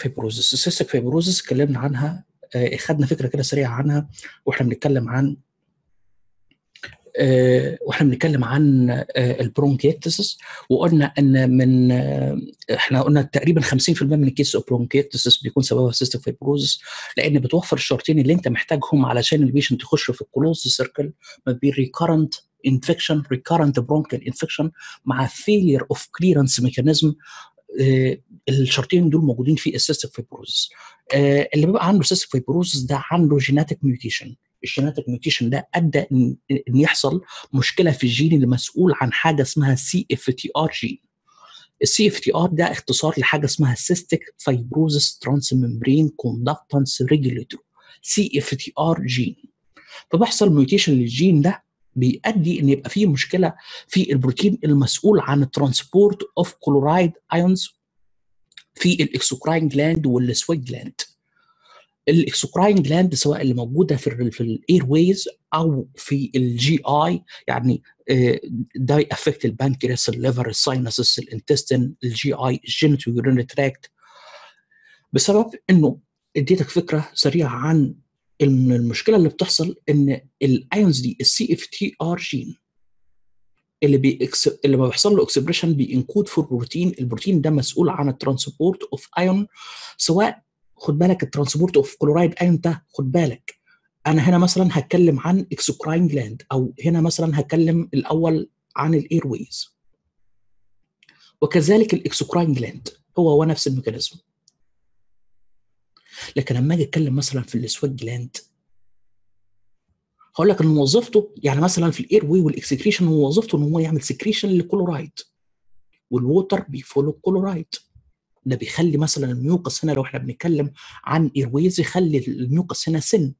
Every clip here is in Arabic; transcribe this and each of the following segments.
fibrosis. ال cystic fibrosis اتكلمنا عنها آه، خدنا فكرة كده سريعة عنها وإحنا بنتكلم عن آه، وإحنا بنتكلم عن آه، ال bronchiectasis وقلنا إن من إحنا قلنا تقريبا 50% من ال cases of بيكون سببها cystic fibrosis لأن بتوفر الشرطين اللي أنت محتاجهم علشان ال patient يخش في ال closed circle ما بين recurrent infection recurrent bronchial infection مع failure of clearance mechanism الشرطين دول موجودين في ال cystic fibrosis. اللي بيبقى عنده cystic fibrosis ده عنده genetic mutation ال genetic mutation ده أدى إن يحصل مشكلة في الجين اللي مسؤول عن حاجة اسمها سي اف تي ار جين السي اف تي ار ده اختصار لحاجة اسمها سيستيك فايبروزس ترانس ممبرين كوندكتنس ريجوليتور سي اف تي ار جين فبيحصل mutation لل gene ده بيؤدي إن يبقى فيه مشكلة في البروتين المسؤول عن ال transport of chloride ions في ال exocrine gland وال sweat gland ال exocrine gland سواء اللي موجودة في في ال airways أو في ال GI يعني ده يأفكت البنكرياس الليفر الساينسس الانتستين الجي اي الجينيتو يورينري تراكت بسبب إنه اديتك فكرة سريعة عن المشكلة اللي بتحصل إن ال ions دي ال CFTR gene اللي بيكس اللي ما بيحصل له expression بي encode for protein البروتين ده مسؤول عن ال transport of ion سواء خد بالك ال transport of chloride ion ده خد بالك. أنا هنا مثلا هتكلم عن exocrine gland أو هنا مثلا هتكلم الأول عن ال airways وكذلك ال exocrine gland هو هو نفس ال mechanism. لكن لما أجي أتكلم مثلا في ال sweat gland هقول لك ان وظيفته يعني مثلا في ال airway وال excretion هو وظيفته ان هو يعمل سكريشن للكلورايد والووتر بيفولو الكلورايد. ده بيخلي مثلا ال mucus هنا لو إحنا بنتكلم عن airways يخلي ال mucus هنا thin.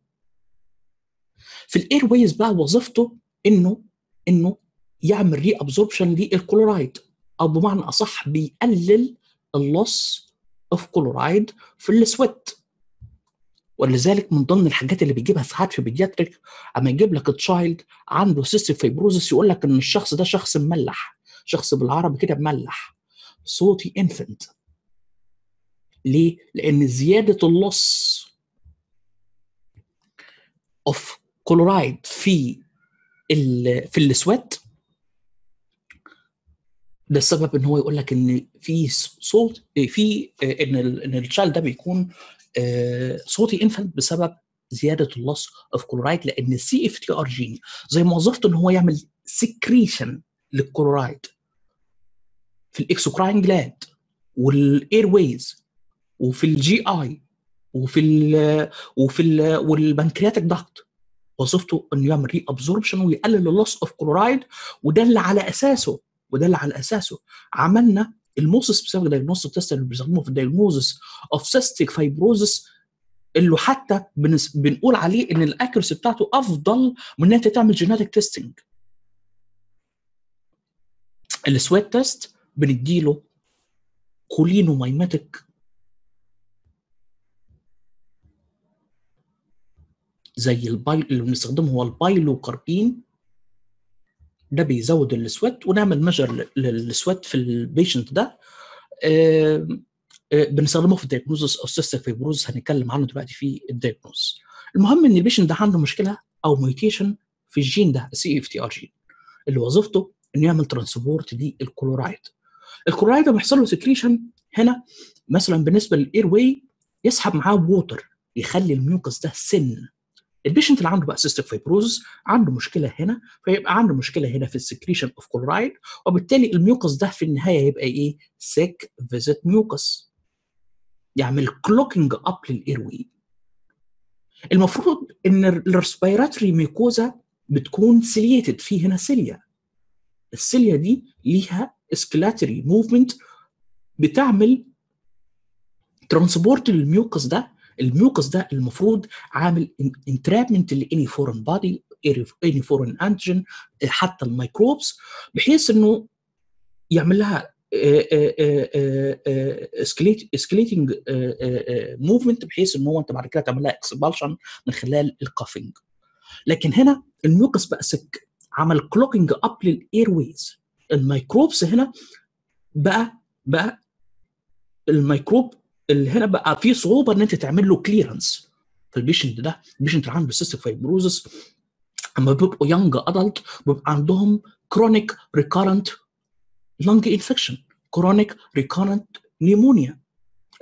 في ال airways بقى وظيفته إنه إنه يعمل reabsorption لل chloride أو بمعنى أصح بيقلل ال loss of chloride في ال sweat. ولذلك من ضمن الحاجات اللي بيجيبها ساعات في pediatric أما يجيب لك child عنده cystic fibrosis يقول لك إن الشخص ده شخص مملح شخص بالعربي كده مملح salty infant ليه؟ لأن زيادة ال loss of chloride في ال في ال sweat ده السبب إن هو يقول لك إن في صوت في إن إن ال child ده بيكون salty انفنت بسبب زيادة ال loss of chloride لأن ال CFTR gene زي ما وظيفته إن هو يعمل secretion لل chloride في ال exocrine gland وال airways وفي ال GI وفي ال وفي ال وال pancreatic duct وظيفته إنه يعمل reabsorption ويقلل ال loss of chloride وده اللي على أساسه وده اللي على أساسه. عملنا ال most specific diagnostic test اللي بيستخدموه في ال diagnosis of cystic fibrosis اللي حتى بنقول عليه إن ال accuracy بتاعته أفضل من إن انت تعمل genetic testing ال sweat test بنديله cholinomimetic زي ال pi اللي بنستخدمه هو ال pilocarpine ده بيزود ال sweat ونعمل measure لل sweat في ال patient ده. آه، آه، بنستخدمه في ال diagnosis of cystic fibrosis هنتكلم عنه دلوقتي في ال diagnosis المهم إن ال patient ده عنده مشكلة أو mutation في الجين ده ال CFTR gene اللي وظيفته إنه يعمل transport لل chloride. ال chloride لما يحصل له secretion هنا مثلا بالنسبة لل airway يسحب معاه water يخلي ال mucus ده thin. ال patient اللي عنده بقى cystic fibrosis عنده مشكلة هنا فيبقى عنده مشكلة هنا في ال secretion of chloride وبالتالي ال mucus ده في النهاية يبقى إيه؟ thick viscid mucus يعمل clogging up لل airway المفروض إن ال respiratory mucosa بتكون ciliated في هنا cilia ال cilia دي ليها escalatory movement بتعمل transport لل mucus ده ال mucus ده المفروض عامل entrapment ل any foreign body any foreign antigen حتى ال microbes بحيث إنه يعمل لها escalating movement بحيث ان هو أنت بعد كده تعمل لها expulsion من خلال ال coughing لكن هنا ال mucus بقى thick عمل clogging up لل airways ال microbes هنا بقى بقى الميكروب هنا بقى في صعوبة إن أنت تعمل له clearance فال patient ده ال patient اللي عنده cystic fibrosis أما بيبقوا young adult بيبقى عندهم chronic recurrent lung infection chronic recurrent pneumonia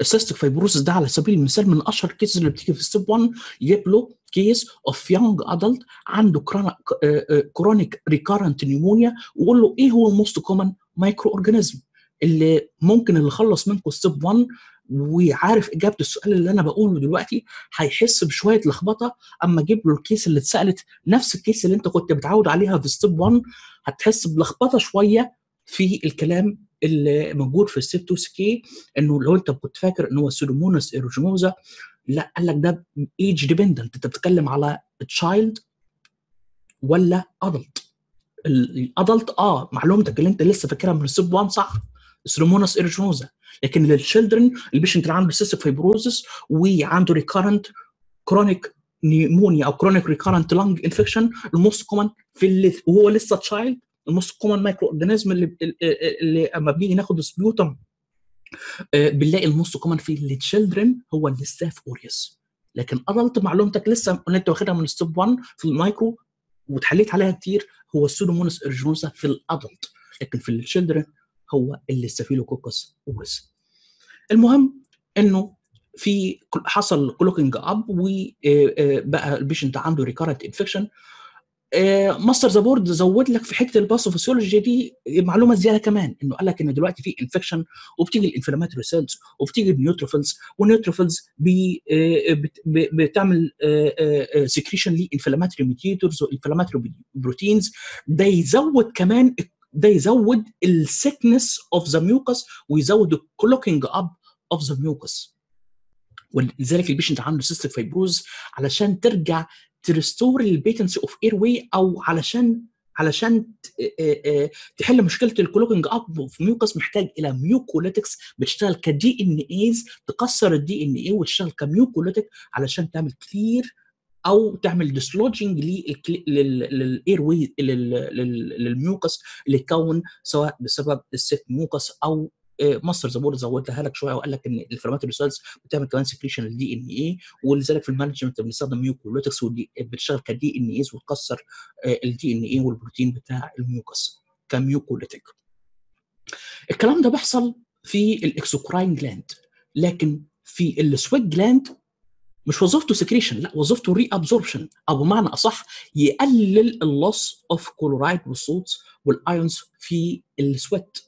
ال cystic fibrosis ده على سبيل المثال من أشهر ال cases اللي بتيجي في step 1 يجيب له case of young adult عنده chronic recurrent pneumonia ويقول له إيه هو ال most common microorganism اللي ممكن اللي خلص منكم step 1 وعارف إجابة السؤال اللي أنا بقوله دلوقتي هيحس بشوية لخبطة أما أجيب له ال case اللي اتسألت نفس ال case اللي أنت كنت متعود عليها في step 1 هتحس بلخبطة شوية في الكلام اللي موجود في step 2 CK إنه لو أنت كنت فاكر إن هو Pseudomonas aeruginosa لا قال لك ده age dependent أنت بتتكلم على child ولا adult ال adult آه معلومتك اللي أنت لسه فاكرها من step 1 صح. Pseudomonas aeruginosa لكن لل children ال patient اللي عنده cystic fibrosis وعنده recurrent chronic pneumonia أو chronic recurrent lung infection ال most common في اللي وهو لسه child ال most common microorganism اللي اللي أما بنيجي ناخد sputum بنلاقي ال most common في ال children هو ال Staph aureus لكن adult معلومتك لسه اللي أنت واخدها من step 1 في المايكرو وتحليت عليها كتير هو ال Pseudomonas aeruginosa في ال adult لكن في ال children هو ال Staphylococcus aureus المهم إنه في حصل clogging up وبقى ال patient عنده recurrent infection Master the Boards زود لك في حتة ال pathophysiology دي معلومة زيادة كمان إنه قال لك إن دلوقتي في infection وبتيجي ال inflammatory cells وبتيجي ال neutrophils وال neutrophils بي بتعمل secretion ل inflammatory mediators و inflammatory proteins ده يزود كمان ده يزود ال thickness of the mucus ويزود ال clogging up of the mucus ولذلك ال patient عنده cystic fibrosis علشان ترجع ت restore ال patency of airway أو علشان علشان تحل مشكلة ال clogging up في mucus محتاج إلى mucolytics بتشتغل ك DNase تكسر ال DNA وتشتغل ك mucolytic علشان تعمل clear أو تعمل dislodging لل airway لل mucus اللي اتكون سواء بسبب ال thick mucus أو Master the Boards زودها لك شوية وقال لك إن ال inflammatory cells بتعمل كمان secretion لل DNA ولذلك في ال management بنستخدم mucolytics بتشتغل ك DNase وتكسر ال DNA والبروتين بتاع ال mucus ك mucolytic. الكلام ده بيحصل في ال exocrine gland لكن في ال sweat gland مش وظيفته secretion لا وظيفته reabsorption أو بمعنى أصح يقلل اللوس اوف كلورايد والصوت والايونز في السويت.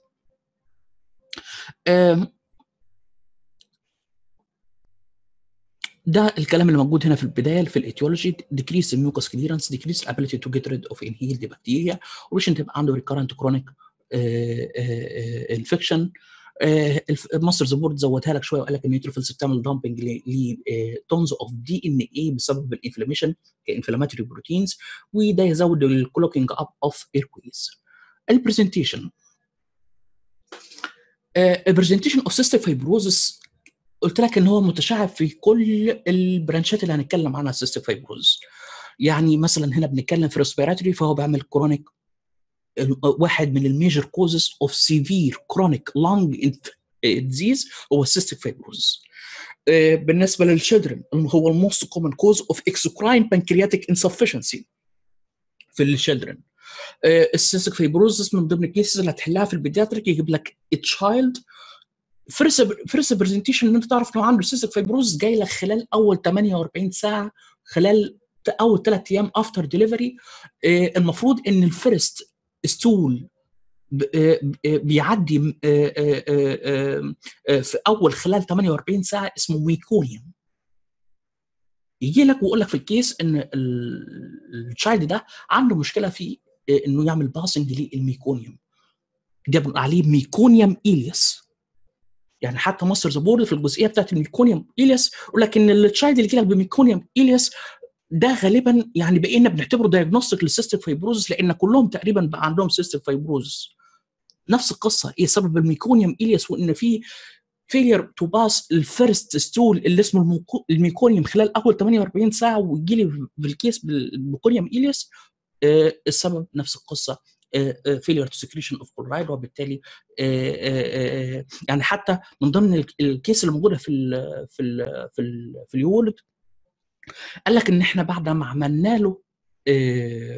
ده الكلام اللي موجود هنا في البداية في ال etiology decrease mucus clearance decrease ability to get rid of inhaled bacteria وعشان تبقى عنده recurrent chronic infection. Master the Boards زودها لك شوية وقال لك ال neutrophils بتعمل dumping ل tons of DNA بسبب ال inflammation ك inflammatory proteins وده يزود ال clogging up of airways ال presentation ال presentation of cystic fibrosis قلت لك إن هو متشعب في كل ال branchات اللي هنتكلم عنها cystic fibrosis يعني مثلا هنا بنتكلم في respiratory فهو بيعمل chronic واحد من ال major causes of severe chronic lung disease هو ال cystic fibrosis بالنسبة لل children هو ال most common cause of exocrine pancreatic insufficiency في ال children ال cystic fibrosis من ضمن ال cases اللي هتحلها في ال pediatric يجيب لك child first presentation إن أنت تعرف إنه عنده cystic fibrosis جاي لك خلال أول 48 ساعة خلال أول ثلاث أيام after delivery المفروض إن ال first stool بيعدي في أول خلال 48 ساعة اسمه meconium. يجي لك ويقول لك في ال case إن ال child ده عنده مشكلة في إنه يعمل passing لل meconium. ده عليه meconium ileus يعني حتى Master the Boards في الجزئية بتاعت ال meconium ileus يقول لك إن ال child اللي يجي لك ب meconium ileus ده غالبا يعني بقينا بنعتبره diagnostic لل cystic fibrosis لأن كلهم تقريبا بقى عندهم cystic fibrosis نفس القصة إيه سبب ال meconium ileus وإن في failure to pass ال first stool اللي اسمه ال meconium خلال أول 48 ساعة ويجي لي في ال case بال meconium ileus آه السبب نفس القصة failure to secretion of chloride وبالتالي يعني حتى من ضمن ال case اللي موجودة في ال في ال في ال في ال UWorld قال لك إن إحنا بعد ما عملنا له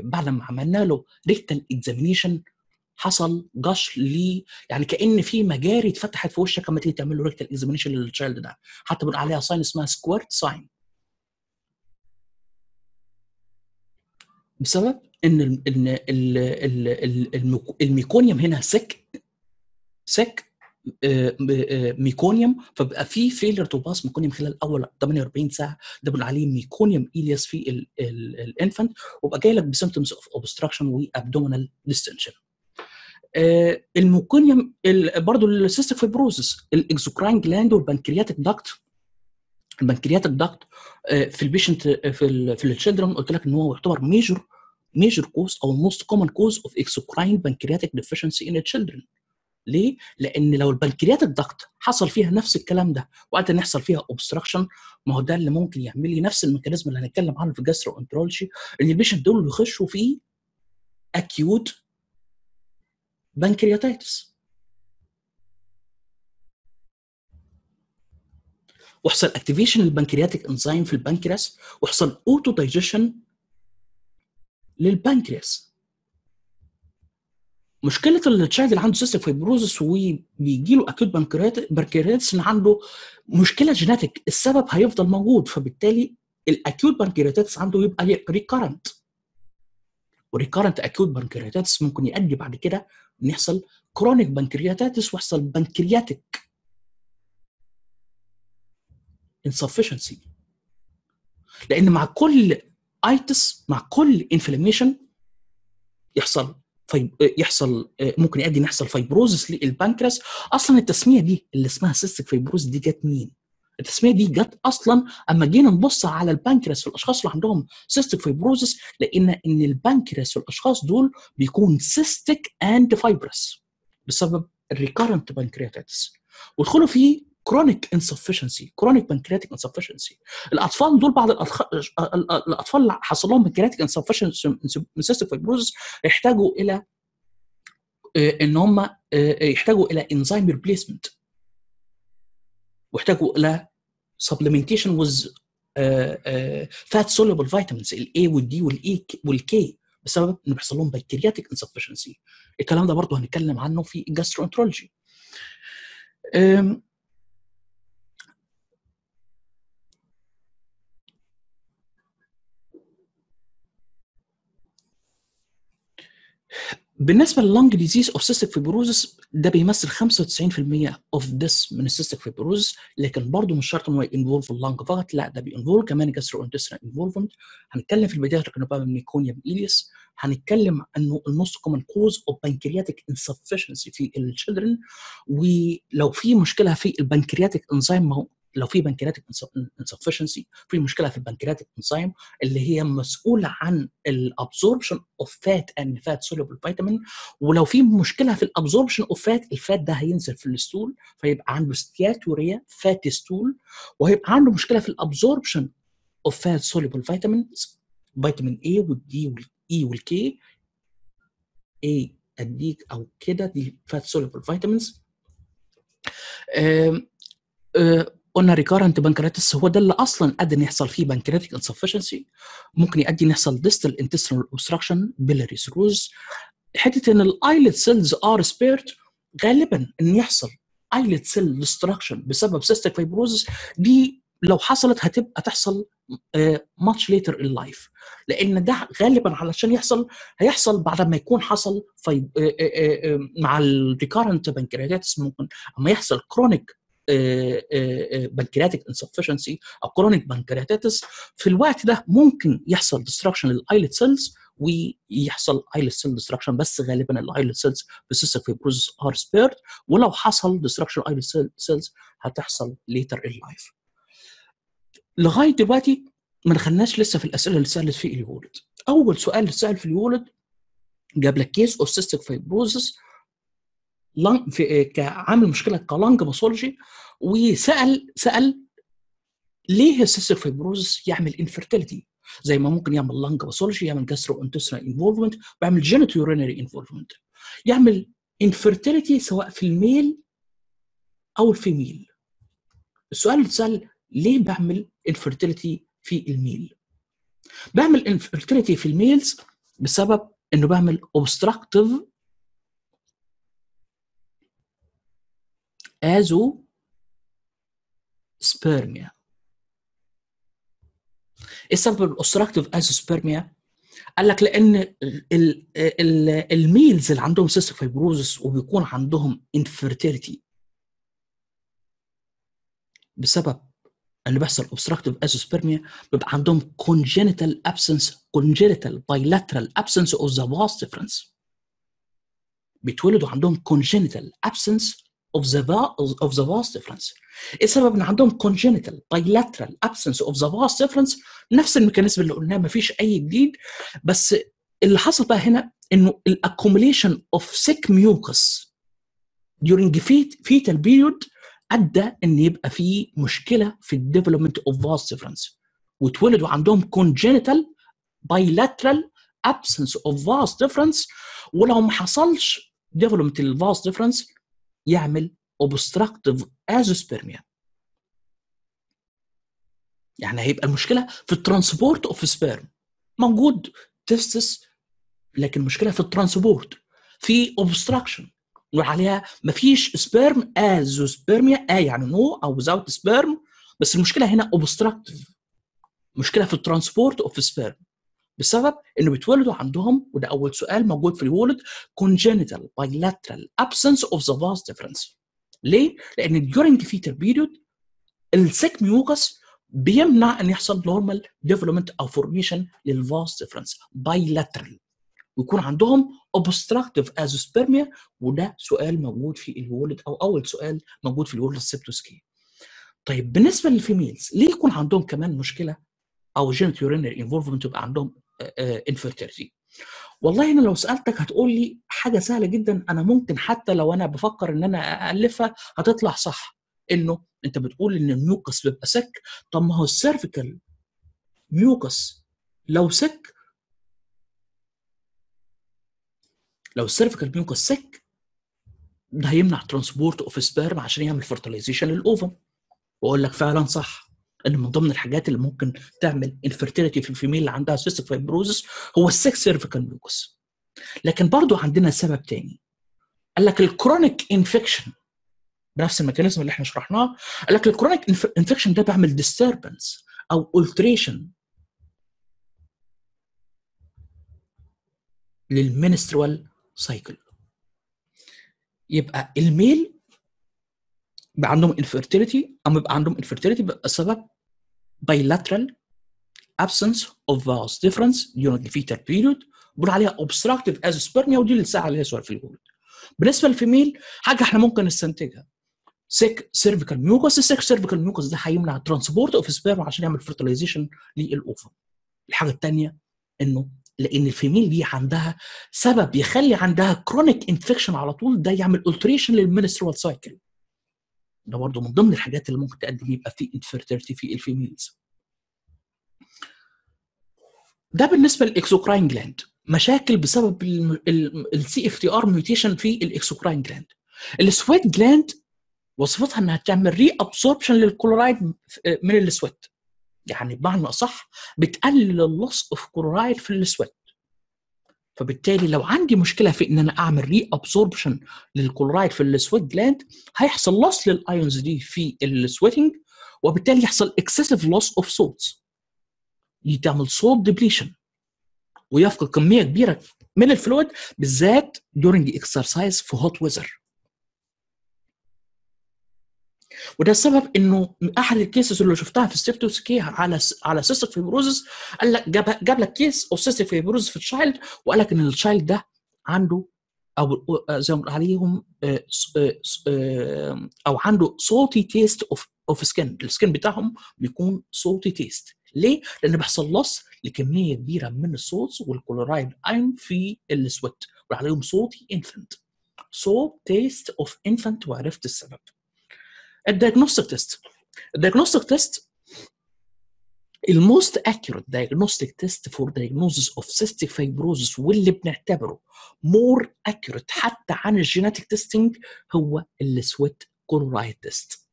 بعد ما عملنا له rectal examination حصل gush ل يعني كأن في مجاري اتفتحت في وشك لما تيجي تعمل له rectal examination لل child ده. حتى بنقول عليها sign اسمها squirt sign بسبب إن إن ال ال ال meconium هنا thick thick meconium فبقى في failure to pass meconium خلال أول 48 ساعة ده بنقول عليه meconium ileus في ال infant وبقى جاي لك ب symptoms of obstruction و abdominal distension ال meconium برضه السيستيك فيبروزس الاكزوكراين جلاند والبنكرياتيك داكت البنكرياتيك داكت في البيشنت في ال في الشيلدرن قلت لك إن هو يعتبر major major cause أو ال most common cause of exocrine pancreatic deficiency in children ليه؟ لأن لو ال pancreatic duct حصل فيها نفس الكلام ده وقت إن يحصل فيها obstruction ما هو ده اللي ممكن يعمل لي نفس ال mechanism اللي هنتكلم عنه في ال gastroenterology ان ال patient دول يخشوا في acute pancreatitis ويحصل activation لل pancreatic enzyme في البنكرياس ويحصل اوتو دايجيشن للبنكرياس. مشكلة ال child اللي عنده cystic fibrosis وبيجي له acute pancreatitis إن عنده مشكلة genetic السبب هيفضل موجود فبالتالي ال acute pancreatitis عنده يبقى recurrent و recurrent acute pancreatitis ممكن يؤدي بعد كده إن يحصل chronic pancreatitis ويحصل pancreatic insufficiency. لأن مع كل itis مع كل inflammation يحصل fib... يحصل ممكن يؤدي إن يحصل fibrosis للبنكرياس أصلا التسمية دي اللي اسمها cystic fibrosis دي جت منين؟ التسمية دي جت أصلا أما جينا نبص على البنكرياس في الأشخاص اللي عندهم cystic fibrosis لقينا إن البنكرياس في الأشخاص دول بيكون cystic and fibrous بسبب ال recurrent pancreatitis ويدخلوا في chronic insufficiency chronic pancreatic insufficiency الأطفال دول بعض الأطفال اللي حصل لهم pancreatic insufficiency fibrosis يحتاجوا إلى إن هم يحتاجوا إلى enzyme replacement واحتاجوا إلى supplementation with فات soluble vitamins الاي والدي والاي والكي بسبب ان بيحصل لهم pancreatic insufficiency الكلام ده برضه هنتكلم عنه في ال gastroenterology بالنسبة لل lung disease of cystic fibrosis ده بيمثل 95% of deaths من ال cystic fibrosis لكن برضه مش شرط انه ي involve ال lung فقط لا ده بي involve كمان ال gastrointestinal involvement هنتكلم في البداية تركنوبام meconium ileus هنتكلم إنه ال most common cause of pancreatic insufficiency في ال children ولو في مشكلة في ال pancreatic enzyme هو لو في pancreatic insufficiency في مشكلة في ال pancreatic enzyme اللي هي مسؤولة عن ال absorption of fat and fat soluble vitamin ولو في مشكلة في ال absorption of fat ال fat ده هينزل في ال stool فيبقى عنده steatorrhea fat stool وهيبقى عنده مشكلة في ال absorption of fat soluble vitamins vitamin A وال D وال E وال K اي ADEK أو كده دي fat soluble vitamins قلنا recurrent pancreatitis هو ده اللي أصلا ادى إن يحصل فيه pancreatic insufficiency ممكن يؤدي إن يحصل distal intestinal obstruction biliary cirrhosis حتة إن ال islet cells are spared غالبا إن يحصل islet cell destruction بسبب cystic fibrosis دي لو حصلت هتبقى تحصل much later in life لأن ده غالبا علشان يحصل هيحصل بعد ما يكون حصل fib مع ال recurrent pancreatitis ممكن أما يحصل chronic pancreatic insufficiency أو chronic pancreatitis في الوقت ده ممكن يحصل destruction لل islet cells ويحصل islet cell destruction بس غالبا ال islet cells في cystic fibrosis are spared ولو حصل destruction islet cells هتحصل later in life لغاية دلوقتي ما دخلناش لسه في الأسئلة اللي سألت في ال UWorld أول سؤال اتسال في ال UWorld جاب لك case of cystic fibrosis في كعامل مشكلة ك lung pathology وسال سأل ليه ال cystic fibrosis يعمل infertility زي ما ممكن يعمل lung pathology يعمل gastrointestinal involvement ويعمل genitourinary involvement يعمل infertility سواء في ال male أو ال female السؤال اللي اتسال ليه بيعمل infertility في ال male؟ بيعمل infertility في ال males بسبب إنه بعمل obstructive azoospermia إيه سبب ال obstructive azoospermia؟ قال لك لأن ال- ال- ال- ال males اللي عندهم cystic fibrosis وبيكون عندهم infertility بسبب اللي بيحصل obstructive azoospermia بيبقى عندهم congenital absence congenital bilateral absence of the vas difference. بيتولدوا عندهم congenital absence of the of the vas difference إيه السبب ان عندهم congenital bilateral absence of the vas difference نفس الميكانيزم اللي قلناه مفيش اي جديد بس اللي حصل بقى هنا انه الاكوميليشن اوف sick mucus during fet- fetal period ادى ان يبقى في مشكله في ال development of vas deferens واتولدوا عندهم congenital bilateral absence of vas deferens ولو ما حصلش development ال vas deferens يعمل obstructive azoospermia. يعني هيبقى المشكلة في ال transport of sperm موجود testis لكن المشكلة في ال transport في obstruction. نقول عليها مفيش sperm azoospermia a يعني no أو without sperm بس المشكلة هنا obstructive. مشكلة في ال transport of sperm بسبب إنه بيتولدوا عندهم وده أول سؤال موجود في ال UWorld congenital bilateral absence of the vas deferens. ليه؟ لأن during the fetal period ال thick mucus بيمنع إن يحصل normal development أو formation لل vas deferens bilateral ويكون عندهم obstructive azoospermia وده سؤال موجود في الولد أو أول سؤال موجود في الولد السبتوسكي طيب بالنسبة لل females ليه يكون عندهم كمان مشكلة؟ أو urinary involvement يبقى عندهم infertility والله أنا لو سألتك هتقول لي حاجة سهلة جدا. أنا ممكن حتى لو أنا بفكر إن أنا الفها هتطلع صح. إنه أنت بتقول إن ال mucus بيبقى thick. طب ما هو ال cervical mucus لو thick لو ال cervical mucus thick ده هيمنع transport of sperm عشان يعمل fertilization لل ovum واقول لك فعلا صح. ان من ضمن الحاجات اللي ممكن تعمل infertility في ال female اللي عندها cystic fibrosis هو ال thick cervical mucus لكن برضو عندنا سبب تاني. قال لك ال chronic infection بنفس ال mechanism اللي إحنا شرحناه. قال لك ال chronic infection ده بيعمل disturbance أو alteration لل menstrual cycle يبقى ال male يبقى عندهم infertility أو يبقى عندهم infertility بسبب bilateral absence of vas difference during fetal period. بنقول عليها obstructive azoospermia ودي اللي ساعه عليها سؤال في ال UWorld بالنسبة لل female حاجة إحنا ممكن نستنتجها. thick cervical mucus ال thick cervical mucus ده هيمنع transport of sperm عشان يعمل fertilization لل ovum الحاجة الثانية إنه لأن ال female دي عندها سبب يخلي عندها chronic infection على طول ده يعمل alteration لل menstrual cycle ده برضه من ضمن الحاجات اللي ممكن تؤدي يبقى في infertility في ال females ده بالنسبة لل exocrine gland مشاكل بسبب ال CFTR mutation في ال exocrine gland ال sweat gland وظيفتها إنها تعمل reabsorption لل chloride من ال sweat. يعني بمعنى أصح بتقلل ال loss of chloride في ال sweat. فبالتالي لو عندي مشكلة في إن أنا أعمل reabsorption لل chloride في ال sweat gland هيحصل loss لل ions دي في ال sweating وبالتالي يحصل excessive loss of salts دي تعمل salt depletion ويفقد كمية كبيرة من ال fluid بالذات during exercise في hot weather وده السبب إنه أحد ال cases اللي شفتها في Step 2 CK على على cystic fibrosis قال لك جاب, جاب لك case of cystic fibrosis في ال child وقال لك إن ال child ده عنده أو زي ما عليهم أو عنده salty taste of of skin ال skin بتاعهم بيكون salty taste ليه؟ لأن بيحصل loss لكمية كبيرة من ال salt وال chloride ion في ال sweat وعليهم salty infant salty taste of infant وعرفت السبب. ال diagnostic test. ال diagnostic test ال most accurate diagnostic test for diagnosis of cystic fibrosis واللي بنعتبره more accurate حتى عن ال genetic testing هو ال sweat chloride test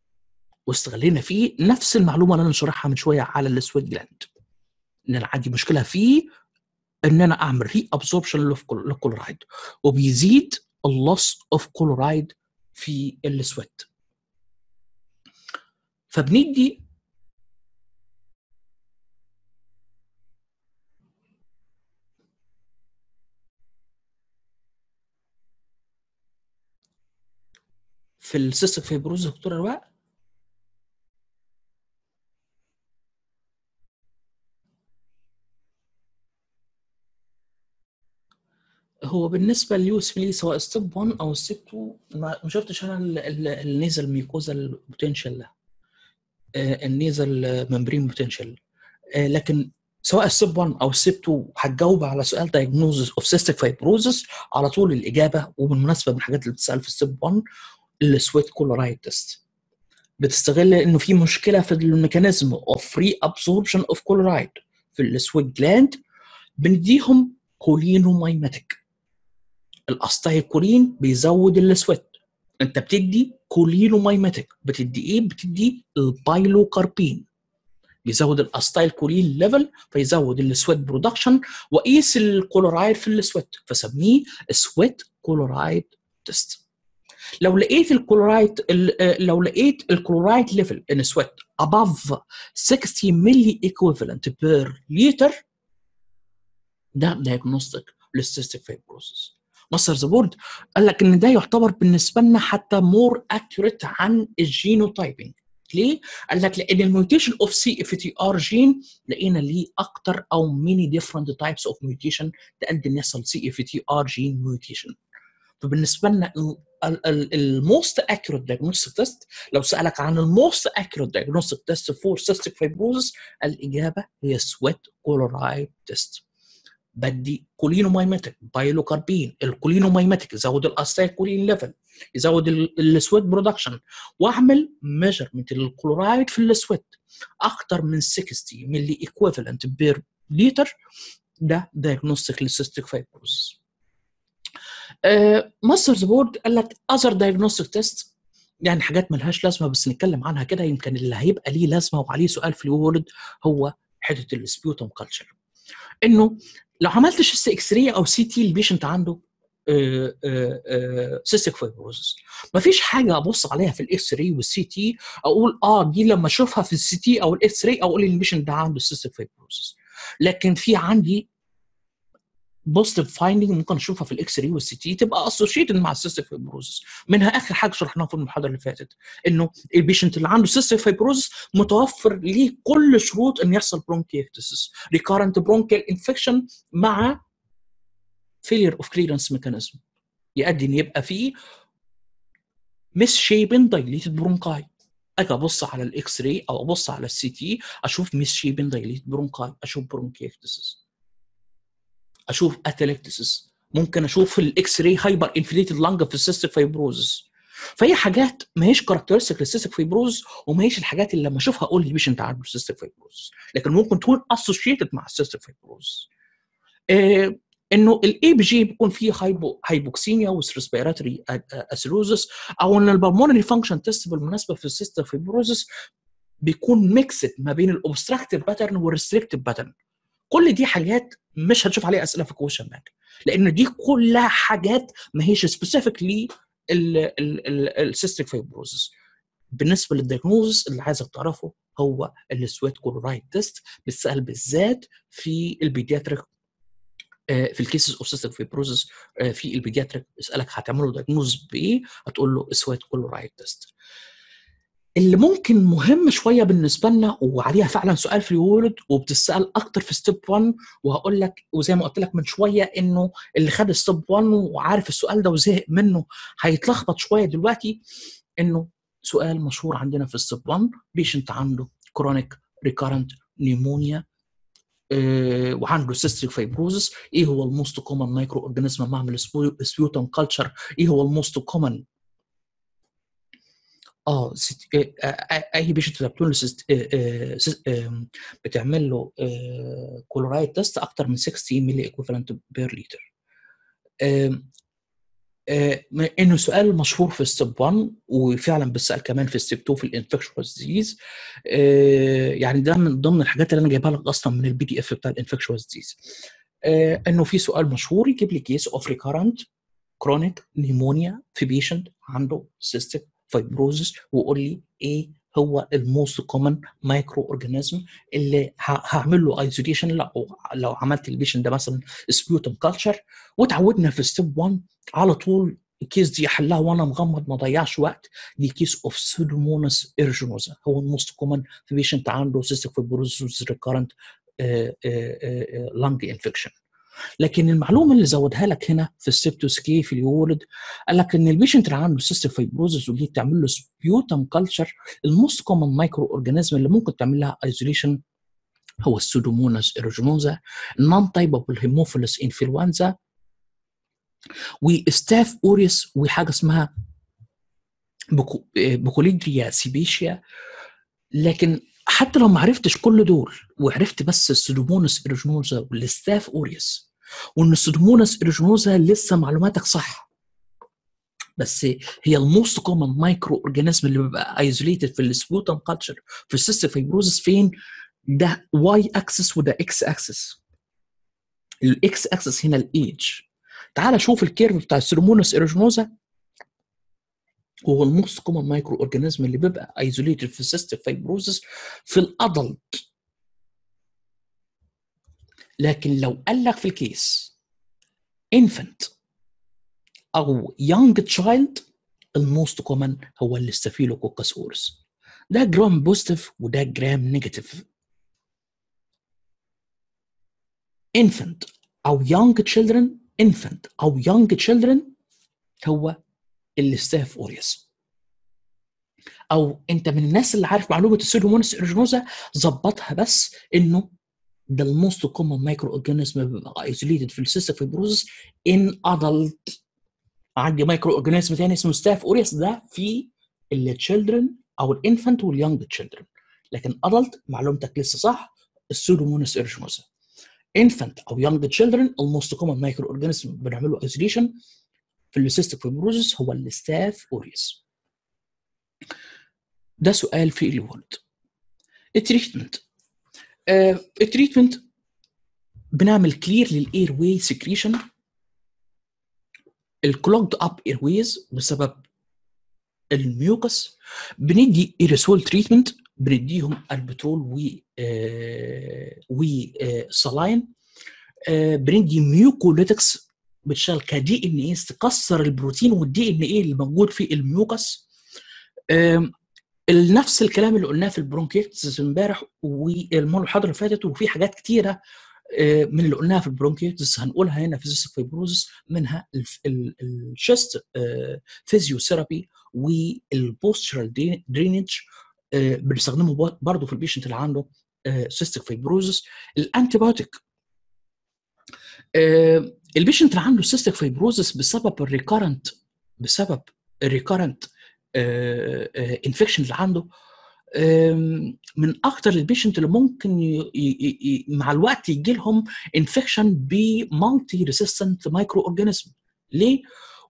واستغلينا فيه نفس المعلومة اللي أنا شرحها من شوية على ال sweat gland إن أنا عندي مشكلة فيه إن أنا أعمل reabsorption لل chloride وبيزيد ال loss of chloride في ال sweat فبندي في السيستيك فيبروز دكتور رواء هو بالنسبة لل USMLE سواء step 1 أو step 2 ما ما شفتش أنا ال nasal mucosa ال potential ده. ال nasal membrane potential لكن سواء step 1 أو step 2 هتجاوب على سؤال diagnosis of cystic fibrosis على طول الإجابة وبالمناسبة من الحاجات اللي بتسال في step 1 ال sweat chloride test بتستغل إنه في مشكلة في ال mechanism of reabsorption of chloride في ال sweat gland بنديهم cholinomimetic ال acetylcholine بيزود ال sweat انت بتدي cholinomimetic بتدي إيه؟ بتدي ال pilocarpine. بيزود ال acetylcholine level فيزود ال sweat production وقيس الكلورايد في ال sweat فسميه sweat chloride test. لو لقيت الكلورايد لو لقيت ال chloride level in sweat above 60 milliequivalent per liter ده diagnostic لل cystic fibrosis Master the Boards قال لك إن ده يعتبر بالنسبة لنا حتى more accurate عن ال genotyping. ليه؟ قال لك لأن ال mutation of CFTR gene لقينا ليه أكتر أو many different types of mutation تؤدي ان يحصل CFTR gene mutation فبالنسبة لنا ال most accurate diagnostic test لو سألك عن ال most accurate diagnostic test for cystic fibrosis الإجابة هي sweat chloride test بدي cholinomimetic pilocarpine ال cholinomimetic يزود ال acetylcholine level يزود ال sweat production واعمل measurement لل chloride في ال sweat أكتر من 60 milliequivalent per liter ده diagnostic لل cystic fibrosis master the board قال لك other diagnostic test يعني حاجات ملهاش لازمة بس نتكلم عنها كده يمكن اللي هيبقى ليه لازمة وعليه سؤال في ال world هو حتة ال sputum culture إنه لو عملت chest x-ray أو CT ال patient عنده cystic fibrosis مفيش حاجة أبص عليها في ال x-ray وال CT أقول آه دي لما أشوفها في ال CT أو ال x-ray أقول ال patient ده عنده cystic fibrosis لكن في عندي positive finding ممكن اشوفها في ال x-ray وال CT تبقى associated مع ال cystic fibrosis منها آخر حاجة شرحناها في المحاضرة اللي فاتت إنه ال patient اللي عنده cystic fibrosis متوفر ليه كل شروط إن يحصل bronchiectasis recurrent bronchial infection مع failure of clearance mechanism يؤدي إن يبقى فيه misshapen dilated bronchi أجي أبص على ال x-ray أو أبص على ال CT أشوف misshapen dilated bronchi أشوف bronchiectasis أشوف atelectasis ممكن أشوف ال x-ray hyperinflated lung في ال cystic fibrosis فهي حاجات ما هيش characteristic لل cystic fibrosis وما هيش الحاجات اللي لما أشوفها أقول البيشنت عنده cystic fibrosis لكن ممكن تكون associated مع السيستيك فايبروز آه إنه ال ABG بيكون فيه hypo hypoxemia و respiratory acidosis أو إن ال pulmonary function test بالمناسبة في ال cystic fibrosis بيكون mixed ما بين ال obstructive pattern وال restrictive pattern كل دي حاجات مش هتشوف عليها أسئلة في question bank لأن دي كلها حاجات ما هيش specific لي ال cystic fibrosis بالنسبة لل diagnosis اللي عايزك تعرفه هو ال sweat chloride test بتسال بالذات في ال pediatric في ال cases of cystic fibrosis في ال pediatric يسالك هتعمله diagnose بإيه؟ هتقول له sweat chloride test اللي ممكن مهم شوية بالنسبة لنا وعليها فعلا سؤال في ال world وبتسال أكتر في step 1 وهقول لك وزي ما قلت لك من شوية إنه اللي خد step 1 وعارف السؤال ده وزهق منه هيتلخبط شوية دلوقتي إنه سؤال مشهور عندنا في step 1 patient عنده chronic recurrent pneumonia وعنده cystic fibrosis إيه هو ال most common microorganism اعمل sputum culture إيه هو ال most common آه ست... آه، آه، أي patient بتعمل له. آه، آه، بتعمل له chloride test أكتر من 60 milliequivalent per liter إنه سؤال مشهور في step 1 وفعلا بيسال كمان في step 2 في ال infectious disease يعني ده من ضمن الحاجات اللي أنا جايبها لك أصلا من ال PDF بتاع ال infectious disease إنه في سؤال مشهور يجيب لي case of recurrent chronic pneumonia في patient عنده cystic fibrosis وقول لي إيه هو ال most common microorganism اللي هعمل له isolation لو لو عملت ال patient ده مثلا sputum culture وتعودنا في step 1 على طول ال case دي احلها وأنا مغمض ما ضيعش وقت دي case of Pseudomonas aeruginosa هو ال most common في patient عنده cystic fibrosis recurrent lung infection لكن المعلومة اللي زودها لك هنا في السبتوسكي في ال UWorld قال لك إن ال patient اللي عنده cystic fibrosis ودي تعمل له sputum culture ال most common microorganism اللي ممكن تعمل لها isolation هو ال Pseudomonas aeruginosa nontypeable Haemophilus influenzae و Staph aureus وحاجه اسمها Burk- Burkholderia cepacia لكن حتى لو ما عرفتش كل دول وعرفت بس ال Pseudomonas aeruginosa وال Staph aureus وإن ال Pseudomonas aeruginosa لسه معلوماتك صح. بس هي ال most common microorganism اللي بيبقى isolated في ال sputum culture في ال cystic fibrosis فين؟ ده y axis وده إكس أكسس. الإكس أكسس هنا الايج تعال شوف ال curve بتاع ال Pseudomonas aeruginosa هو ال most common microorganism اللي بيبقى isolated في ال cystic fibrosis في ال adult لكن لو قال لك في ال case infant أو young child ال most common هو ال Staphylococcus aureus. ده gram positive وده gram negative infant أو young children infant أو young children هو ال Staph aureus أو أنت من الناس اللي عارف معلومة ال Pseudomonas aeruginosa ظبطها بس إنه common microorganism بيبقى isolated في ال cystic fibrosis in adult عندي مايكرو تاني اسمه Staph aureus ده في ال children أو ال infant وال young children لكن adult معلومتك لسه صح. ال Pseudomonas aeruginosa infant أو young children ال most common microorganism بنعمل له isolation في ال cystic fibrosis هو ال Staph aureus ده سؤال في ال UWorld ال treatment. ال treatment بنعمل clear لل airway secretion ال clogged up airways بسبب ال mucus بندي aerosol treatment بنديهم albuterol و آه و saline آه بندي mucolytics بتشتغل ك DNA تكسر البروتين وال DNA اللي موجود في ال mucus آه نفس الكلام اللي قلناه في ال bronchiectasis امبارح والمحاضره اللي فاتت وفي حاجات كتيرة من اللي قلناها في ال bronchiectasis هنقولها هنا في cystic fibrosis منها ال chest physiotherapy وال postural drainage بنستخدمه برضه في ال patient اللي عنده cystic fibrosis ال antibiotic ال patient اللي عنده cystic fibrosis بسبب ال recurrent بسبب ال recurrent infection اللي عنده. من أكتر ال patient اللي ممكن ي... ي... ي... مع الوقت يجي لهم infection ب multi resistant microorganism ليه؟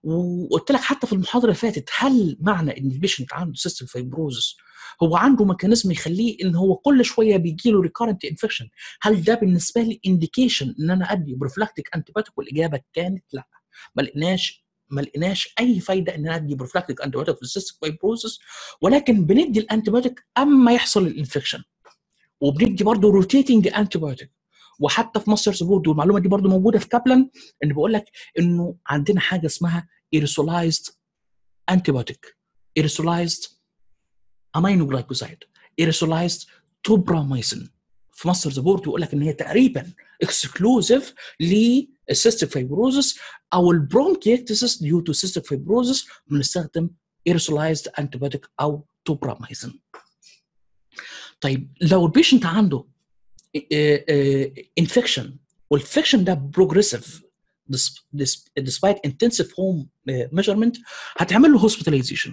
وقلت لك حتى في المحاضرة اللي فاتت هل معنى إن ال patient عنده cystic fibrosis هو عنده mechanism يخليه إن هو كل شوية بيجي له recurrent infection هل ده بالنسبة لي indication إن أنا أدي prophylactic antibiotic والإجابة كانت لا؟ ما لقيناش ما لقيناش أي فايدة ان أنا ادي prophylactic antibiotic في ال cystic fibrosis ولكن بندي ال antibiotic أما يحصل ال infection وبندي برضه rotating antibiotic وحتى في Master the Boards والمعلومه دي برضه موجودة في Kaplan إن بقول لك إنه عندنا حاجة اسمها aerosolized antibiotic aerosolized aminoglycoside aerosolized tobramycin في Master the Boards يقول لك إن هي تقريبا exclusive لل cystic fibrosis أو ال bronchiectasis due to cystic fibrosis بنستخدم aerosolized antibiotic أو توبراميسين طيب لو ال patient عنده infection وال infection ده progressive despite intensive home measurement هتعمل له hospitalization.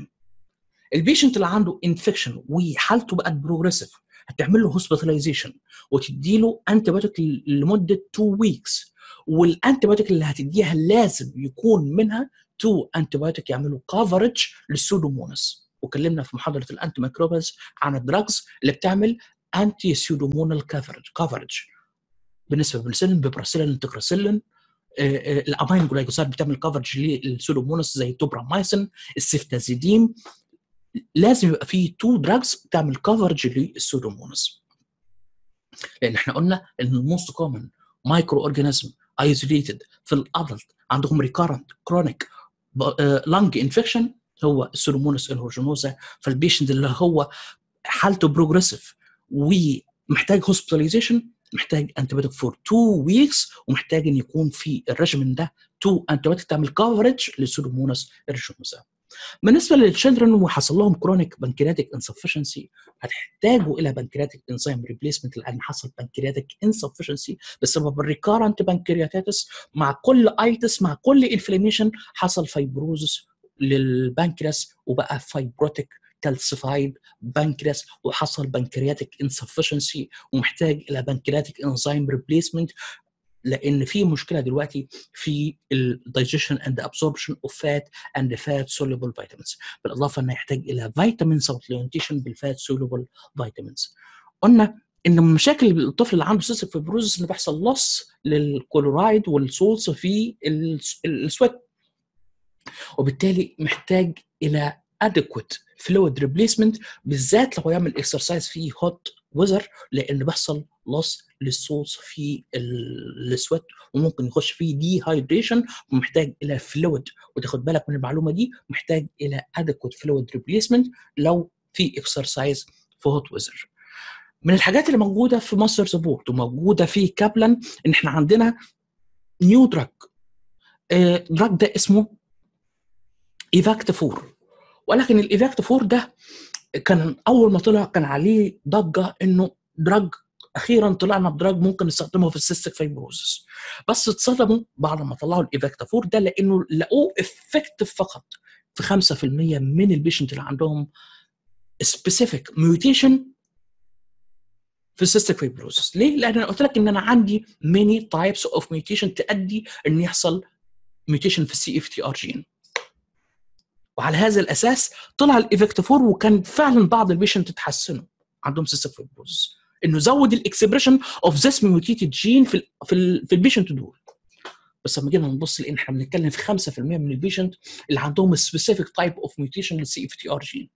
ال patient اللي عنده infection وحالته بقت progressive هتعمل له hospitalization وتدي له antibiotic لمدة 2 weeks وال antibiotic اللي هتديها لازم يكون منها two antibiotic يعملوا coverage لل pseudomonas وكلمنا في محاضرة ال anti microbes عن ال drugs اللي بتعمل anti pseudomonal coverage coverage بالنسبة للبنسلين piperacillin ticarcillin ال aminoglycoside بتعمل coverage لل pseudomonas زي tobramycin ال ceftazidime لازم يبقى فيه two drugs تعمل coverage لل pseudomonas لأن إحنا قلنا إن ال most common microorganism isolated في ال adult عندهم recurrent chronic lung infection هو ال pseudomonas aeruginosa فال patient اللي هو حالته progressive ومحتاج hospitalization محتاج antibiotic for 2 weeks ومحتاج إن يكون في ال regimen ده 2 antibiotic تعمل coverage لل pseudomonas aeruginosa بالنسبة لل children وحصل لهم chronic pancreatic insufficiency هتحتاجوا إلى pancreatic enzyme replacement لأن حصل pancreatic insufficiency بسبب ال recurrent pancreatitis مع كل itis مع كل inflammation حصل fibrosis للبنكرياس وبقى fibrotic calcified pancreas وحصل pancreatic insufficiency ومحتاج إلى pancreatic enzyme replacement لأن في مشكلة دلوقتي في ال digestion and absorption of fat and fat soluble vitamins بالإضافة إنه يحتاج إلى vitamin supplementation بال fat soluble vitamins قلنا إن من مشاكل الطفل اللي عنده cystic fibrosis انه بيحصل loss لل chloride وال salts في ال sweat وبالتالي محتاج إلى adequate fluid replacement بالذات لو يعمل exercise في hot weather لأن بيحصل loss لل salts في ال sweat وممكن يخش فيه dehydration ومحتاج إلى fluid وتاخد بالك من المعلومة دي محتاج إلى adequate fluid replacement لو في exercise في hot weather من الحاجات اللي موجودة في Master the Boards وموجودة في Kaplan إن إحنا عندنا new drug drug ده اسمه ivacaftor ولكن ال ivacaftor ده كان أول ما طلع كان عليه ضجة إنه drug أخيرا طلعنا ب drug ممكن نستخدمه في ال cystic fibrosis بس اتصدموا بعد ما طلعوا ال ivacaftor ده لأنه لقوه effective فقط في 5% من ال patient اللي عندهم specific mutation في ال cystic fibrosis ليه؟ لأن أنا قلت لك إن أنا عندي many types of mutation تؤدي إن يحصل mutation في ال CFTR gene وعلى هذا الأساس طلع ال ivacaftor وكان فعلا بعض ال patient اتحسنوا عندهم cystic fibrosis إنه زود ال expression of this mutated gene في ال في, ال في ال patient دول. بس لما جينا نبص لإن إحنا بنتكلم في 5% من ال patient اللي عندهم specific type of mutation لل CFTR gene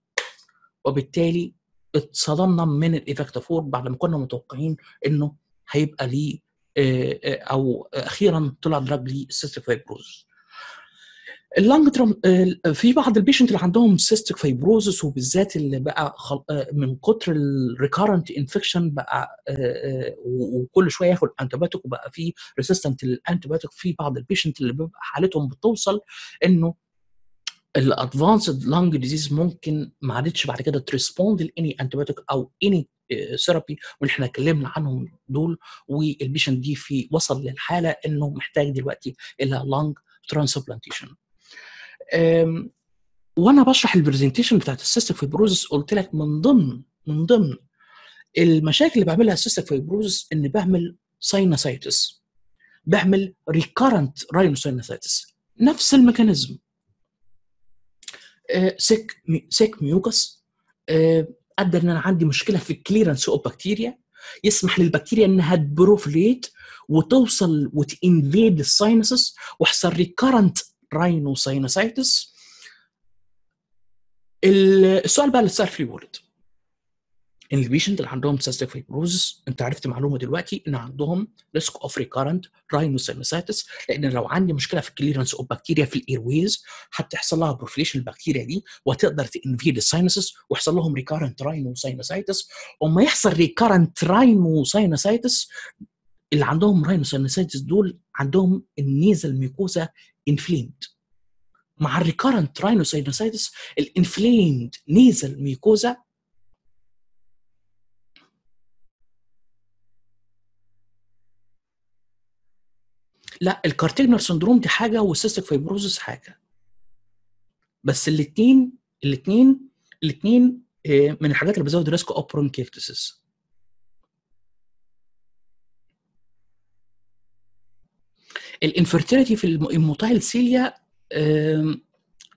وبالتالي اتصدمنا من ال ivacaftor بعد ما كنا متوقعين إنه هيبقى ليه أو أخيرا طلع drug لل cystic fibrosis ال long term في بعض ال patient اللي عندهم cystic fibrosis وبالذات اللي بقى خل... من كتر ال recurrent infection بقى وكل شوية ياخد antibiotic وبقى في resistant لل antibiotic في بعض ال patient اللي بيبقى حالتهم بتوصل إنه ال advanced lung disease ممكن ما عادتش بعد كده ت respond ل any antibiotic أو any therapy واللي إحنا اتكلمنا عنهم دول. وال patient دي في وصل للحالة إنه محتاج دلوقتي إلى lung transplantation وأنا بشرح ال presentation بتاعت ال cystic fibrosis قلت لك من ضمن من ضمن المشاكل اللي بعملها ال cystic fibrosis ان بعمل sinusitis بعمل recurrent rhinosinusitis نفس ال mechanism. thick thick mucus ادى إن أنا عندي مشكلة في ال clearance of bacteria يسمح للبكتيريا إنها ت proliferate وتوصل وت invade ال sinuses ويحصل recurrent rhinosinusitis السؤال بقى اللي اتسال في ال UWorld ان ال patient اللي عندهم cystic fibrosis انت عرفت معلومة دلوقتي إن عندهم risk of recurrent rhinosinusitis لأن لو عندي مشكلة في ال clearance of bacteria في ال airways هتحصل لها proliferation البكتيريا دي وتقدر ت invade ال sinuses ويحصل لهم recurrent rhinosinusitis وما يحصل recurrent rhinosinusitis اللي عندهم rhinosinusitis دول عندهم ال nasal mucosa inflamed مع ال recurrent rhinosinusitis ال inflamed nasal mucosa لا ال Kartagener syndrome دي حاجة وال cystic fibrosis حاجة. بس الاثنين الاثنين الاثنين من الحاجات اللي بتزود risk of bronchiectasis ال infertility في ال immotile cilia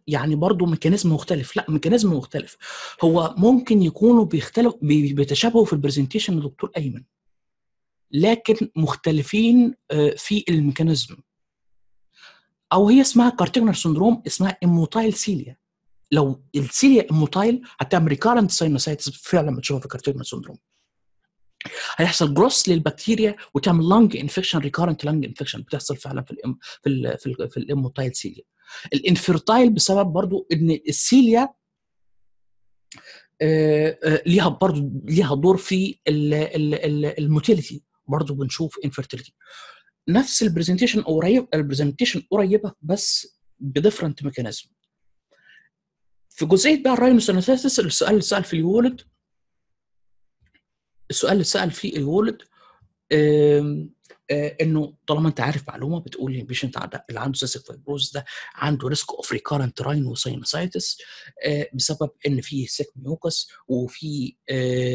يعني برضه mechanism مختلف. لا mechanism مختلف. هو ممكن يكونوا بيختلف بيتشابهوا في ال presentation دكتور أيمن. لكن مختلفين في ال mechanism. أو هي اسمها Kartagener syndrome اسمها immotile cilia. لو ال cilia immotile هتعمل recurrent sinusitis فعلا بتشوفها في Kartagener syndrome هيحصل جروس للبكتيريا وتعمل lung infection recurrent lung infection بتحصل فعلا في الام في ال في, ال في ال immotile cilia. ال infertile بسبب برضو إن ال cilia آه آه ليها برضو ليها دور في ال motility. برضو بنشوف infertility نفس ال presentation قريب ال presentation قريبة بس ب different mechanism في جزئية بقى ال rhinosinusitis السؤال اللي سال في ال UWorld. السؤال اللي سال فيه ال UWorld إنه طالما أنت عارف معلومة بتقول ال patient اللي عنده cystic fibrosis ده عنده risk of recurrent rhinosinusitis بسبب إن في thick mucus وفي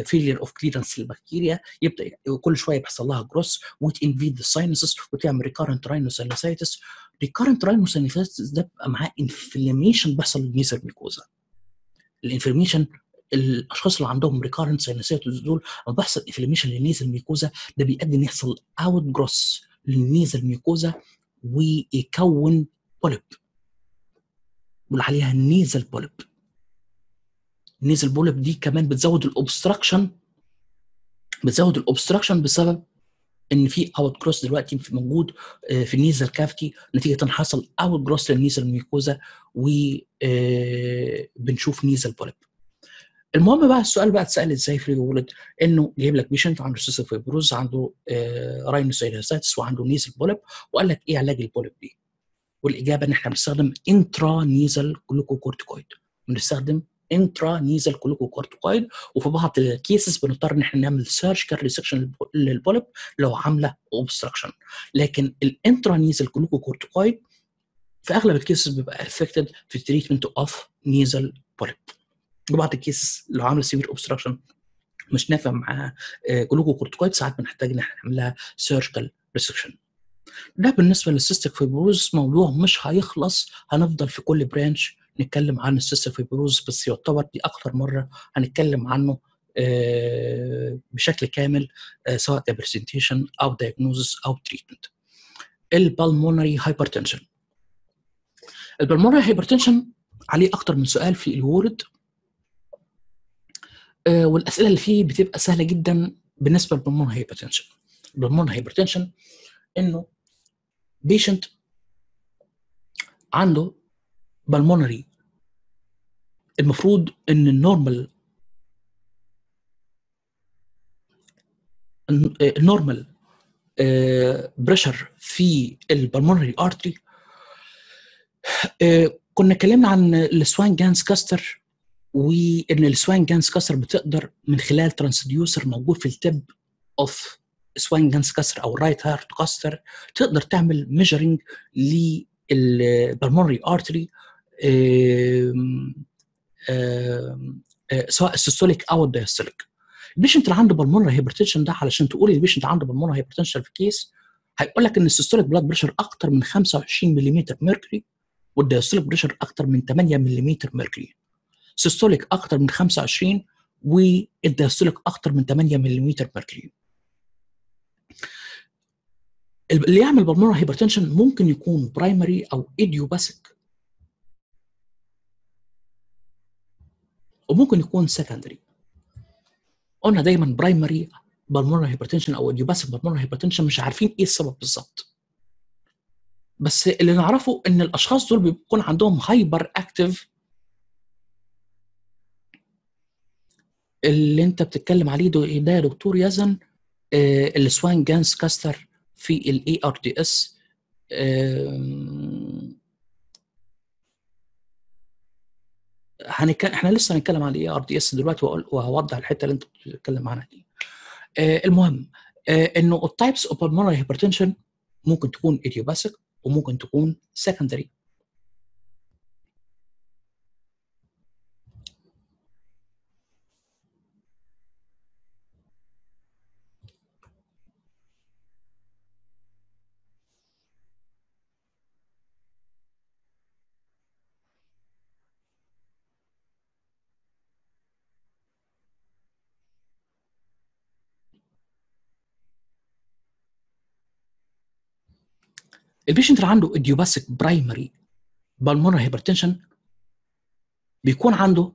failure of clearance للبكتيريا يبدأ كل شوية بيحصل لها جروس وت invade ال sinuses وتعمل recurrent rhinosinusitis recurrent rhinosinusitis ده بيبقى معاه inflammation بيحصل لل nasal mucosa ال inflammation الأشخاص اللي عندهم recurrent sinusitis دول لما بيحصل inflammation لل nasal mucosa ده بيؤدي إن يحصل outgrowth لل nasal mucosa ويكون polyp بنقول عليها ال nasal polyp ال nasal polyp دي كمان بتزود ال obstruction بتزود ال obstruction بسبب إن في outgrowth دلوقتي موجود في ال nasal cavity نتيجة حصل outgrowth لل nasal mucosa وبنشوف nasal polyp المهم بقى السؤال بقى اتسأل إزاي في ال UWorld؟ انه جايب لك patient عنده cystic fibrosis عنده آه وعنده nasal polyp وقال لك إيه علاج ال polyp دي؟ والإجابة إن إحنا بنستخدم intranasal glucocorticoid بنستخدم intranasal glucocorticoid وفي بعض ال cases بنضطر إن إحنا نعمل surgical resection لل polyp لو عاملة obstruction لكن ال intranasal glucocorticoid في أغلب ال cases بيبقى effective في ال treatment of nasal polyp بعض ال cases لو عاملة severe obstruction مش نافع معاها glucocorticoid ساعات بنحتاج إن إحنا نعمل لها surgical resection ده بالنسبة لل cystic fibrosis موضوع مش هيخلص هنفضل في كل branch نتكلم عن ال cystic fibrosis بس يعتبر دي أكتر مرة هنتكلم عنه بشكل كامل سواء ك presentation أو diagnosis أو treatment ال pulmonary hypertension ال pulmonary hypertension عليه أكتر من سؤال في ال UWorld. والأسئلة اللي فيه بتبقى سهلة جدا بالنسبة لل pulmonary hypertension ال pulmonary hypertension إنه patient عنده pulmonary المفروض إن ال normal ال normal pressure في ال pulmonary artery كنا اتكلمنا عن ال Swan-Ganz catheter وإن ال Swan-Ganz catheter بتقدر من خلال transducer موجود في ال tip of Swan-Ganz catheter أو ال right heart catheter تقدر تعمل measuring لل pulmonary artery سواء ال systolic أو ال diastolic ال patient اللي عنده pulmonary hypertension ده علشان تقول ال patient عنده pulmonary hypertension في case هيقول لك إن ال systolic blood pressure أكتر من 25 ملم mercury وال diastolic pressure أكتر من 8 ملم mercury systolic أكتر من 25 وال diastolic أكتر من 8 ملم mercury اللي يعمل pulmonary hypertension ممكن يكون primary أو idiopathic وممكن يكون secondary قلنا دايما primary pulmonary hypertension أو idiopathic pulmonary hypertension مش عارفين إيه السبب بالظبط. بس اللي نعرفه إن الأشخاص دول بيكون عندهم hyperactive اللي انت بتتكلم عليه ده يا دكتور يزن آه ال Swan-Ganz catheter في ال ARDS هنتكلم إحنا لسه هنتكلم عن ال ARDS دلوقتي وهوضح الحتة اللي انت بتتكلم عنها دي. آه المهم آه انه ال types of pulmonary hypertension ممكن تكون idiopathic وممكن تكون secondary ال patient اللي عنده idiopathic primary pulmonary hypertension بيكون عنده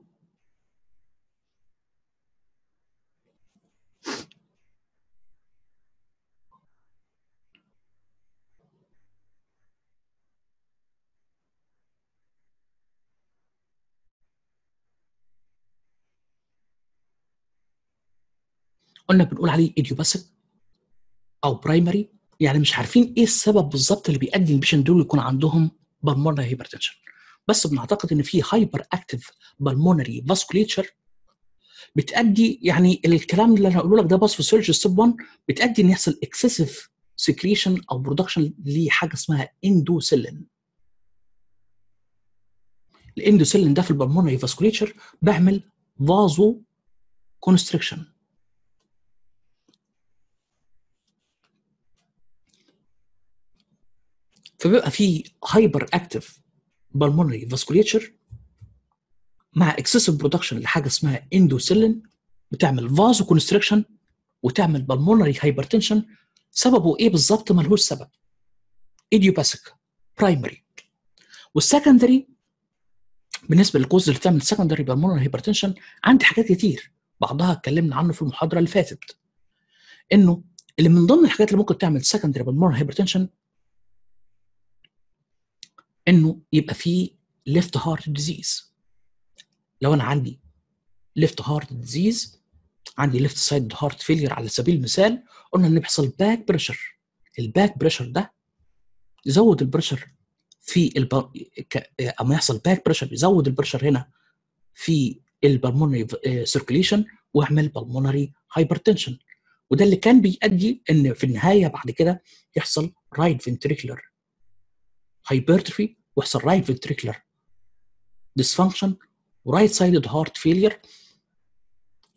قلنا بنقول عليه idiopathic أو primary يعني مش عارفين إيه السبب بالظبط اللي بيؤدي ال patient دول يكون عندهم pulmonary hypertension بس بنعتقد إن في hyperactive pulmonary vasculature بتأدي يعني الكلام اللي أنا هقوله لك ده pathophysiology Step 1 بتأدي إن يحصل excessive secretion أو production لحاجة اسمها endothelin ال endothelin ده في ال pulmonary vasculature بيعمل vaso constriction فبيبقى في hyperactive pulmonary vasculature مع excessive production لحاجة اسمها endothelin بتعمل vasoconstriction وتعمل pulmonary hypertension سببه إيه بالظبط؟ ملهوش سبب. idiopathic primary وال secondary بالنسبة لل cause اللي بتعمل secondary pulmonary hypertension عندي حاجات كتير. بعضها اتكلمنا عنه في المحاضرة اللي فاتت. إنه اللي من ضمن الحاجات اللي ممكن تعمل secondary pulmonary hypertension إنه يبقى في left heart disease لو أنا عندي left heart disease عندي left side heart failure على سبيل المثال قلنا إن بيحصل back pressure ال back pressure ده يزود ال pressure في الب... ك... أما يحصل back pressure يزود ال pressure هنا في ال pulmonary circulation ويعمل pulmonary hypertension وده اللي كان بيؤدي إن في النهاية بعد كده يحصل right ventricular hypertrophy ويحصل right ventricular dysfunction و right sided heart failure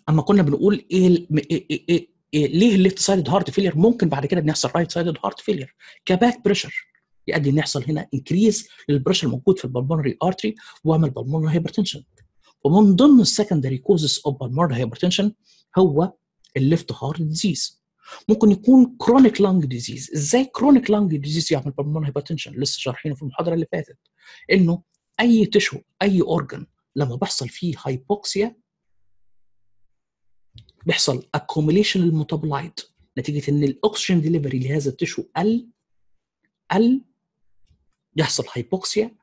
أما كنا بنقول إيه. إيه, إيه, إيه, ليه ال left sided heart failure ممكن بعد كده بنحصل right sided heart failure ك back pressure يؤدي إن يحصل هنا increase لل pressure الموجود في ال pulmonary artery ويعمل pulmonary hypertension ومن ضمن ال secondary causes of pulmonary hypertension هو ال left heart disease ممكن يكون chronic lung disease إزاي chronic lung disease يعمل pulmonary hypertension لسه شارحينه في المحاضرة اللي فاتت. إنه أي tissue أي organ لما بيحصل فيه hypoxia بيحصل accumulation لل metabolite نتيجة إن ال oxygen delivery لهذا ال tissue قل قل يحصل hypoxia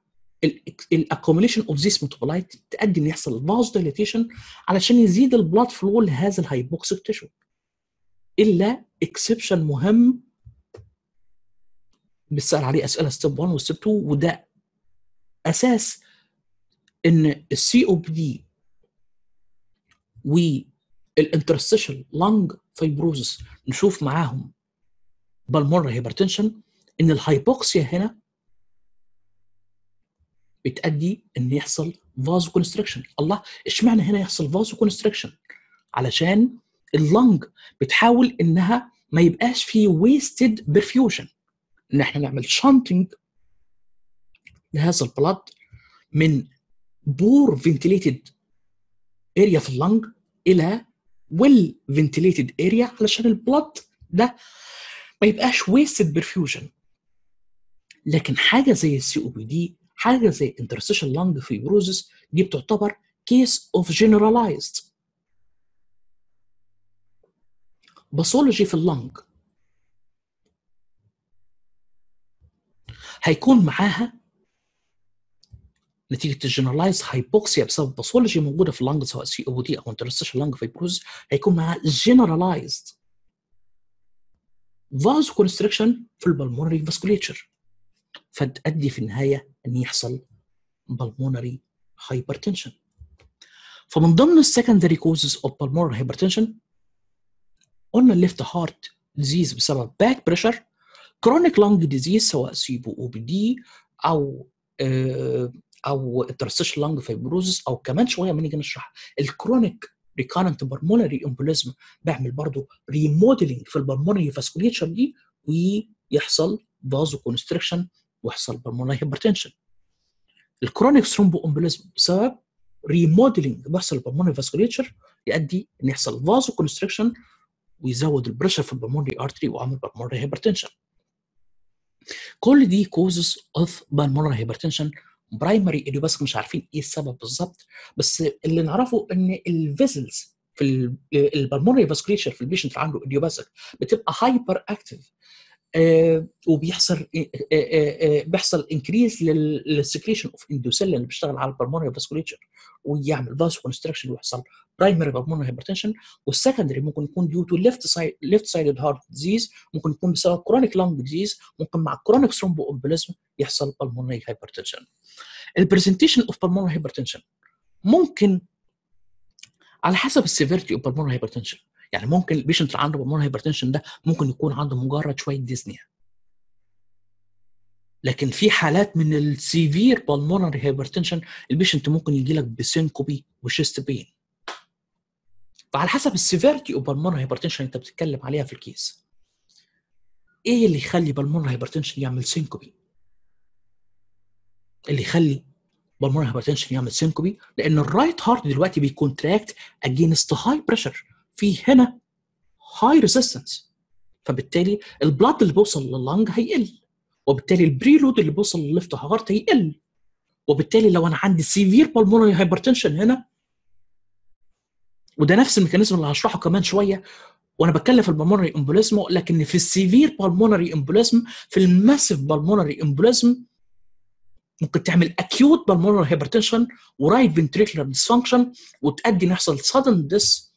ال accumulation of this metabolite تؤدي إن يحصل vasodilatation علشان يزيد ال blood flow لهذا ال hypoxic tissue إلا exception مهم. بتسأل عليه أسئلة Step 1 و Step 2 وده أساس إن ال COPD وال interstitial lung fibrosis نشوف معاهم pulmonary hypertension إن ال hypoxia هنا بتأدي إن يحصل vasoconstriction الله اشمعنى هنا يحصل vasoconstriction علشان ال lung بتحاول إنها ما يبقاش في wasted perfusion إن إحنا نعمل shunting لهذا ال blood من poor ventilated area في ال lung إلى well ventilated area علشان ال blood ده ما يبقاش wasted perfusion لكن حاجة زي ال COPD حاجة زي interstitial lung fibrosis دي بتعتبر case of generalized pathology في ال lung هيكون معاها نتيجة ال generalized hypoxia بسبب pathology موجودة في ال lung سواء COPD أو interstitial lung fibrosis هيكون معاها generalized vasoconstriction في ال pulmonary vasculature فتؤدي في النهاية إن يحصل pulmonary hypertension فمن ضمن ال secondary causes of pulmonary hypertension قلنا ال left heart disease بسبب back pressure chronic lung disease سواء COPD أو آه أو interstitial lung fibrosis أو كمان شوية لما نيجي نشرح ال chronic recurrent pulmonary embolism بيعمل برضه remodeling في ال pulmonary vasculature دي ويحصل vasoconstriction ويحصل pulmonary hypertension ال chronic thromboembolism بسبب remodeling بيحصل pulmonary vasculature يؤدي إن يحصل vasoconstriction ويزود ال pressure في ال pulmonary artery ويعمل pulmonary hypertension كل دي causes of pulmonary hypertension primary idiopathic مش عارفين إيه السبب بالظبط. بس اللي نعرفه إن ال vessels في ال pulmonary vasculature في ال patient اللي عنده idiopathic بتبقى hyperactive وبيحصل آه آه بيحصل increase لل secretion of endothelin اللي بيشتغل على ال pulmonary vasculature ويعمل vasoconstriction ويحصل primary pulmonary hypertension وال secondary ممكن يكون due to left side left sided heart disease ممكن يكون بسبب chronic lung disease ممكن مع chronic thromboembolism يحصل pulmonary hypertension ال presentation of pulmonary hypertension ممكن على حسب ال severity of pulmonary hypertension يعني ممكن ال patient اللي عنده pulmonary hypertension ده ممكن يكون عنده مجرد شوية dyspnea لكن في حالات من ال severe pulmonary hypertension ال patient ممكن يجي لك ب syncope و chest pain فعلى حسب ال severity of pulmonary hypertension انت بتتكلم عليها في ال case إيه اللي يخلي pulmonary hypertension يعمل syncope؟ اللي يخلي pulmonary hypertension يعمل syncope؟ لأن ال right heart دلوقتي بي contract against high pressure في هنا high resistance فبالتالي ال blood اللي بيوصل لل lung هيقل وبالتالي ال preload اللي بيوصل للل left heart هيقل. وبالتالي لو أنا عندي severe pulmonary hypertension هنا وده نفس ال mechanism اللي هشرحه كمان شوية وأنا بتكلم في ال pulmonary embolism لكن في ال severe pulmonary embolism في ال massive pulmonary embolism ممكن تعمل acute pulmonary hypertension و right ventricular dysfunction وتؤدي إن يحصل sudden death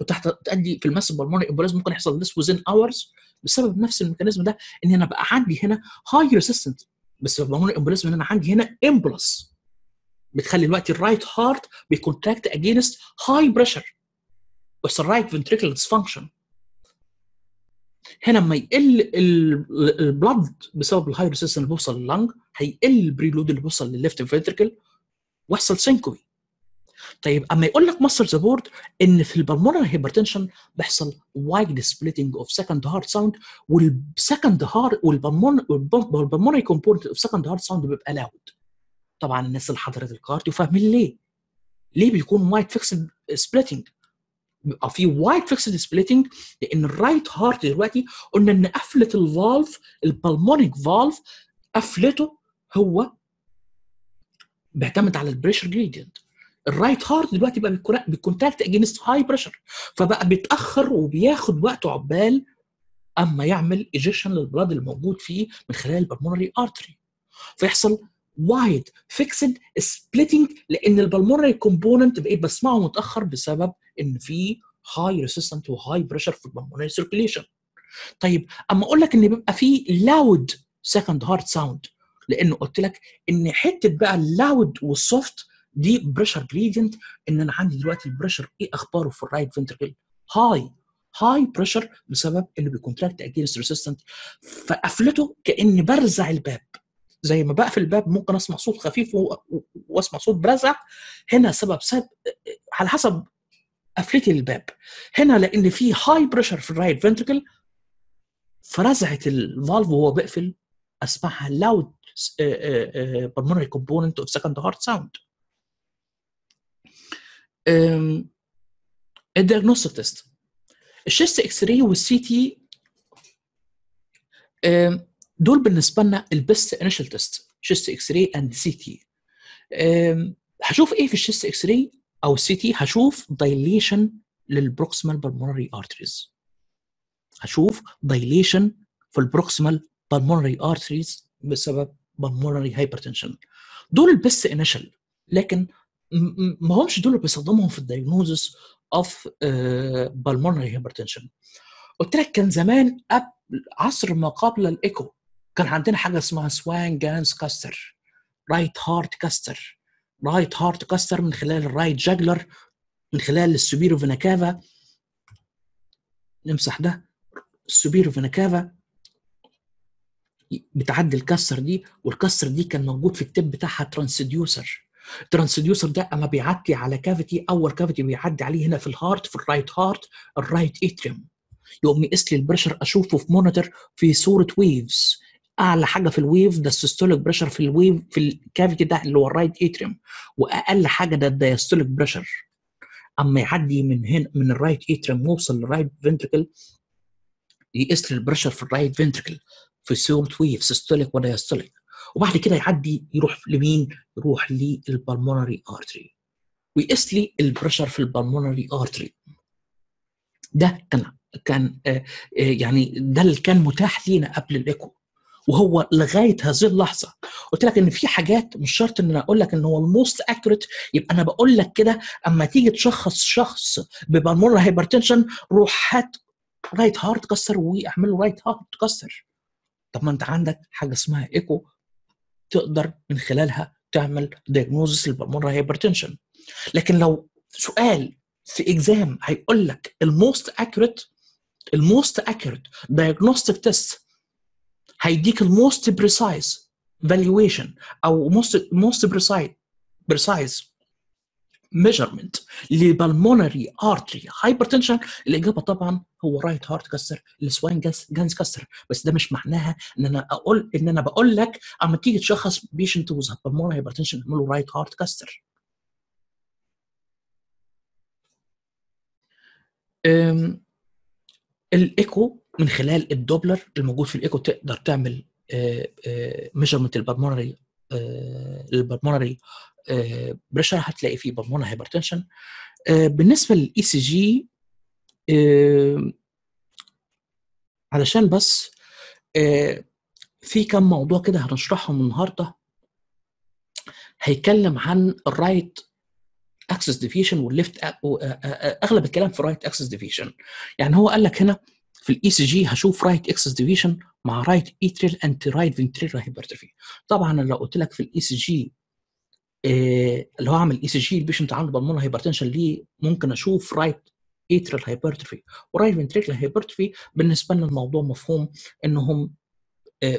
وتحت تؤدي في ال massive pulmonary embolism ممكن يحصل death within hours بسبب نفس ال mechanism ده إن أنا بقى عندي هنا high resistance بس ال pulmonary embolism إن أنا عندي هنا embolus بتخلي دلوقتي ال right heart بي contract against high pressure بس ال right ventricular dysfunction هنا لما يقل ال blood بسبب ال high resistance اللي بيوصل لل lung هيقل ال preload اللي بيوصل لل left ventricle ويحصل syncope طيب أما يقول لك Master the Boards إن في ال pulmonary hypertension بيحصل wide splitting of second heart sound وال second heart وال pulmonary component of second heart sound بيبقى loud طبعا الناس اللي حضرت ال cardio فاهمين ليه. ليه بيكون wide fixed splitting بيبقى في wide fixed splitting لأن ال right heart دلوقتي قلنا إن قفلة ال valve ال pulmonic valve قفلته هو بيعتمد على ال pressure gradient ال right heart دلوقتي بقى بي contract against high pressure فبقى بيتأخر وبياخد وقته عقبال أما يعمل ejection لل blood الموجود فيه من خلال ال pulmonary artery فيحصل wide fixed splitting لأن ال pulmonary component بقيت بسمعه متأخر بسبب إن في high resistance و high pressure في ال pulmonary circulation طيب أما أقول لك إن بيبقى في loud second heart sound لأنه قلت لك إن حتة بقى ال loud وال soft دي pressure gradient إن أنا عندي دلوقتي ال pressure إيه أخباره في ال right ventricle high high pressure بسبب إنه بي contract against resistance فقفلته كأني برزع الباب. زي ما بقفل الباب ممكن أسمع صوت خفيف وأسمع صوت برزع. هنا سبب سبب على حسب قفلتي للباب. هنا لأن في high pressure في ال right ventricle فرزعت ال valve وهو بيقفل أسمعها loud pulmonary component of second heart sound. ال diagnostic test ال chest X-ray وال CT دول بالنسبة لنا ال best initial test chest X-ray and CT هشوف إيه في ال chest X-ray أو ال CT هشوف dilation لل proximal pulmonary arteries هشوف dilation في ال proximal pulmonary arteries بسبب pulmonary hypertension دول ال best initial لكن ما همش دول اللي في ال diagnosis of pulmonary hypertension قلت لك كان زمان قبل عصر ما قبل الإيكو كان عندنا حاجة اسمها Swan-Ganz catheter right heart catheter right heart catheter من خلال ال right jugular من خلال ال superior vena cava نمسح ده. ال superior vena cava بتعدي ال catheter دي وال catheter دي كان موجود في ال tip بتاعها transducer ال transducer ده أما بيعدي على cavity أول cavity بيعدي عليه هنا في ال heart في ال right heart ال right atrium يقوم يقيس لي ال pressure أشوفه في monitor في صورة waves أعلى حاجة في ال wave ده ال systolic pressure في ال wave في ال cavity ده اللي هو ال right atrium وأقل حاجة ده ال diastolic pressure أما يعدي من هنا من ال right atrium يوصل لل right ventricle يقيس لي ال pressure في ال right ventricle في صورة wave systolic و diastolic وبعد كده يعدي يروح لمين؟ يروح لل pulmonary artery. ويقيس لي ال pressure في ال pulmonary artery. ده كان كان آه، آه، يعني ده اللي كان متاح لينا قبل الإيكو. وهو لغاية هذه اللحظة قلت لك إن في حاجات مش شرط إن أنا أقول لك إن هو ال most accurate يبقى أنا بقول لك كده أما تيجي تشخص شخص ب pulmonary hypertension روح هات right heart catheter وأعمل له right heart catheter. طب ما أنت عندك حاجة اسمها إيكو تقدر من خلالها تعمل diagnosis لل pulmonary hypertension لكن لو سؤال في exam هيقول لك ال most accurate ال most accurate diagnostic test هيديك ال most precise evaluation أو most most precise precise measurement ل pulmonary artery hypertension الإجابة طبعا هو right heart catheter ال Swan-Ganz catheter بس ده مش معناها إن أنا أقول إن أنا بقول لك أما تيجي تشخص patient with pulmonary hypertension اعمل له right heart catheter الإيكو من خلال الدوبلر الموجود في الإيكو تقدر تعمل measurement ال pulmonary ال pulmonary pressure هتلاقي فيه pulmonary hypertension. بالنسبة لل ECG علشان بس في كم موضوع كده هنشرحهم النهارده. هيتكلم عن ال right axis deviation وال left أغلب الكلام في right axis deviation يعني هو قال لك هنا في ال ECG هشوف right axis deviation مع right atrial and right ventricular hypertrophy طبعا لو قلت لك في ال ECG اللي هو اعمل ECG ال patient عنده pulmonary hypertension ليه ممكن أشوف right atrial hypertrophy و right ventricle hypertrophy بالنسبة لنا الموضوع مفهوم إنهم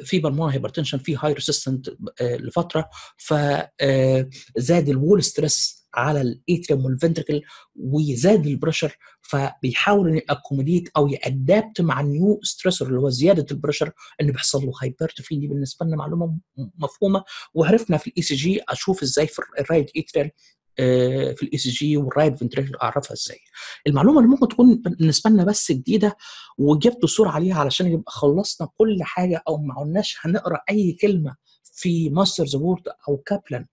في pulmonary hypertension في high resistance لفترة فزاد ال wall stress على ال atrium وال ventricle وزاد ال pressure فبيحاول ي accommodate أو ي adapt مع ال new stressor اللي هو زيادة ال pressure ان بيحصل له hypertrophy دي بالنسبة لنا معلومة مفهومة وعرفنا في ال ECG أشوف إزاي في ال right atrial في ال ECG وال right ventricle أعرفها إزاي. المعلومة اللي ممكن تكون بالنسبة لنا بس جديدة وجبت صورة عليها علشان يبقى خلصنا كل حاجة أو ما قلناش هنقرأ أي كلمة في Master the Boards أو Kaplan آه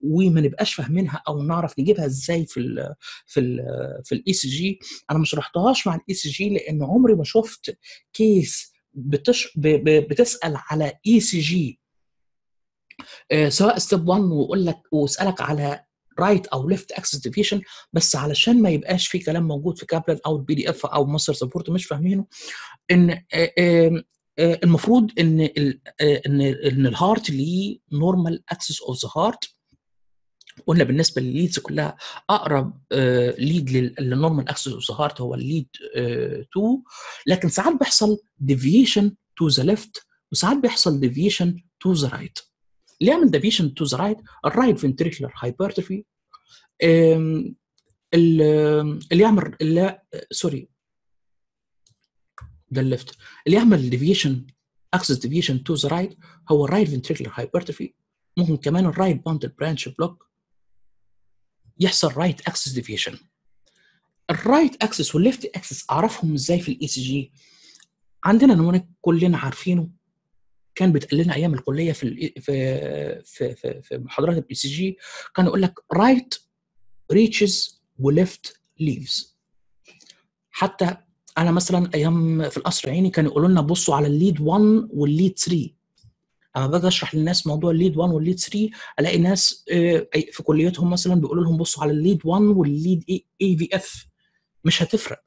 وما نبقاش فاهمينها أو نعرف نجيبها إزاي في ال في ال في ال ECG أنا ما شرحتهاش مع ال ECG لأن عمري ما شفت case بتش بتسأل على ECG آه سواء step 1 ويقول لك ويسألك على right أو left axis deviation بس علشان ما يبقاش في كلام موجود في Kaplan أو ال PDF أو Master the Boards مش فاهمينه إن المفروض إن إن إن ال heart ليه normal axis of the heart قلنا بالنسبة للل leads كلها أقرب lead لل normal axis of the heart هو ال lead 2 لكن ساعات بيحصل deviation to the left وساعات بيحصل deviation to the right اللي يعمل deviation to the right ال right ventricular hypertrophy اللي يعمل اللي sorry ده ال left اللي يعمل deviation axis deviation to the right هو ال right ventricular hypertrophy ممكن كمان ال right bundle branch block يحصل right axis deviation ال right axis وال left axis أعرفهم إزاي في ال ECG عندنا نموذج كلنا عارفينه. كان بيتقال لنا أيام الكلية في في في في, في محاضرات ال ECG كان يقول لك right reaches و left leaves حتى أنا مثلا أيام في القصر العيني كانوا يقولوا لنا بصوا على ال lead 1 وال lead 3 اما باجي أشرح للناس موضوع ال lead 1 وال lead 3 ألاقي ناس في كليتهم مثلا بيقولوا لهم بصوا على ال lead 1 وال lead aVF مش هتفرق.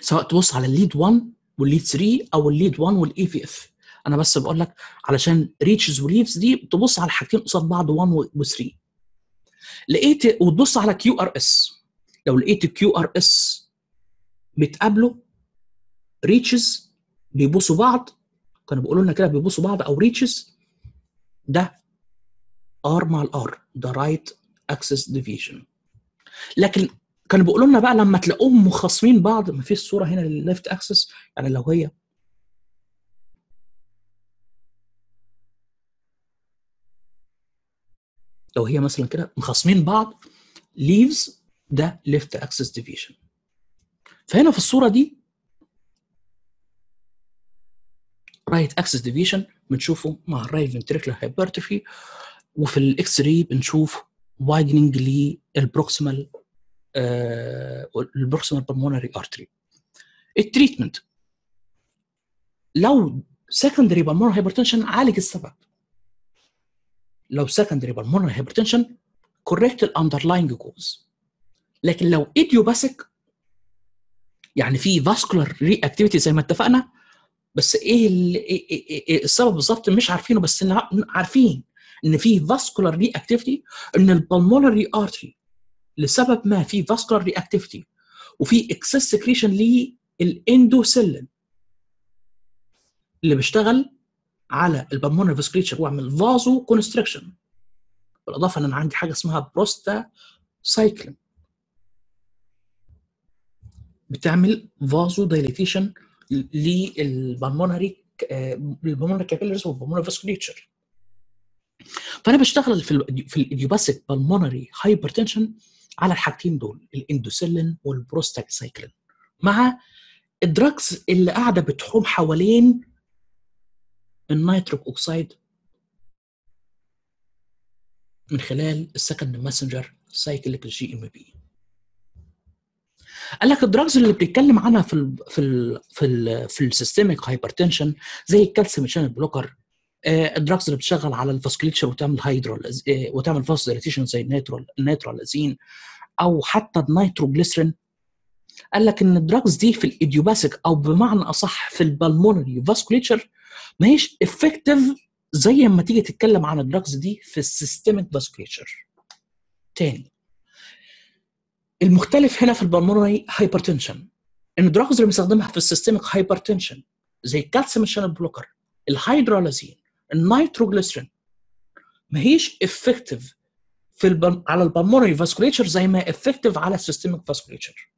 سواء تبص على ال lead 1 وال lead 3 أو ال lead 1 وال aVF أنا بس بقول لك علشان reaches و leaves دي تبص على حاجتين قصاد بعض 1 و3 لقيت وتبص على QRS لو لقيت QRS بيتقابلوا reaches بيبوسوا بعض كانوا بيقولوا لنا كده بيبوسوا بعض أو reaches ده R مع ال R ده right axis deviation لكن كانوا بيقولوا لنا بقى لما تلاقوهم مخاصمين بعض ما فيش صورة هنا للل left axis يعني لو هي لو هي مثلا كده مخاصمين بعض leaves ده left axis deviation فهنا في الصورة دي right axis deviation بنشوفه مع ال right ventricular hypertrophy وفي ال X-ray بنشوف widening لل proximal ال proximal pulmonary artery ال treatment لو secondary pulmonary hypertension عالج السبب. لو secondary pulmonary hypertension correct ال underlying cause لكن لو idiopathic يعني في vascular reactivity زي ما اتفقنا بس إيه, إيه, إيه, إيه السبب بالظبط مش عارفينه بس عارفين إن في vascular reactivity ان ال pulmonary artery لسبب ما في vascular reactivity وفي excess secretion لل endothelin اللي بيشتغل على ال pulmonary vasculature واعمل vasoconstriction بالاضافة إن أنا عندي حاجة اسمها prostacyclin بتعمل vasodilatation لل pulmonary ال pulmonary capillaries وال pulmonary vasculature فأنا بشتغل في في ال idiopathic pulmonary hypertension على الحاجتين دول ال endothelin وال prostacyclin مع ال drugs اللي قاعدة بتحوم حوالين ال nitric oxide من خلال ال second messenger cyclic GMP قال لك ال drugs اللي بتتكلم عنها في ال في ال في ال في ال systemic hypertension زي ال calcium channel blocker ال drugs اللي بتشتغل على ال vasculature وتعمل hydral وتعمل vasodilatation زي ال nitro ال hydralazine أو حتى النيتروجليسرين. قال لك إن ال drugs دي في ال idiopathic أو بمعنى أصح في ال pulmonary vasculature ما هيش effective زي ما تيجي تتكلم عن ال drugs دي في ال systemic vasculature تاني. المختلف هنا في ال pulmonary hypertension إن ال drugs اللي بنستخدمها في ال systemic hypertension زي ال calcium channel blocker ال hydralazine ال nitroglycerin ما هيش effective في ال pul... على ال pulmonary vasculature زي ما effective على ال systemic vasculature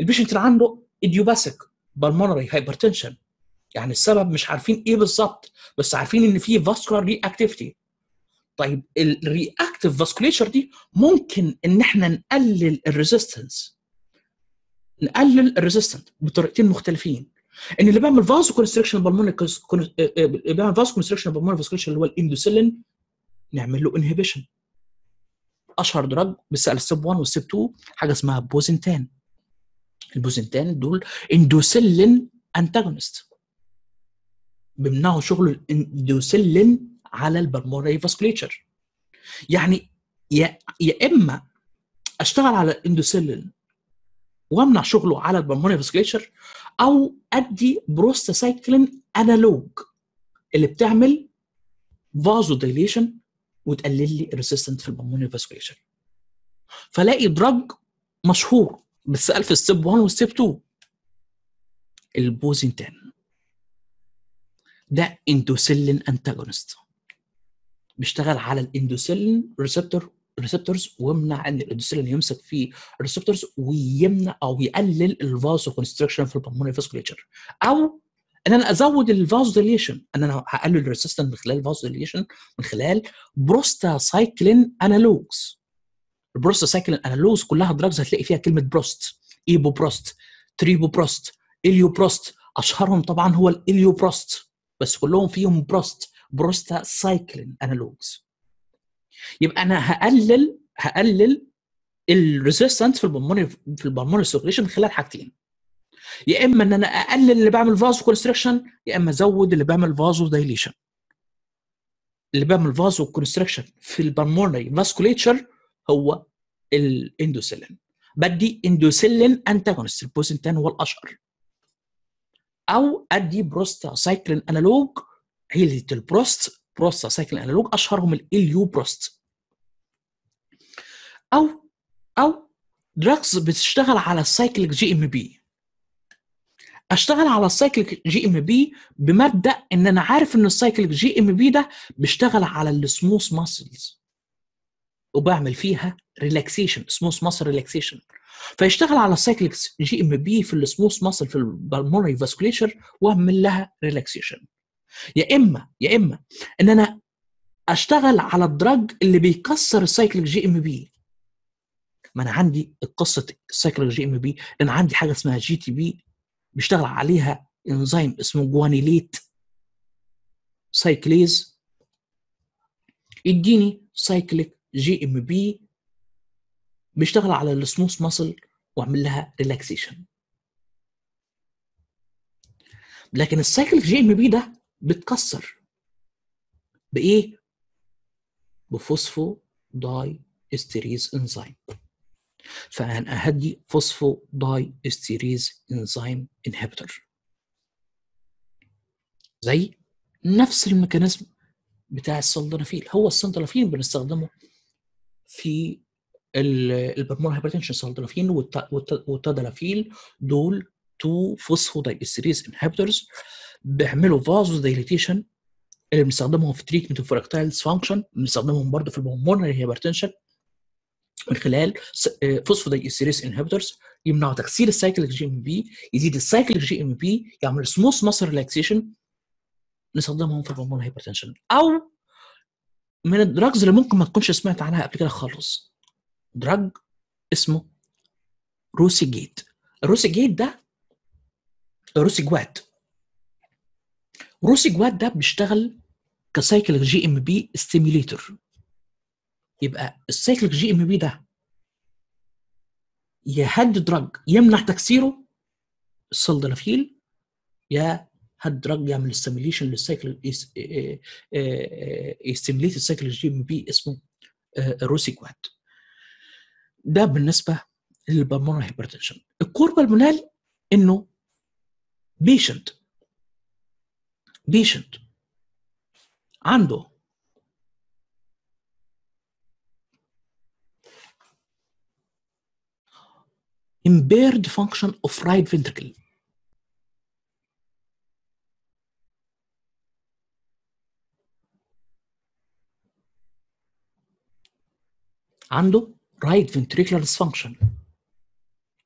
ال patient اللي عنده idiopathic pulmonary hypertension يعني السبب مش عارفين إيه بالظبط بس عارفين إن في vascular reactivity طيب ال reactive vasculature دي ممكن إن إحنا نقلل ال resistance نقلل ال resistance بطريقتين مختلفين. إن اللي بيعمل vasoconstriction pulmonary بيعمل vasoconstriction pulmonary vasculature اللي هو ال endothelin نعمل له inhibition أشهر drug بس ال step 1 وال step 2 حاجة اسمها bosentan ال bosentan دول endothelin antagonist بيمنعوا شغل ال endothelin على ال pulmonary vasculature يعني يا يا إما أشتغل على ال endothelin وأمنع شغله على ال pulmonary vasculature أو أدي prostacyclin analog اللي بتعمل vasodilation وتقلل لي ال resistance في ال pulmonary vasculature فلاقي drug مشهور بتسأل في step 1 و step 2 ال bosentan ده endothelin antagonist بيشتغل على ال endothelin receptor receptors ويمنع إن ال endothelin يمسك في ال receptors ويمنع أو يقلل ال vasoconstriction في ال pulmonary vasculature. أو إن أنا أزود ال vasodilation. إن أنا هقلل ال resistance من خلال ال vasodilation من خلال prostacyclin analogs ال prostacyclin analogs كلها drugs هتلاقي فيها كلمة prost epoprost treprost iloprost أشهرهم طبعا هو ال iloprost بس كلهم فيهم prost prostacyclin analogs. يبقى أنا هقلل هقلل ال resistance في ال pulmonary في ال pulmonary circulation من خلال حاجتين. يا إما إن أنا أقلل اللي بعمل vasoconstriction يا إما أزود اللي بعمل vasodilation اللي بيعمل vasoconstriction في ال pulmonary vasculature هو ال endothelin. بدي endothelin antagonist ال bosentan هو الاشهر أو أدي prostacyclin analog عيله ال prost prostacyclin analog أشهرهم ال iloprost. أو أو drugs بتشتغل على ال cyclic GMP أشتغل على ال cyclic GMP بمبدأ إن أنا عارف إن ال cyclic GMP ده بيشتغل على ال smooth muscles وبعمل فيها ريلاكسيشن سموث ماسل ريلاكسيشن فيشتغل على ال cyclic GMP في ال smooth muscle في ال pulmonary vasculature وأعمل لها relaxation يا إما يا إما إن أنا أشتغل على ال drug اللي بيكسر ال cyclic GMP ما أنا عندي قصة ال cyclic GMP أنا عندي حاجة اسمها GTP بيشتغل عليها انزيم اسمه guanylate cyclase يديني cyclic GMP بيشتغل على ال smooth muscle وأعمل لها relaxation لكن ال cyclic GMP ده بيتكسر. بإيه؟ ب phosphodiesterase enzyme. فأنا هدي phosphodiesterase enzyme inhibitor زي نفس ال mechanism بتاع السلدنافيل هو السلدنافيل بنستخدمه في ال pulmonary hypertension. ال sildenafil وال tadalafil دول two phosphodiesterase inhibitors بيعملوا vasodilatation اللي بنستخدمهم في treatment of erectile dysfunction بنستخدمهم برضه في ال pulmonary hypertension من خلال phosphodiesterase inhibitors يمنعوا تكسير ال cyclic GMP يزيد ال cyclic GMP يعمل سموث ماسل ريلاكسيشن نستخدمهم في ال pulmonary hypertension أو من ال drugs اللي ممكن ما تكونش سمعت عنها قبل كده خالص. drug اسمه riociguat ال riociguat ده riociguat riociguat ده بيشتغل ك cyclic GMP stimulator يبقى ال cyclic GMP ده ياخد drug يمنع تكسيره السلدنافيل يا هد دراج يعمل stimulation لل cyclic ي stimulate ال cyclic GMP اسمه riociguat ده بالنسبة لل pulmonary hypertension ال cor pulmonale إنه patient بيشنت عنده impaired function of right ventricle عنده right ventricular dysfunction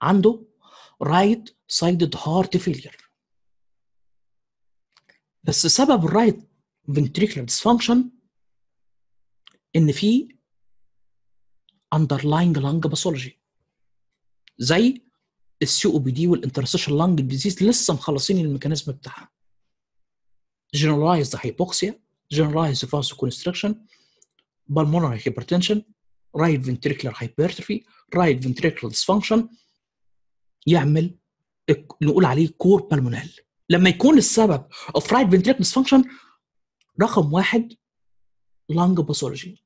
عنده right sided heart failure بس سبب الرايت ventricular dysfunction ان في underlying lung pathology زي السي أو بي دي والانترستيشن لانج ديزيز لسه مخلصين الميكانيزم بتاعها generalized hypoxia generalized vasoconstriction pulmonary hypertension right ventricular hypertrophy right ventricular dysfunction يعمل نقول عليه كور بالمونال لما يكون السبب of right ventricular dysfunction رقم واحد lung pathology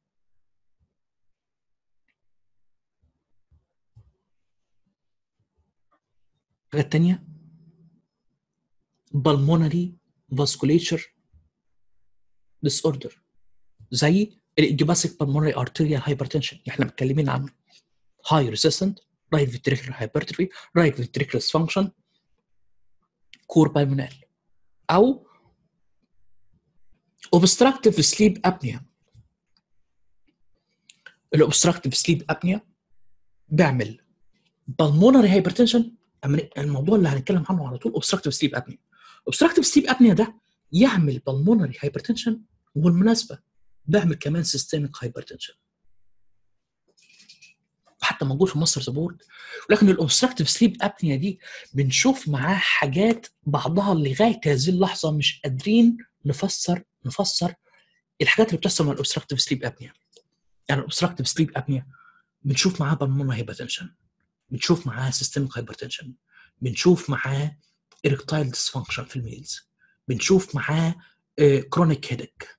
الحاجة التانية pulmonary vasculature disorder زي الايديوباثيك pulmonary arterial hypertension إحنا متكلمين عنه high resistant right ventricular hypertrophy right ventricular dysfunction cor pulmonale أو obstructive sleep apnea ال obstructive sleep apnea بيعمل pulmonary hypertension الموضوع اللي هنتكلم عنه على طول obstructive sleep apnea obstructive sleep apnea ده يعمل pulmonary hypertension وبالمناسبه بيعمل كمان systemic hypertension حتى موجود في Master the Boards ولكن ال obstructive sleep apnea دي بنشوف معاه حاجات بعضها لغاية هذه اللحظة مش قادرين نفسر نفسر الحاجات اللي بتحصل مع ال obstructive sleep apnea يعني ال obstructive sleep apnea بنشوف معاه pulmonary hypertension بنشوف معاه systemic hypertension بنشوف معاه erectile dysfunction في ال males بنشوف معاه chronic headache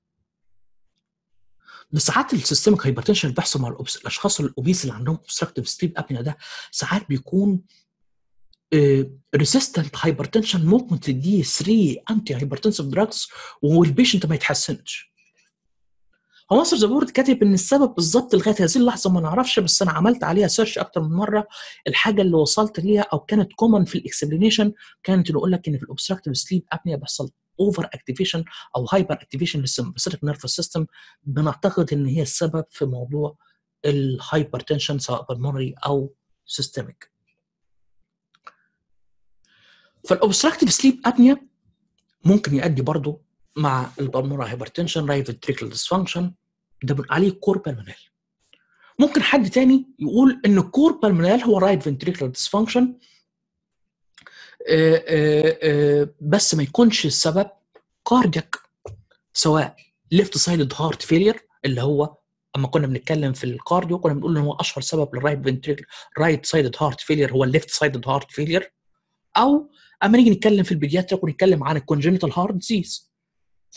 ساعات ال systemic hypertension اللي بيحصل مع. الأشخاص ال obese اللي عندهم obstructive sleep apnea ده ساعات بيكون resistant hypertension ممكن تديه 3 anti hypertensive drugs وال patient ما يتحسنش هو Master the Boards كاتب إن السبب بالظبط لغاية هذه اللحظة ما نعرفش بس أنا عملت عليها search أكتر من مرة الحاجة اللي وصلت ليها أو كانت common في ال explanation كانت يقول لك إن في ال obstructive sleep apnea بيحصل over activation أو hyper activation لل sympathetic nervous system بنعتقد إن هي السبب في موضوع ال hypertension سواء pulmonary أو systemic فال obstructive sleep apnea ممكن يؤدي برضه مع ال pulmonary hypertension right ventricle dysfunction ده بنقول عليه cor pulmonale ممكن حد تاني يقول إن ال cor pulmonale هو right ventricle dysfunction بس ما يكونش السبب cardiac سواء left sided heart failure اللي هو أما كنا بنتكلم في ال cardio كنا بنقول إن هو أشهر سبب لل right ventricle right sided heart failure هو ال left sided heart failure أو أما نيجي نتكلم في ال pediatric ونتكلم عن ال congenital heart disease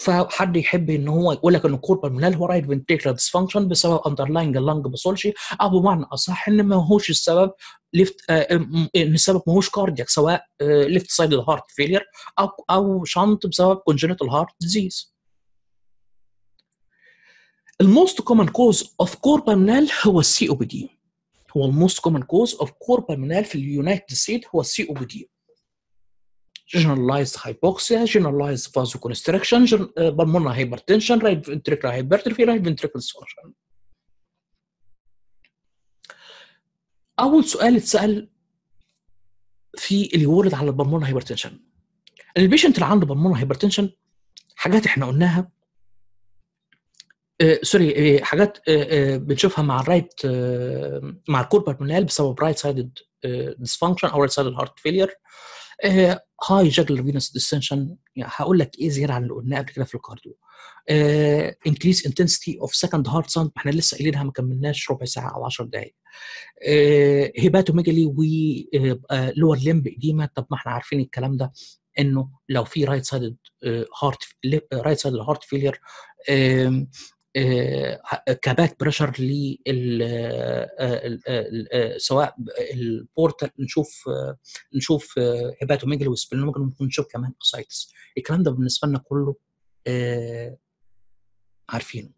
فحد يحب إن هو يقول لك ان ال cor pulmonale هو right ventricular dysfunction بسبب underlying lung pathology أو بمعنى أصح ان ما هوش السبب left آه إن السبب ما هوش cardiac سواء left side heart failure أو أو shunt بسبب congenital heart disease ال most common cause of cor pulmonale هو ال COPD هو ال most common cause of cor pulmonale في ال United States هو ال COPD generalized hypoxia, generalized vasoconstriction, uh, pulmonary hypertension, right ventricular hypertrophy, right ventricular dysfunction. أول سؤال اتسأل في ال UWorld على ال pulmonary hypertension ال patient اللي عنده pulmonary hypertension حاجات إحنا قلناها آه sorry آه حاجات آه آه بنشوفها مع ال right آه مع ال cor pulmonale بسبب right sided dysfunction أو right sided heart failure high jugular venous distention يعني هقول لك إيه زيادة عن اللي قلناه قبل كده في ال cardio. increase intensity of second heart sound إحنا لسه قايلينها ما كملناش ربع ساعة أو 10 دقائق hepatomegaly و lower limb edema طب ما إحنا عارفين الكلام ده إنه لو في right side heart right side heart failure ك back pressure لل سواء ال portal نشوف نشوف hepatomegaly و splenomegaly ممكن نشوف كمان ascites الكلام ده بالنسبة لنا كله عارفينه.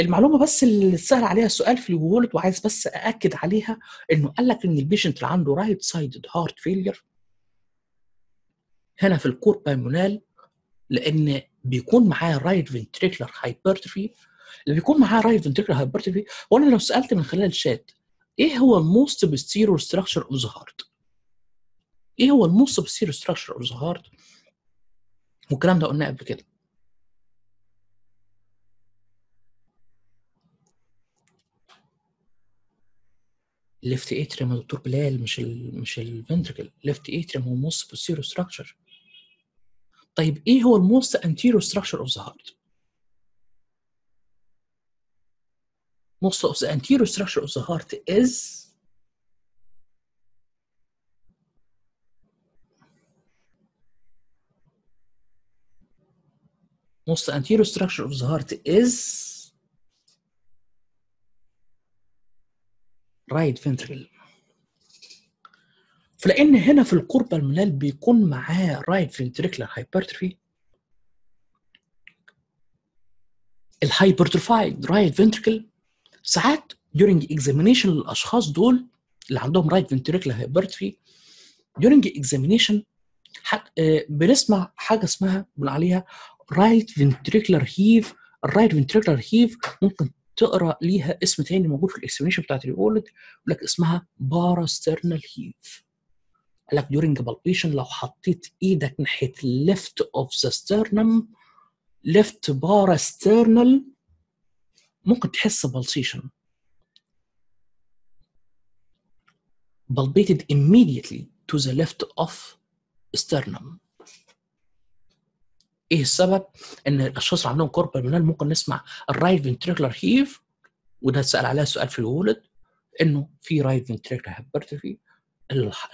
المعلومة بس اللي سهل عليها السؤال في ال UWorld وعايز بس أأكد عليها إنه قال لك إن ال patient اللي عنده right sided heart failure هنا في ال cor pulmonale لأن بيكون معاه right ventricular hypertrophy اللي بيكون معاه right ventricular hypertrophy وأنا لو سألت من خلال الشات إيه هو ال most posterior structure of the heart إيه هو ال most posterior structure of the heart والكلام ده قلناه قبل كده. left atrium يا دكتور بلال مش ال مش ال ventricle left atrium هو most posterior structure طيب إيه هو ال most anterior structure of the heart most of the anterior structure of the heart is most anterior structure of the heart is right ventricle فلان هنا في القربة المنال بيكون معاه right ventricular hypertrophy الهايبرتروفايد right ventricle ساعات during examination للأشخاص دول اللي عندهم right ventricular hypertrophy during examination حت... بنسمع حاجة اسمها بنقول عليها right ventricular heave. ال right ventricular heave ممكن تقرأ ليها اسم تاني موجود في ال explanation بتاعت ال UWorld يقول لك اسمها parasternal heave قال لك during palpation لو حطيت إيدك ناحية left of the sternum left parasternal ممكن تحس pulsation. Palpated immediately to the left of sternum. إيه السبب؟ إن الاشخاص اللي عندهم cor pulmonale ممكن نسمع ال right ventricular heave وده اتسال عليها سؤال في ال World إنه في right ventricular hypertrophy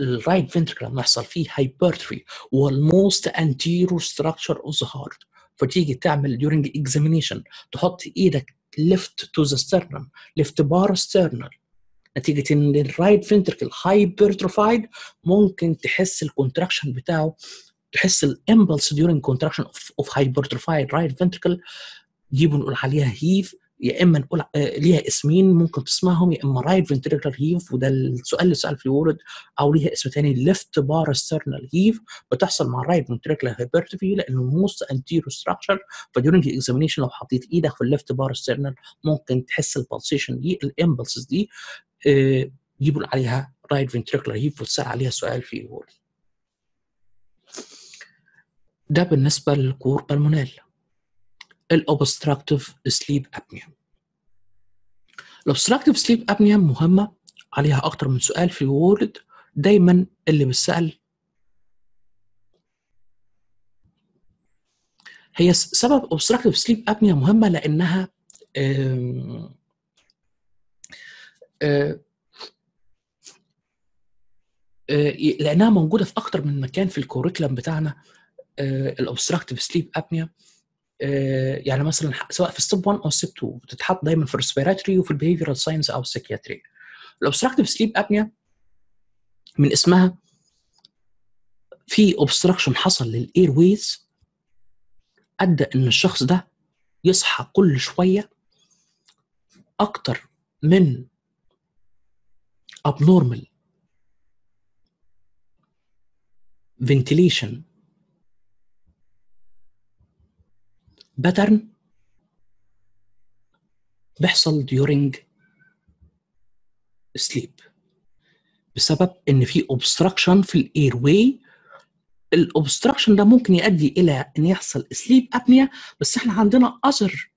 ال right لما يحصل فيه hypertrophy وال most anterior structure of the heart فتيجي تعمل during examination تحط إيدك left to the sternum left parasternal نتيجة إن ال right ventricle hypertrophied ممكن تحس ال contraction بتاعه تحس ال impulse contraction of, of hypertrophied right ventricle دي بنقول عليها heave يا إما نقول آه ليها اسمين ممكن تسمعهم يا إما right ventricular heave وده السؤال اللي سأل في ال World أو ليها اسم ثاني left parasternal heave بتحصل مع ال right ventricular hypertrophy لأنه most anterior structure ف during ال examination لو حطيت إيدك في ال left parasternal ممكن تحس ال pulsation دي ال impulses دي آه بنقول عليها right ventricular heave وتسأل عليها سؤال في ال World ده بالنسبة لل cor pulmonale ال obstructive sleep apnea ال obstructive sleep apnea مهمة عليها أكتر من سؤال في ال World دايما اللي بيسال هي سبب obstructive sleep apnea مهمة لأنها لأنها موجودة في أكتر من مكان في ال curriculum بتاعنا ال obstructive sleep apnea يعني مثلا سواء في step 1 أو step 2 بتتحط دايما في ال respiratory وفي ال behavioral science أو ال psychiatry ال obstructive sleep apnea من اسمها في obstruction حصل لل airways أدى إن الشخص ده يصحى كل شوية أكتر من abnormal ventilation pattern بيحصل during sleep. بسبب إن في obstruction في ال airway ال obstruction ده ممكن يؤدي إلى إن يحصل sleep apnea بس إحنا عندنا other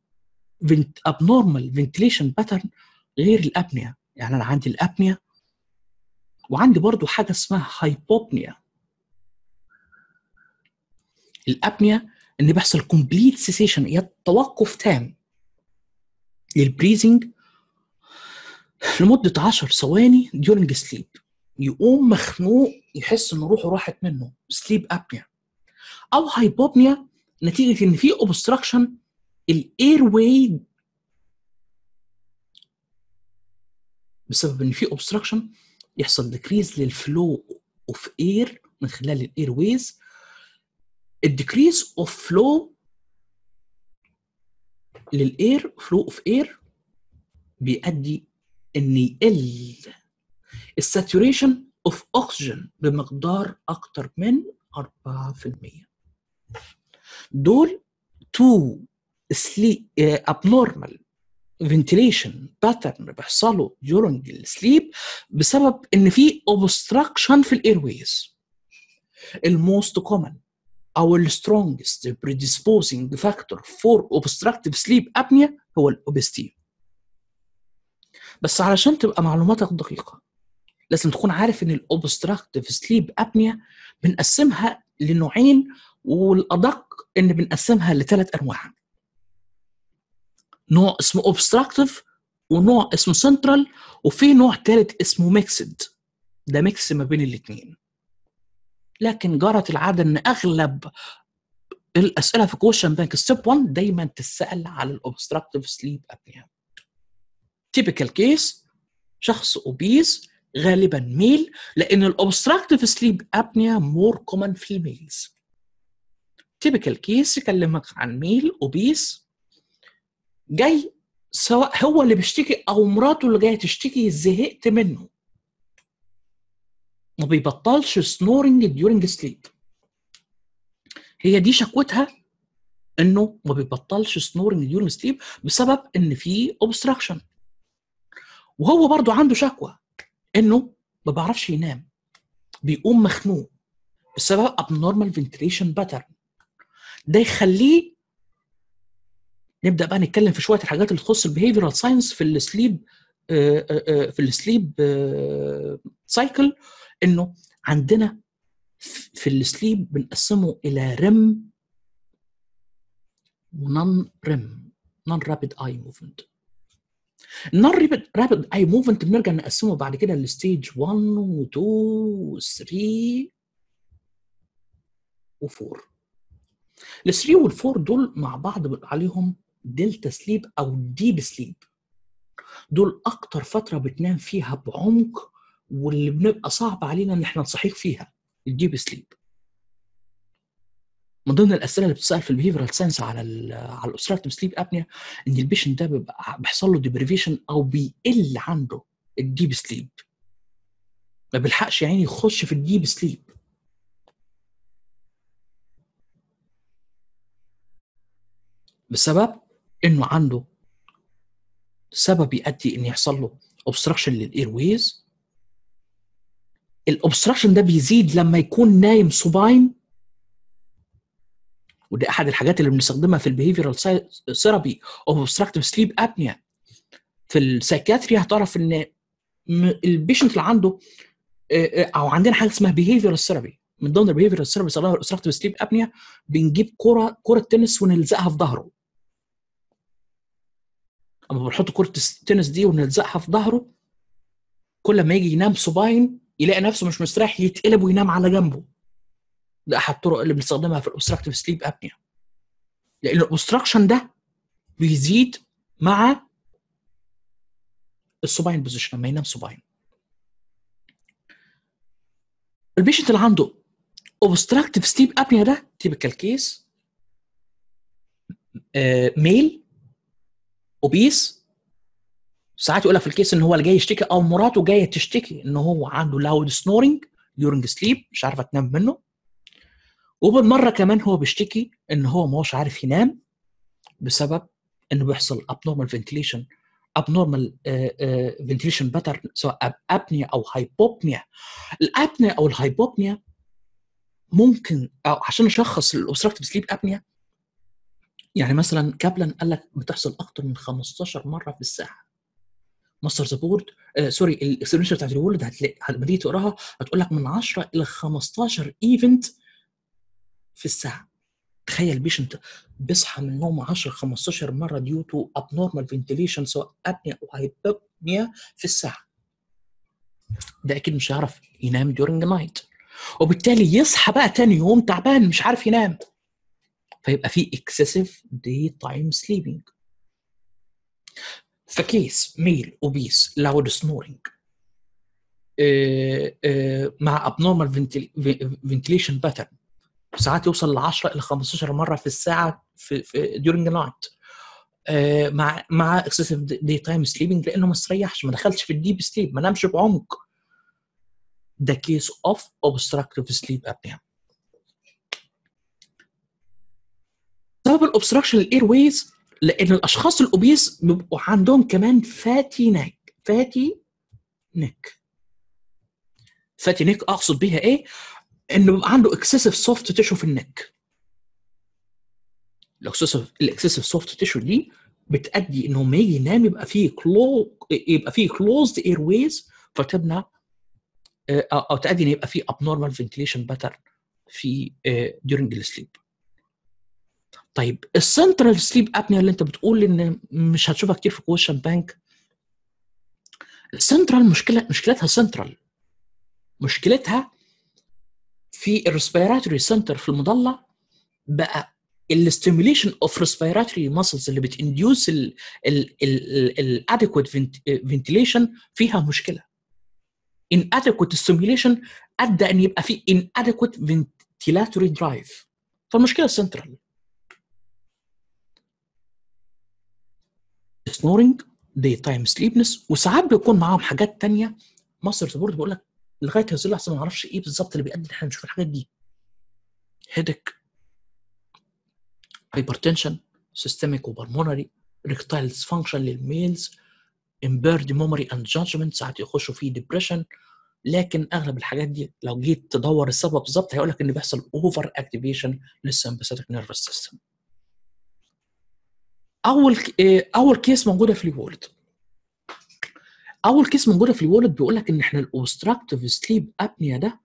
abnormal ventilation pattern غير ال apnea يعني أنا عندي ال apnea وعندي برضو حاجة اسمها hypopnea ال apnea ان بيحصل complete cessation توقف تام. لل breathing لمدة 10 ثواني during sleep. يقوم مخنوق يحس ان روحه راحت منه. sleep apnea أو hypopnea نتيجة إن في obstruction ال airway بسبب إن في obstruction يحصل decrease لل flow of air من خلال ال airways ال decrease of flow لل air flow of air بيؤدي ان يقل ال saturation of oxygen بمقدار أكتر من 4% دول two sleep abnormal ventilation pattern بيحصلوا during ال sleep بسبب إن في obstruction في ال airways ال most common أو ال strongest predisposing factor for obstructive sleep apnea هو ال obesity بس علشان تبقى معلوماتك دقيقة لازم تكون عارف إن ال obstructive sleep apnea بنقسمها لنوعين والأدق إن بنقسمها لثلاث أنواع. نوع اسمه obstructive ونوع اسمه سنترال وفي نوع ثالث اسمه mixed ده mix ما بين الاثنين لكن جرت العاده إن أغلب الأسئلة في question bank step 1 دايما تسأل على ال obstructive sleep apnea typical case شخص obese غالبا male لأن ال obstructive sleep apnea more common في ال males typical case يكلمك عن male obese جاي سواء هو اللي بيشتكي أو مراته اللي جاية تشتكي زهقت منه. ما بيبطلش snoring during sleep هي دي شكوتها إنه ما بيبطلش snoring during sleep بسبب إن في obstruction وهو برضو عنده شكوى إنه ما بيعرفش ينام. بيقوم مخنوق بسبب abnormal ventilation pattern. ده يخليه نبدأ بقى نتكلم في شوية الحاجات اللي تخص ال behavioral science في ال sleep في ال sleep cycle إنه عندنا في ال sleep بنقسمه إلى REM و non REM non rapid eye movement. ال non rapid eye movement بنرجع نقسمه بعد كده ل stage 1 و2 و3 و4 ال 3 وال 4 دول مع بعض بيبقى عليهم delta sleep أو deep sleep. دول أكتر فترة بتنام فيها بعمق واللي بنبقى صعب علينا إن إحنا نصحيك فيها. ال deep sleep من ضمن الأسئلة اللي بتسأل في ال behavioral science على على ال obstructive sleep apnea إن ال patient ده بيبقى بيحصل له deprivation أو بيقل عنده ال deep sleep ما بيلحقش يعني يخش في ال deep sleep بسبب إنه عنده سبب يؤدي إن يحصل له obstruction لل airways ال obstruction ده بيزيد لما يكون نايم supine. ودي أحد الحاجات اللي بنستخدمها في ال behavioral therapy أو obstructive sleep apnea في ال psychiatry هتعرف إن ال patient اللي عنده أو عندنا حاجة اسمها behavioral therapy من ضمن ال behavioral therapies بيستخدمها ال obstructive sleep apnea بنجيب كره كرة تنس ونلزقها في ظهره. أما بنحط كرة التنس دي ونلزقها في ظهره كل ما يجي ينام supine يلاقي نفسه مش مستريح يتقلب وينام على جنبه. ده أحد الطرق اللي بنستخدمها في ال obstructive sleep apnea لأن ال obstruction ده بيزيد مع ال supine position لما ينام supine ال patient اللي عنده obstructive sleep apnea ده typical case male obese ساعات يقول لك في ال case إن هو اللي جاي يشتكي أو مراته جاية تشتكي إن هو عنده loud snoring during sleep مش عارفة تنام منه. وبالمره كمان هو بيشتكي إن هو ما هوش عارف ينام بسبب إنه بيحصل abnormal ventilation. abnormal ventilation pattern سواء apnea أو hypopnea ال apnea أو ال hypopnea ممكن أو عشان نشخص ال obstructive sleep apnea يعني مثلا Kaplan قال لك بتحصل أكتر من 15 مرة في الساعة. Master the Boards آه sorry ال explanation بتاعت ال UWorld هتلاقي لما تيجي تقراها هتقول لك من 10 إلى 15 event في الساعة. تخيل ال patient بيصحى من النوم 10 15 مرة due to abnormal ventilation سواء apnea أو hypopnea في الساعة. ده أكيد مش هيعرف ينام during night وبالتالي يصحى بقى تاني يوم تعبان مش عارف ينام. فيبقى في excessive daytime sleeping ف case male obese loud snoring مع abnormal ventilation pattern ساعات يوصل ل 10 إلى 15 مرة في الساعة في, في during night مع مع excessive daytime sleeping لأنه ما استريحش ما دخلش في ال deep sleep ما نامش بعمق. ده case of obstructive sleep apnea سبب ال obstruction ال airways لأن الأشخاص ال obese بيبقوا عندهم كمان fatty neck fatty neck. fatty neck أقصد بيها إيه؟ إنه بيبقى عنده excessive soft tissue في ال neck ال excessive ال excessive soft tissue دي بتأدي إنه لما يجي ينام يبقى فيه clo يبقى فيه closed airways فتبنى أو تؤدي ان يبقى فيه abnormal ventilation pattern في during ال sleep طيب ال central sleep apnea اللي انت بتقول إن مش هتشوفها كتير في question bank ال central مشكله مشكلتها سنترال مشكلتها في ال respiratory center في ال medulla بقى ال stimulation of respiratory muscles اللي بت induce ال adequate ventilation فيها مشكلة. inadequate stimulation أدى إن يبقى في inadequate ventilatory drive. فالمشكلة central snoring daytime sleepiness وساعات بيكون معاهم حاجات تانية. Master the Boards بيقول لك لغاية هذه اللحظة ما أعرفش إيه بالظبط اللي بيؤدي إن إحنا نشوف الحاجات دي. headache hypertension systemic و pulmonary erectile dysfunction لل males impaired memory and judgment ساعات يخشوا في depression لكن أغلب الحاجات دي لو جيت تدور السبب بالظبط هيقول لك إن بيحصل over activation لل sympathetic nervous system أول أول case موجودة في ال UWorld أول case موجودة في ال UWorld بيقول لك إن إحنا ال obstructive sleep apnea ده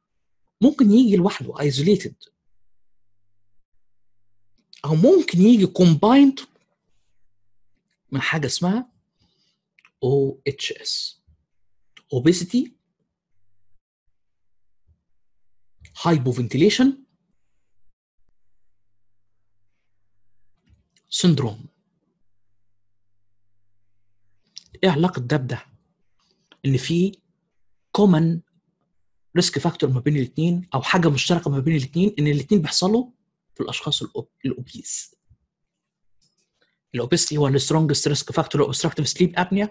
ممكن يجي لوحده isolated أو ممكن يجي combined من حاجة اسمها OHS obesity hypoventilation syndrome. إيه علاقة ده بده؟ إن في common risk factor ما بين الاثنين أو حاجة مشتركة ما بين الاثنين إن الاثنين بيحصلوا في الأشخاص ال obese ال obesity هو ال strongest risk factor obstructive sleep apnea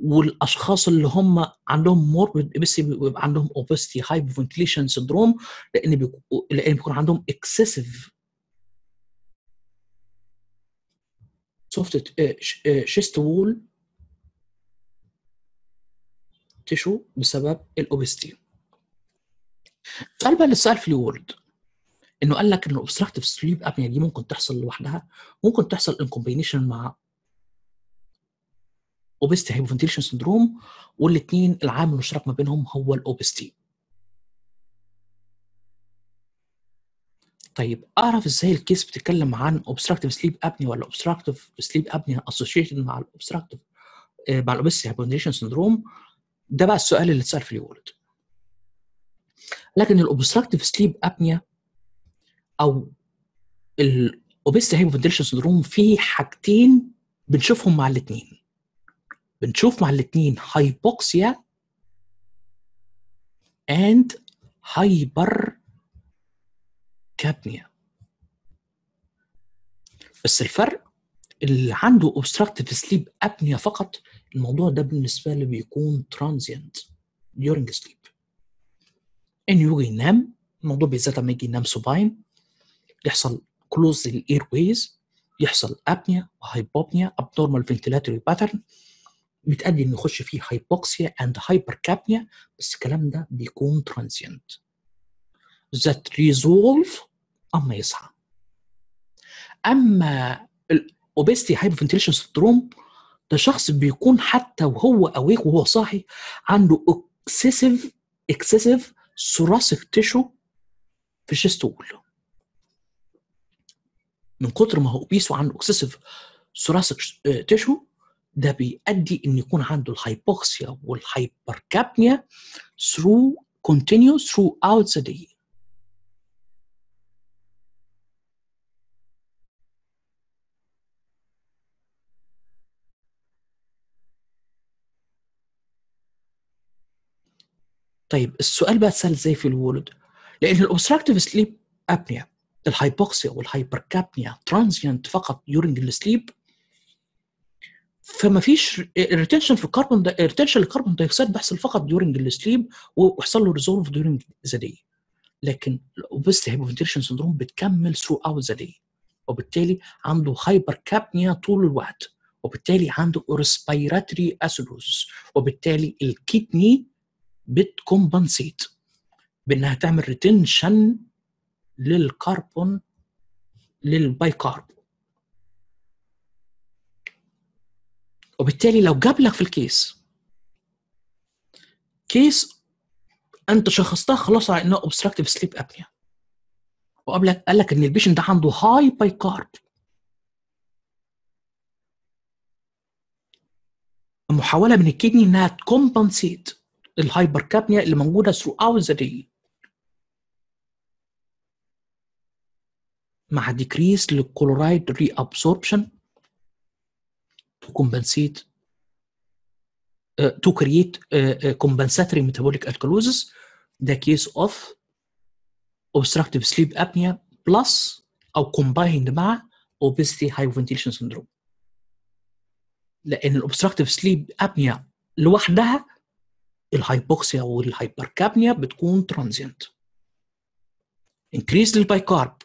والأشخاص اللي هم عندهم obesity بيبقى عندهم obesity hypoventilation syndrome لأن لأن بيكون عندهم excessive soft chest wall tissue بسبب ال obesity السؤال بقى اللي اتسال في ال UWorld. إنه قال لك ان ال obstructive sleep apnea دي ممكن تحصل لوحدها ممكن تحصل in combination مع obesity hypoventilation syndrome والاثنين العامل المشترك ما بينهم هو ال obesity طيب أعرف إزاي ال case بتتكلم عن obstructive sleep apnea ولا obstructive sleep apnea associated مع ال obstructive آه، مع ال obesity hypoventilation syndrome ده بقى السؤال اللي اتسأل في ال UWorld لكن ال obstructive sleep apnea أو ال obesity hypoventilation syndrome في حاجتين بنشوفهم مع الاثنين بنشوف مع الاثنين hypoxia and hypercapnia بس الفرق اللي عنده obstructive sleep apnea فقط الموضوع ده بالنسبة له بيكون transient during sleep. انه يجي ينام الموضوع بالذات لما يجي ينام supine يحصل close لل airways يحصل apnea و hypopnea abnormal ventilatory pattern بتأدي إنه يخش فيه hypoxia and hypercapnia بس الكلام ده بيكون transient that resolve أما يصحى. أما ال obesity hypoventilation syndrome ده شخص بيكون حتى وهو awake وهو صاحي عنده excessive excessive thoracic tissue في ال chest من كتر ما هو obese وعنده excessive thoracic tissue ده بيؤدي إن يكون عنده ال hypoxia وال hypercapnia through continue throughout the day. طيب السؤال بقى اتسال إزاي في ال UWorld؟ لأن ال obstructive sleep apnea ال hypoxia وال hypercapnia transient فقط during ال sleep فما فيش ال retention في الكربون ال retention لل carbon dioxide بيحصل فقط during ال sleep ويحصل له resolve during the day لكن ال obesity hypoventilation syndrome بتكمل throughout the day وبالتالي عنده hypercapnia طول الوقت. وبالتالي عنده respiratory acidosis وبالتالي ال kidney بت compensate بأنها تعمل retention للكربون لل bicarb وبالتالي لو جاب لك في ال case case أنت شخصتها خلاص على انها obstructive sleep apnea وقبلك قال لك إن ال patient ده عنده high bicarb محاوله من ال kidney إنها ت compensate ال hypercapnia اللي موجوده اوت ذا داي مع decrease لل chloride absorption to compensate uh, to create uh, uh, compensatory metabolic alkalosis the case of obstructive sleep apnea plus أو combined مع obesity hypoventilation syndrome لأن ال obstructive sleep apnea لوحدها ال hypoxia وال hypercapnia بتكون transient increase لل bicarb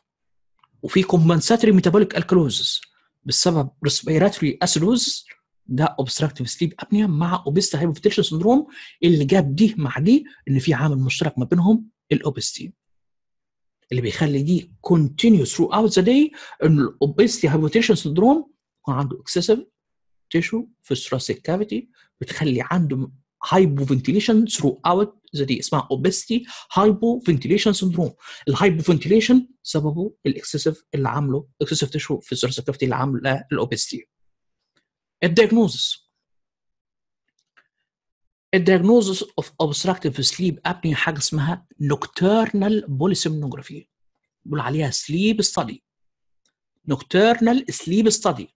وفي compensatory metabolic alkalosis بسبب respiratory acidosis ده obstructive sleep apnea مع obesity hypoventilation syndrome اللي جاب دي مع دي إن في عامل مشترك ما بينهم ال obesity اللي بيخلي دي continue throughout the day ان ال obesity hypoventilation syndrome يكون عنده excessive tissue في ال thoracic cavity بتخلي عنده throughout the day اسمها obesity hypoventilation syndrome ال hypoventilation سببه ال excessive اللي عامله excessive tissue في ال thoracic cavity اللي عامله ال obesity ال diagnosis ال diagnosis of obstructive sleep apnea حاجة اسمها nocturnal polysomnography بيقول عليها sleep study nocturnal sleep study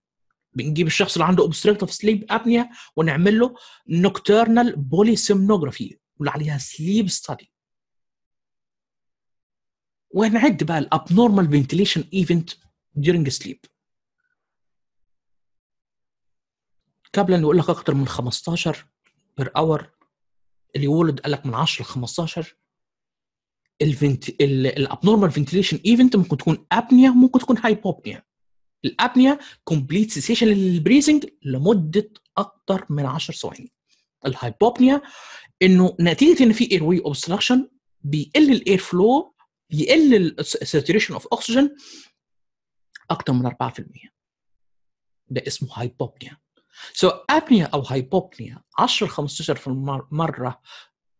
بنجيب الشخص اللي عنده obstructive sleep apnea ونعمل له nocturnal polysomnography بيقول عليها sleep study ونعد بقى ال abnormal ventilation event during sleep. أن يقول لك أكتر من 15 per hour ال UWorld قال لك من 10 ل 15 ال event ال abnormal ventilation event ممكن تكون apnea ممكن تكون hypopnea ال apnea complete cessation لل breathing لمدة أكتر من 10 ثواني. ال hypopnea إنه نتيجة إن في airway obstruction بيقل ال air flow بيقل ال saturation of oxygen أكتر من 4% ده اسمه hypopnea so so, apnea أو hypopnea 10 15 في المره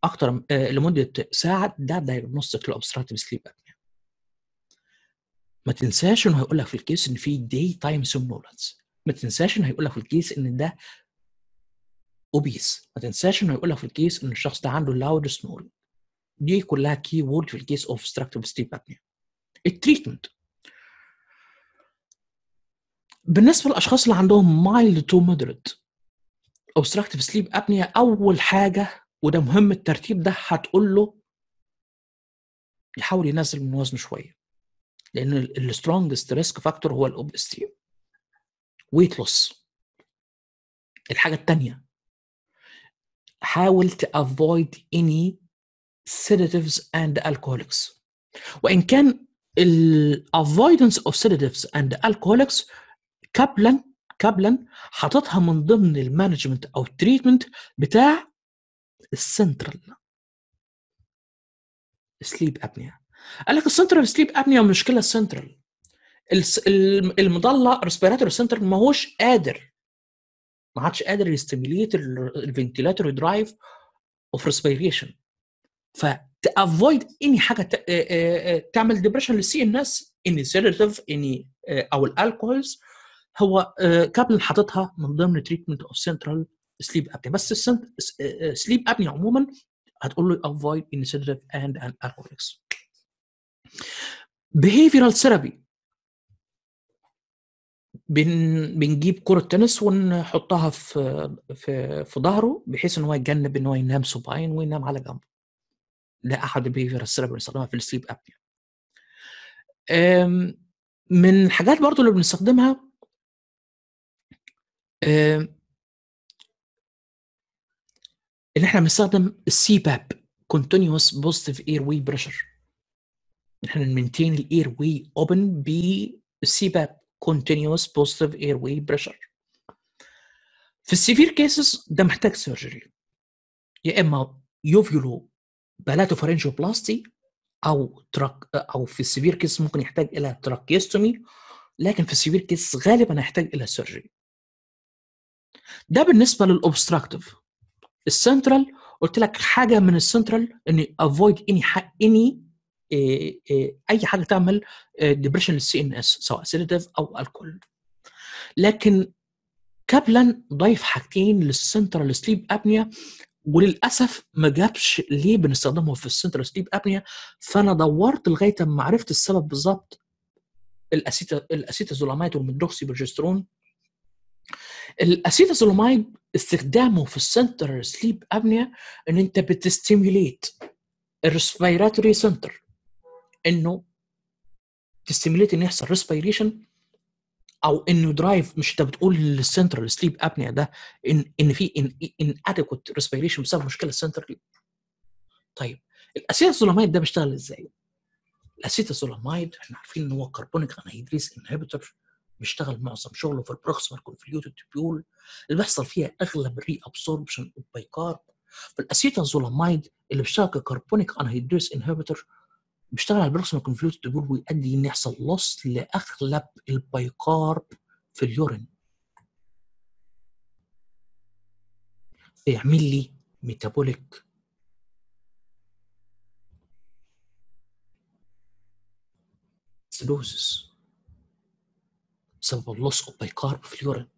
أكتر آه لمدة ساعة ده diagnostic ل obstructive sleep apnea ما تنساش انه هيقول لك في ال case إن في daytime somnolence ما تنساش إنه هيقول لك في ال case إن ده obese ما تنساش إنه هيقول لك في ال case إن الشخص ده عنده loud snoring دي كلها key word في ال case of obstructive sleep apnea ال treatment بالنسبة للأشخاص اللي عندهم mild to moderate obstructive sleep apnea أول حاجة وده مهم الترتيب ده هتقول له يحاول ينزل من وزنه شوية. لأن ال strongest risk factor هو ال obesity weight loss الحاجة الثانية حاول avoid any sedatives and alcohols. وإن كان ال avoidance of sedatives and alcohols Kaplan Kaplan حاططها من ضمن ال management أو ال treatment بتاع ال central sleep apnea قال لك ال central sleep apnea مشكلة ال central ال medulla respiratory center ما هوش قادر. ما عادش قادر ي stimulate ال ventilatory drive of respiration فت avoid any حاجة تعمل depression لل CNS any sedative any أو ال alcohols هو Kaplan حاططها من ضمن treatment of central sleep apnea بس sleep apnea عموما هتقول له avoid any sedative and any alcohols. Behavioral therapy بن بنجيب كرة تنس ونحطها في في في ظهره بحيث إن هو يتجنب إن هو ينام supine وينام على جنبه. ده أحد ال behavioral therapy بنستخدمها في ال sleep apnea. من الحاجات برضو اللي بنستخدمها إن إحنا بنستخدم ال CPAP continuous positive airway pressure إحنا ن maintain ال airway open بال CPAP continuous positive airway pressure. في ال severe cases ده محتاج surgery يا إما uvulopalatopharyngoplasty أو trach أو في ال severe case ممكن يحتاج إلى tracheostomy لكن في ال severe case غالبا هيحتاج إلى surgery ده بالنسبة لل obstructive ال central قلت لك حاجة من السنترال إني avoid any any أي حاجة تعمل depression لل CNS سواء sedative أو الكول لكن Kaplan ضايف حاجتين لل central sleep apnea وللأسف ما جابش ليه بنستخدمه في ال central sleep apnea فأنا دورت لغاية ما عرفت السبب بالظبط ال aceta- ال acetazolamide وال medroxyprogesterone ال acetazolamide استخدامه في ال central sleep apnea إن أنت بت stimulate ال respiratory center إنه ت stimulate ان يحصل respiration أو إنه drive مش أنت بتقول لل central sleep apnea ده ان إن في inadequate respiration بسبب مشكلة السنترال طيب ال acetazolamide ده بيشتغل إزاي؟ ال acetazolamide إحنا عارفين إن هو carbonic anhydrase inhibitor بيشتغل معظم شغله في ال proximal convoluted tubule اللي بيحصل فيها أغلب ال reabsorption of bicarb فال acetazolamide اللي بيشتغل ك carbonic anhydrase inhibitor بيشتغل على ال proximal convoluted tubule ويؤدي ان يحصل loss لأغلب ال bicarb في ال urine. فيعمل لي metabolic acidosis بسبب ال loss of bicarb في ال urine.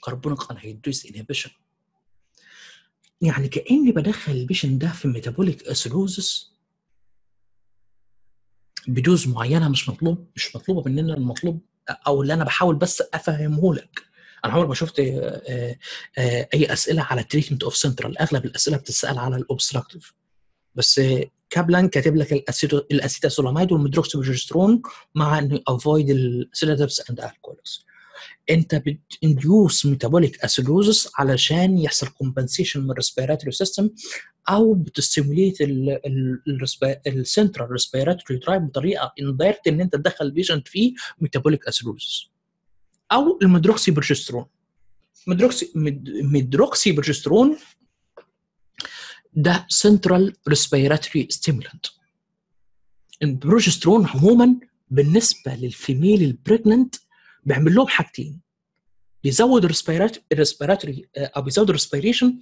carbonic anhydrase inhibition يعني كأني بدخل ال patient ده في metabolic acidosis ب dose معينة مش مطلوب مش مطلوبة مننا المطلوب أو اللي أنا بحاول بس أفهمه لك. أنا عمري ما شفت أي أسئلة على treatment of central أغلب الأسئلة بتسال على ال obstructive بس Kaplan كاتب لك ال acetazolamide وال medroxyprogesterone مع إنه avoid ال sedatives and alcohols أنت بت induce metabolic acidosis علشان يحصل compensation من ال respiratory system أو بت stimulate ال central respiratory drive بطريقة indirect إن أنت تدخل ال patient فيه metabolic acidosis أو ال medroxyprogesterone medroxy- medroxyprogesterone ده central respiratory stimulant ال progesterone عموما بالنسبة لل female ال pregnant بيعمل لهم حاجتين. بيزود ال respiratory أو بيزود ال respiration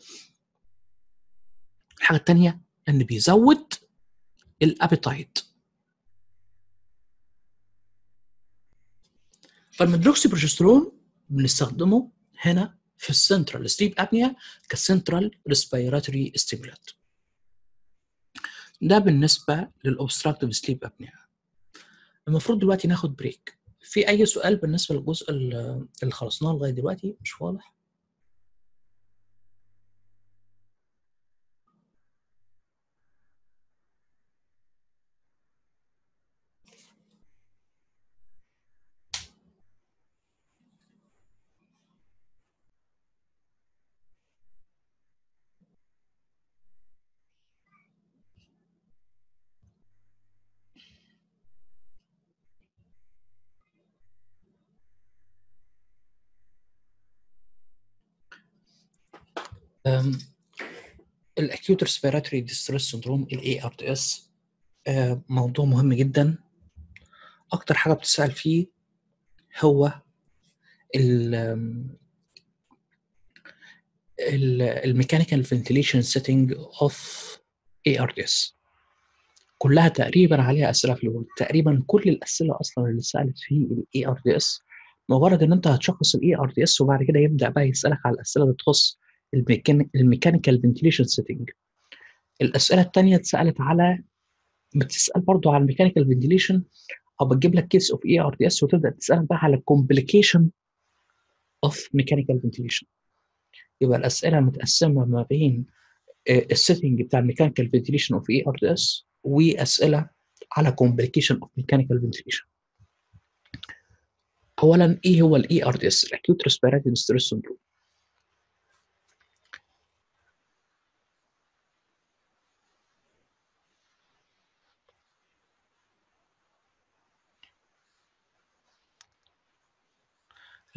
الحاجة الثانية إن بيزود ال appetite. فال medroxyprogesterone بنستخدمه هنا في ال central sleep apnea ك central respiratory stimulant ده بالنسبة لل obstructive sleep apnea المفروض دلوقتي ناخد break في أي سؤال بالنسبة للجزء اللي خلصناه لغاية دلوقتي؟ مش واضح. ال acute respiratory distress syndrome ال ARDS موضوع مهم جدا. أكتر حاجة بتسأل فيه هو ال mechanical ventilation setting of ARDS كلها تقريبا عليها أسئلة في ال World. تقريبا كل الأسئلة أصلا اللي اتسالت في ال ARDS مجرد إن أنت هتشخص ال ARDS وبعد كده يبدأ بقى يسألك على الأسئلة اللي تخص ال mechanical ventilation setting الأسئلة الثانية اتسألت على بتسأل برضو على ال mechanical ventilation أو بتجيب لك case of ARDS وتبدأ تسالك بقى على ال complication of mechanical ventilation يبقى الأسئلة متقسمة ما بين ال setting بتاع ال mechanical ventilation of ARDS وأسئلة على complication of mechanical ventilation اولا إيه هو ال ARDS ال acute respiratory distress syndrome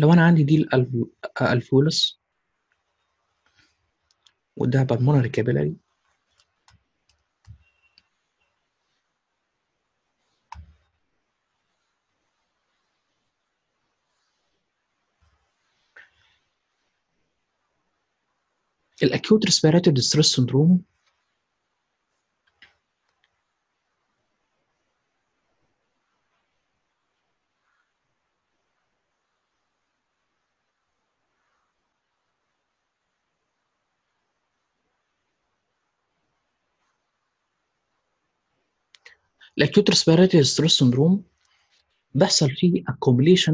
لو أنا عندي دي alveolus وده pulmonary capillary ال acute respiratory distress syndrome ال acute respiratory distress syndrome بيحصل فيه accumulation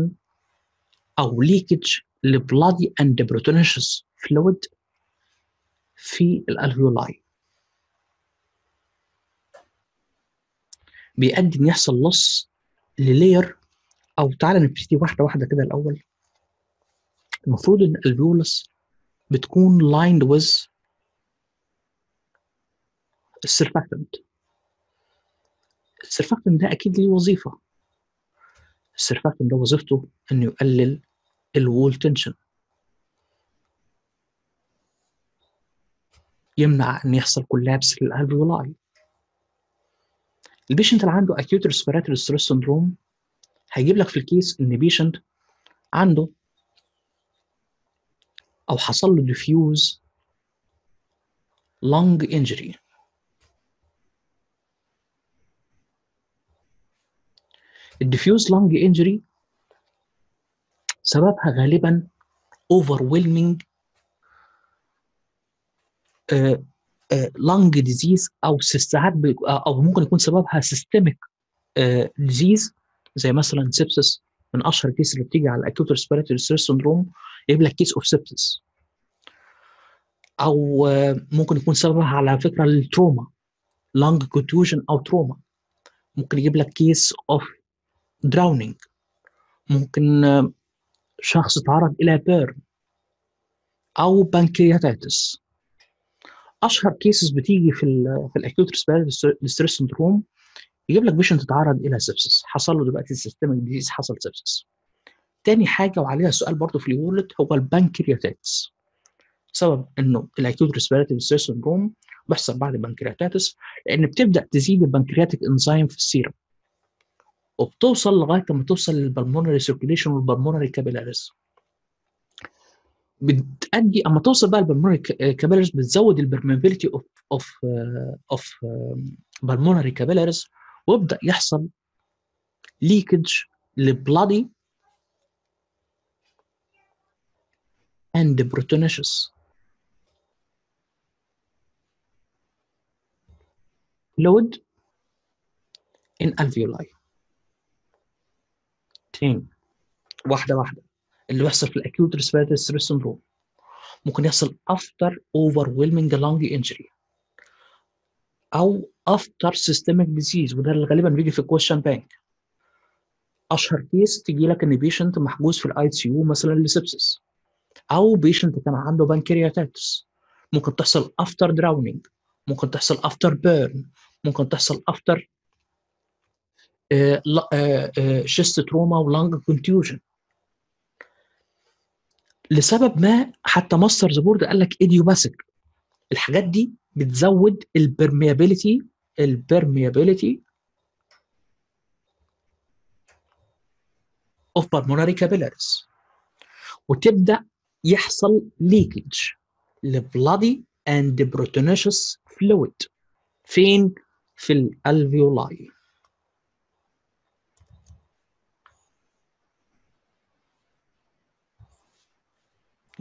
أو leakage ل bloody and proteinaceous fluid في ال alveoli. بيؤدي إن يحصل loss لل air أو تعالى نبتدي واحدة واحدة كده الأول. المفروض إن ال alveolus بتكون lined with ال surfactant ال surfactant ده أكيد ليه وظيفة. ال surfactant ده وظيفته إنه يقلل ال wall tension يمنع إن يحصل collapse لل alveoli ال patient اللي عنده acute respiratory distress syndrome هيجيب لك في ال case إن patient عنده أو حصل له diffuse lung injury. ال diffuse lung injury سببها غالبا overwhelming lung disease أو ساعات أو ممكن يكون سببها systemic disease زي مثلا sepsis من أشهر ال case اللي بتيجي على ال acute respiratory distress syndrome يجيب لك case of sepsis أو ممكن يكون سببها على فكرة ال trauma lung contusion أو trauma. ممكن يجيب لك case of drowning ممكن شخص تعرض إلى burn أو pancreatitis أشهر cases بتيجي في ال في ال acute distress syndrome يجيب لك patient تعرض إلى sepsis حصل له دلوقتي systemic disease حصل sepsis تاني حاجة وعليها سؤال برضه في ال UWorld هو ال pancreatitis سبب إنه ال acute respiratory distress syndrome بيحصل بعد ال pancreatitis لأن بتبدأ تزيد ال pancreatic enzyme في السيرم. وبتوصل لغاية لما توصل لل pulmonary circulation وال pulmonary capillaries بتأدي أما توصل بقى ال pulmonary capillaries بتزود ال permeability of of of pulmonary capillaries ويبدا يحصل leakage ل bloody and proteinaceous fluid in alveoli. تاني واحدة واحدة. اللي بيحصل في ال acute respiratory distress syndrome ممكن يحصل after overwhelming lung injury. أو after systemic disease وده اللي غالبا بيجي في ال question bank أشهر case تجي لك إن patient محجوز في ال ICU مثلا ل sepsis أو patient كان عنده pancreatitis ممكن تحصل after drowning ممكن تحصل after burn ممكن تحصل after chest trauma و lung contusion لسبب ما حتى Master the Boards قال لك idiopathic الحاجات دي بتزود ال permeability ال permeability of pulmonary capillaries. وتبدأ يحصل leakage ل bloody and proteinaceous fluid. فين؟ في ال alveoli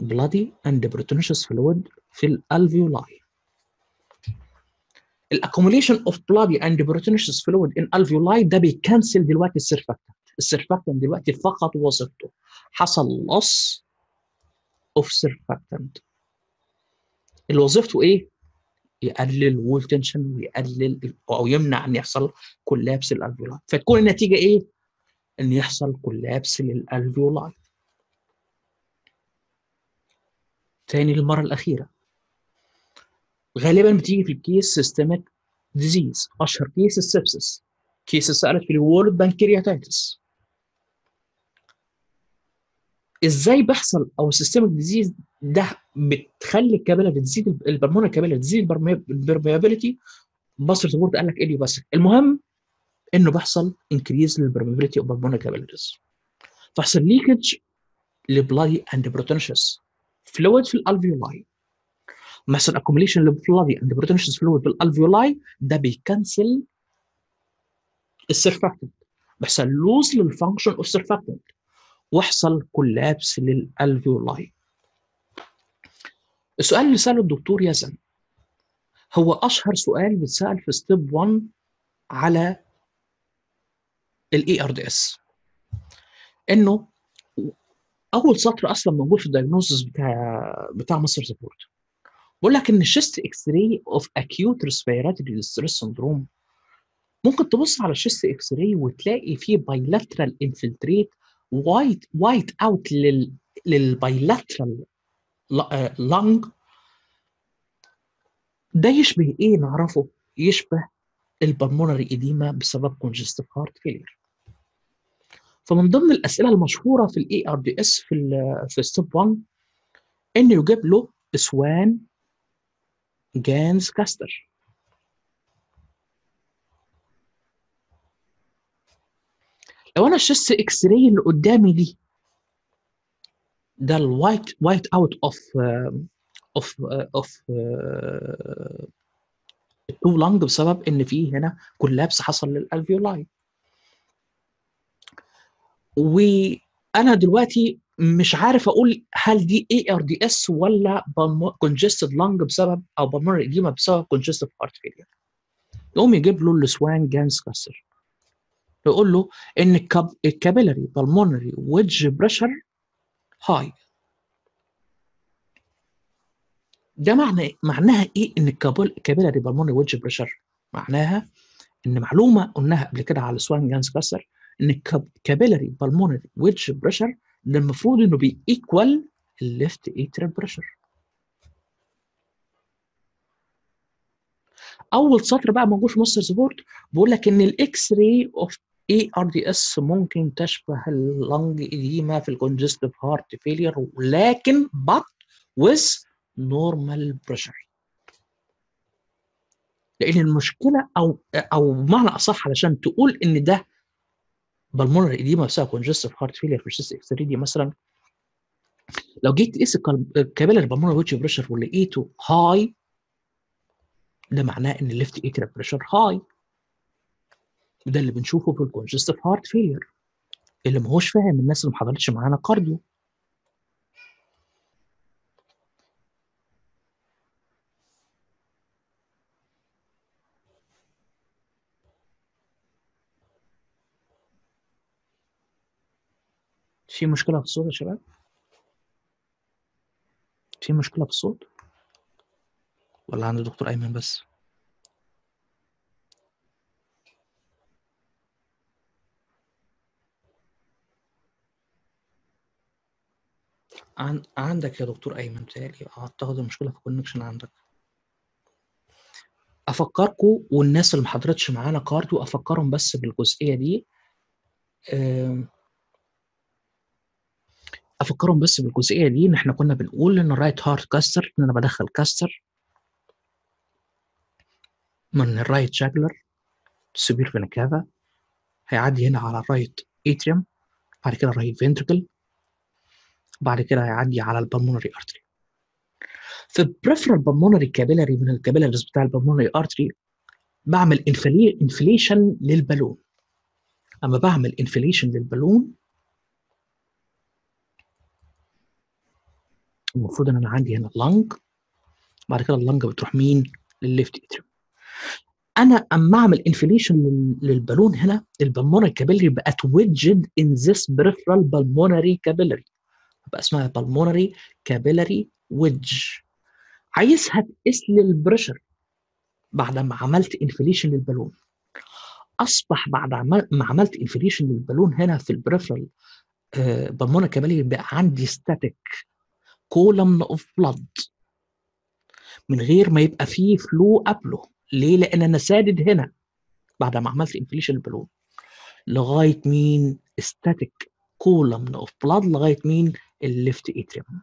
bloody and proteinaceous fluid في ال alveoli ال accumulation of bloody and proteinaceous fluid in alveoli ده بي cancel دلوقتي ال surfactant ال surfactant دلوقتي فقد وظيفته حصل loss of surfactant. اللي وظيفته إيه؟ يقلل wall tension ويقلل أو يمنع إن يحصل collapse ال alveoli فتكون النتيجة إيه؟ إن يحصل collapse لل alveoli تاني للمرة الأخيرة. غالبا بتيجي في ال case systemic disease أشهر case ال sepsis. case سألت في ال UWorld pancreatitis. إزاي بيحصل أو ال systemic disease ده بتخلي ال capillary تزيد ال pulmonary ال capillary تزيد ال permeability Master the Boards قال لك إيه بس المهم إنه بيحصل increase لل permeability of pulmonary capillaries فيحصل leakage ل bloody and proteinaceous fluid في ال alveoli. مثلا accumulation ل bloody and proteinaceous fluid في ال alveoli ده بي cancel ال surfactant بيحصل loss لل function of surfactant ويحصل collapse لل alveoli. السؤال اللي سأله الدكتور يزن هو أشهر سؤال بيتسأل في Step 1 على ال ARDS إنه أول سطر أصلا موجود في ال diagnosis بتاع بتاع Master the Boards بيقول لك إن ال chest X-ray of acute respiratory distress syndrome ممكن تبص على ال chest X-ray وتلاقي فيه bilateral infiltrate white white out لل لل bilateral lung ده يشبه إيه؟ نعرفه. يشبه ال pulmonary edema بسبب congestive heart failure فمن ضمن الأسئلة المشهورة في ال ARDS في ال في Step 1 انه يجيب له Swan-Ganz catheter. لو أنا ال chest X-ray اللي قدامي دي ده ال white white out of of of ال two lung بسبب إن في هنا collapse حصل لل alveoli. وأنا دلوقتي مش عارف أقول هل دي ARDS ولا congested lung بسبب أو pulmonary edema بسبب congested heart failure يقوم يجيب له ال Swan-Ganz catheter. يقول له إن ال capillary pulmonary wedge pressure high ده معنى معناها إيه إن ال capillary pulmonary wedge pressure معناها إن معلومة قلناها قبل كده على Swan-Ganz catheter إن ال capillary pulmonary wedge pressure المفروض إنه بي equal ال left atrial pressure أول سطر بقى موجود في Master the Boards بيقول لك إن ال X-ray of ARDS ممكن تشبه ال lung edema في ال congestive heart failure لكن but with normal pressure. لأن المشكلة أو أو بمعنى أصح علشان تقول إن ده pulmonary edema بسبب congestive heart failure في ال chest X-ray دي مثلا لو جيت تقيس ال capillary pulmonary wedge pressure ولقيته high ده معناه إن ال left atrial pressure high وده اللي بنشوفه في ال congestive heart failure اللي ما هوش فاهم الناس اللي ما حضرتش معانا cardio في مشكلة في الصوت يا شباب؟ في مشكلة في الصوت؟ ولا عند دكتور أيمن بس؟ عن... عندك يا دكتور أيمن بتهيألي. اعتقد المشكلة في ال connection عندك. افكركم والناس اللي ما حضرتش معانا cardio افكرهم بس بالجزئية دي آم، أفكرهم بس بالجزئية دي إن إحنا كنا بنقول ان ال right heart catheter إن أنا بدخل catheter من ال right jugular superior vena cava هيعدي هنا على ال right atrium بعد كده ال right ventricle بعد كده هيعدي على ال pulmonary artery في ال peripheral pulmonary capillary من ال capillaries بتاع ال pulmonary artery بعمل inflation لل balloon. أما بعمل inflation لل balloon المفروض إن أنا عندي هنا ال lung بعد كده ال lung بتروح مين؟ لل left atrium أنا أما أعمل inflation لل balloon هنا ال pulmonary capillary بقت wedged in this peripheral pulmonary capillary بقى اسمها pulmonary capillary wedge عايزها تقيس لي ال pressure بعد ما عملت inflation لل balloon. أصبح بعد ما عملت inflation لل balloon هنا في ال peripheral pulmonary capillary بقى عندي static column of blood من غير ما يبقى فيه flow قبله ليه؟ لأن أنا سادد هنا بعد ما عملت inflation لل balloon لغاية مين؟ static column of blood لغاية مين؟ ال left atrium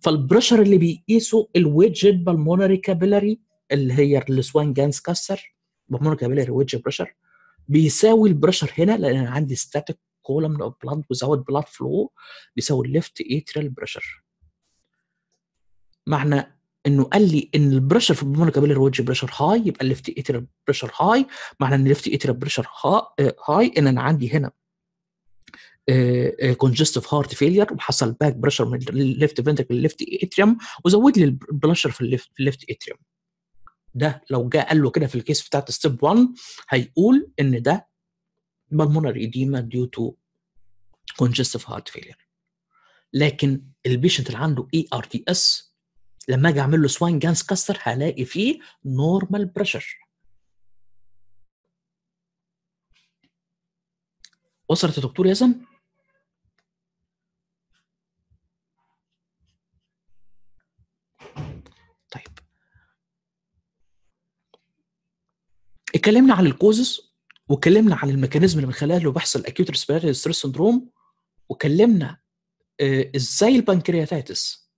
فال pressure اللي بيقيسه ال wedged pulmonary capillary اللي هي ال Swan-Ganz catheter pulmonary capillary wedge pressure بيساوي ال pressure هنا لأن أنا عندي static column of blood without blood flow بيساوي ال left atrial pressure معنى إنه قال لي إن ال pressure في ال pulmonary capillary wedge pressure high يبقى ال left atrial pressure high معنى إن ال left atrial pressure high إن أنا عندي هنا congestive heart failure وحصل back pressure من ال left ventricle لل left atrium وزود لي ال pressure في ال left atrium ده لو جاء قال له كده في ال case بتاعت Step 1 هيقول إن ده pulmonary edema due to congestive heart failure لكن ال patient اللي عنده ARDS لما أجي أعمل له Swan-Ganz catheter هلاقي فيه normal pressure وصلت يا دكتور يزن؟ طيب. اتكلمنا عن ال causes واتكلمنا عن ال mechanism اللي من خلاله بيحصل acute respiratory distress syndrome وكلمنا آه إزاي ال pancreatitis؟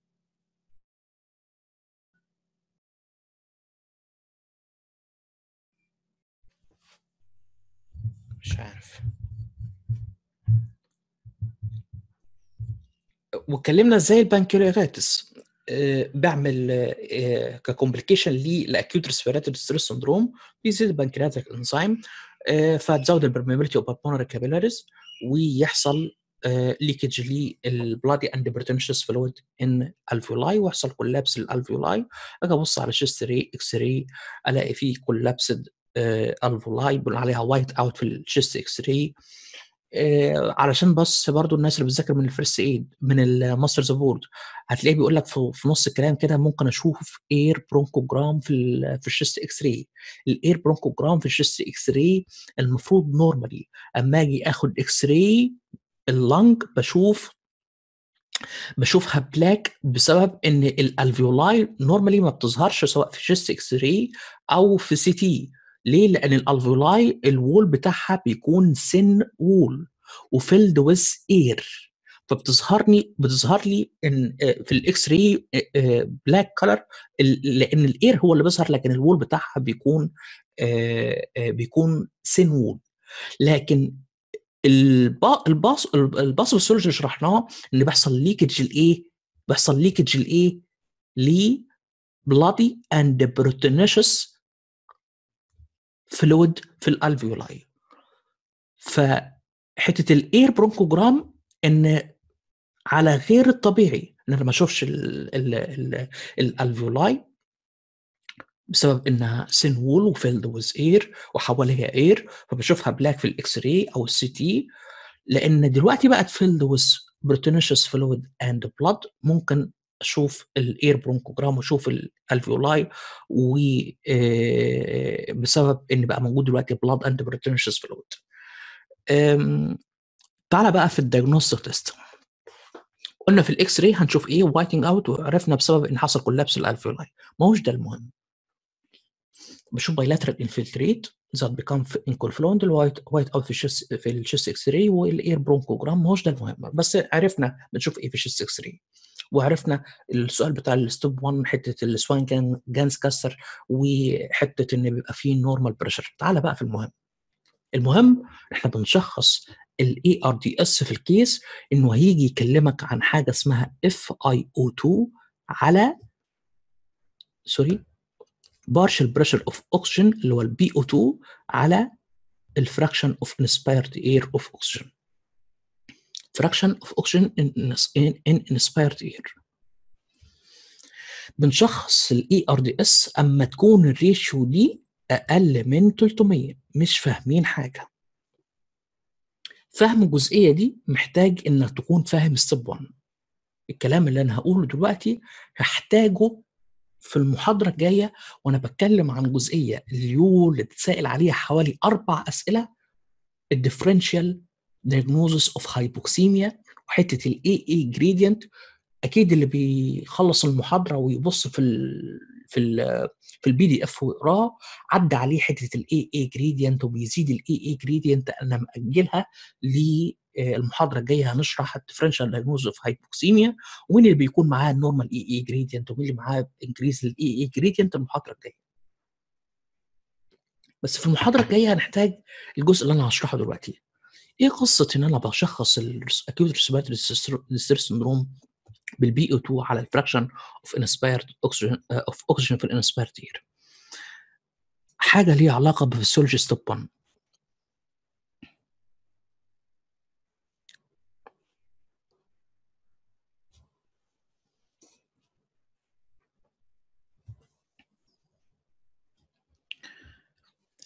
مش عارف. واتكلمنا إزاي ال pancreatitis؟ آه، بعمل آه، ك complication لل acute respiratory distress syndrome بيزيد ال pancreatic enzyme فتزود ال permeability of pulmonary capillaries ويحصل leakage لل bloody and proteinaceous fluid in alveoli ويحصل collapse لل alveoli أجي ابص على chest ري x-ray ألاقي فيه collapsed alveoli بنقول عليها white out في ال chest x آه، علشان بس برضو الناس اللي بتذاكر من ال First Aid من ال Master the Boards هتلاقيه بيقول لك في, نص الكلام كده ممكن أشوف air bronchogram في في ال chest x-ray ال air bronchogram في ال chest x-ray المفروض normally أما أجي آخد x-ray ال lung بشوف بشوفها black بسبب إن ال alveoli normally ما بتظهرش سواء في chest x-ray أو في CT ليه؟ لأن ال alveoli ال wall بتاعها بيكون thin wall و filled with air فبتظهرني بتظهر لي إن في ال x-ray black color لأن ال air هو اللي بيظهر لكن ال wall بتاعها بيكون بيكون thin wall لكن ال path ال pathophysiology شرحناه إن بيحصل leakage لإيه؟ بيحصل leakage لإيه؟ ل bloody and proteinaceous fluid في ال alveoli فحتة ال air bronchogram إن على غير الطبيعي إن أنا ما أشوفش ال alveoli بسبب إنها thin wall و filled with air وحواليها air فبشوفها black في ال x-ray أو ال CT لأن دلوقتي بقت filled with proteinaceous fluid and blood ممكن أشوف ال air bronchogram وأشوف ال alveoli وبسبب إن بقى موجود دلوقتي blood and proteinaceous fluid تعالى بقى في ال diagnostic test قلنا في ال x-ray هنشوف إيه whiting out وعرفنا بسبب إن حصل collapse ال alveoli. ما هوش ده المهم. بشوف bilateral infiltrate that become confluent ال white white out في ال chest في ال chest x-ray وال air bronchogram ما هوش ده المهم. بس عرفنا بنشوف إيه في ال chest x-ray وعرفنا السؤال بتاع ال step 1 حتة ال Swan-Ganz catheter وحتة إن بيبقى فيه normal pressure تعالى بقى في المهم. المهم إحنا بنشخص ال ARDS في ال case إنه هيجي يكلمك عن حاجة اسمها FiO2 على sorry partial pressure of oxygen اللي هو ال PO2 على ال fraction of inspired air of oxygen. Fraction of oxygen in, in, in inspired air. بنشخص ARDS أما تكون ال ratio دي أقل من 300 مش فاهمين حاجة. فهم الجزئية دي محتاج إنك تكون فاهم step 1 الكلام اللي أنا هقوله دلوقتي هحتاجه في المحاضرة الجاية وأنا بتكلم عن جزئية اليو اللي تتسائل عليها حوالي أربع أسئلة ال differential diagnosis of hypoxemia وحتة ال A-a gradient أكيد اللي بيخلص المحاضرة ويبص في ال في ال في ال PDF ويقراه عدى عليه حتة ال A-a gradient وبيزيد ال A-a gradient أنا مأجلها للمحاضرة الجاية هنشرح ال differential diagnosis of hypoxemia ومين اللي بيكون معاه ال normal A-a gradient ومين اللي معاه increase ال A-a gradient المحاضرة الجاية. بس في المحاضرة الجاية هنحتاج الجزء اللي أنا هشرحه دلوقتي. إيه قصة إن أنا بشخص ال acute respiratory distress syndrome بال PO2 على ال fraction of inspired oxygen of oxygen في ال inspired air حاجة ليها علاقة ب physiology step 1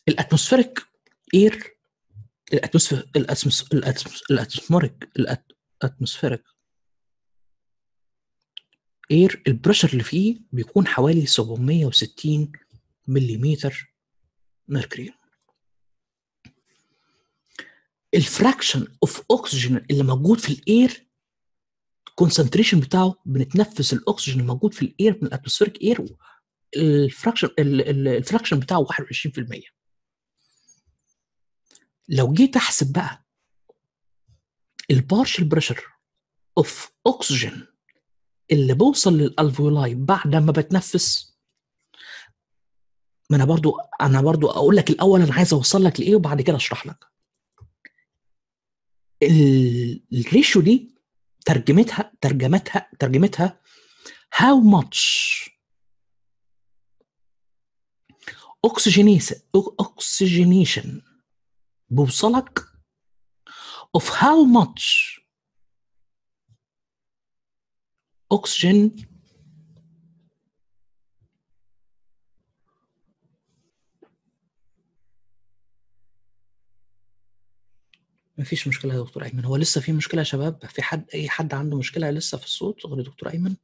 الاتموسفيريك اير الاتموسفير الاتموسفيريك الأتموسفيريك اير البريشر اللي فيه بيكون حوالي 760 ملم mercury ال fraction of oxygen اللي موجود في ال air ال concentration بتاعه بنتنفس الاكسجين الموجود في ال air من ال atmospheric air ال fraction ال fraction بتاعه 21% لو جيت أحسب بقى ال partial pressure of oxygen اللي بوصل لل alveoli بعد ما بتنفس ما أنا برضو أنا برضو أقول لك الأول أنا عايز أوصل لك لإيه وبعد كده أشرح لك. ال ratio دي ترجمتها ترجمتها ترجمتها how much oxygenation بوصلك of how much oxygen مفيش مشكلة يا دكتور أيمن. هو لسه في مشكلة يا شباب؟ في حد أي حد عنده مشكلة لسه في الصوت غير دكتور أيمن؟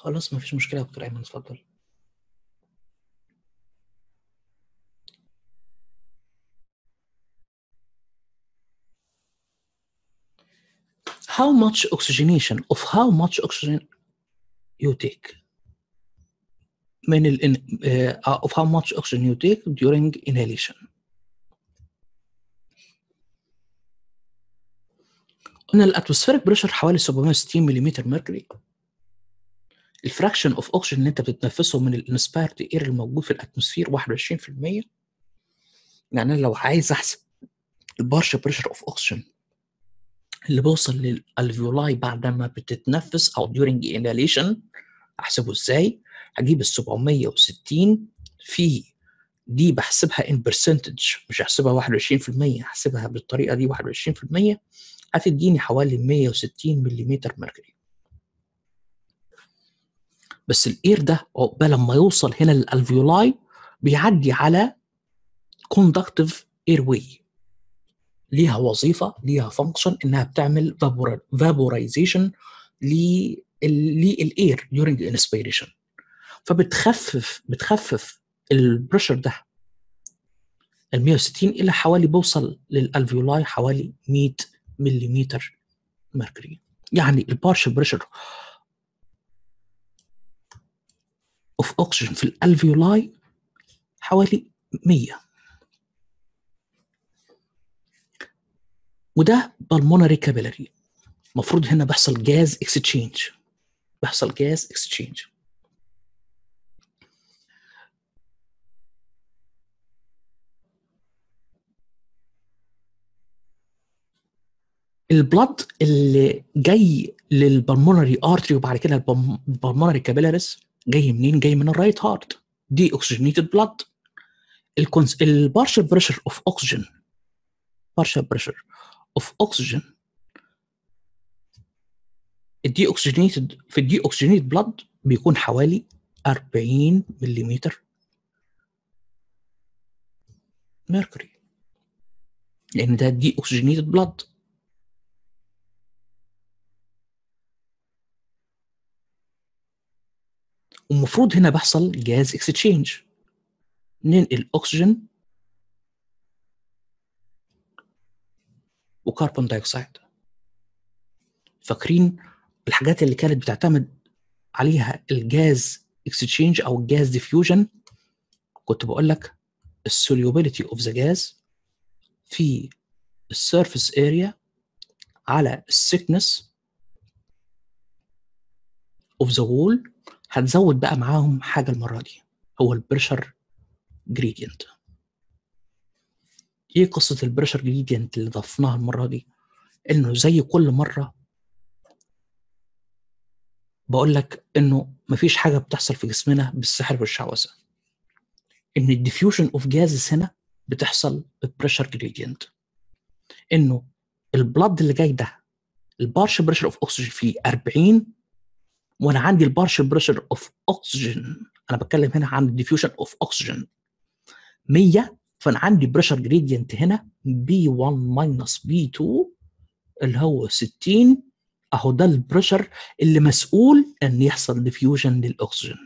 خلاص مفيش مشكلة يا دكتور أيمن اتفضل how much oxygenation of how much oxygen you take من ال uh, of how much oxygen you take during inhalation قلنا ال atmospheric pressure حوالي 760 ملم mercury ال fraction of oxygen اللي انت بتتنفسه من ال inspired air الموجود في ال atmosphere 21% يعني لو عايز أحسب ال partial pressure of oxygen اللي بوصل لل alveoli بعد ما بتتنفس أو during inhalation أحسبه إزاي؟ هجيب ال 760 في دي بحسبها in percentage مش هحسبها 21% هحسبها بالطريقة دي 21% هتديني حوالي 160 ملم mercury بس ال air ده عقبال ما يوصل هنا لل alveoli بيعدي على conductive airway ليها وظيفة ليها function إنها بتعمل vaporization لل air during inspiration. فبتخفف بتخفف ال pressure ده. ال 160 إلى حوالي بوصل لل alveoli حوالي 100 ملم mercury يعني ال partial pressure of oxygen في ال alveoli حوالي 100 وده pulmonary capillary المفروض هنا بيحصل gas exchange بيحصل gas exchange ال blood اللي جاي لل pulmonary artery وبعد كده ال pulmonary capillaries جاي منين؟ جاي من ال right heart deoxygenated blood ال partial pressure of oxygen partial pressure of oxygen ال deoxygenated في ال deoxygenated blood بيكون حوالي 40 ملم mercury لأن ده deoxygenated blood والمفروض هنا بيحصل gas exchange ننقل اكسجين و carbon dioxide فاكرين الحاجات اللي كانت بتعتمد عليها ال gas exchange أو ال gas diffusion كنت بقول لك ال solubility of the gas في ال surface area على ال thickness of the wall هتزود بقى معاهم حاجة المرة دي. هو ال pressure gradient إيه قصة ال pressure gradient اللي ضفناها المرة دي؟ إنه زي كل مرة بقول لك إنه مفيش حاجة بتحصل في جسمنا بالسحر والشعوذة. إن ال diffusion of gases هنا بتحصل بال pressure gradient إنه ال blood اللي جاي ده ال partial pressure of oxygen فيه 40 وأنا عندي ال partial pressure of oxygen. أنا بتكلم هنا عن ال diffusion of oxygen. 100 فانا عندي pressure gradient هنا P 1 minus P 2 اللي هو 60 اهو ده ال pressure اللي مسؤول ان يحصل diffusion للأكسجين.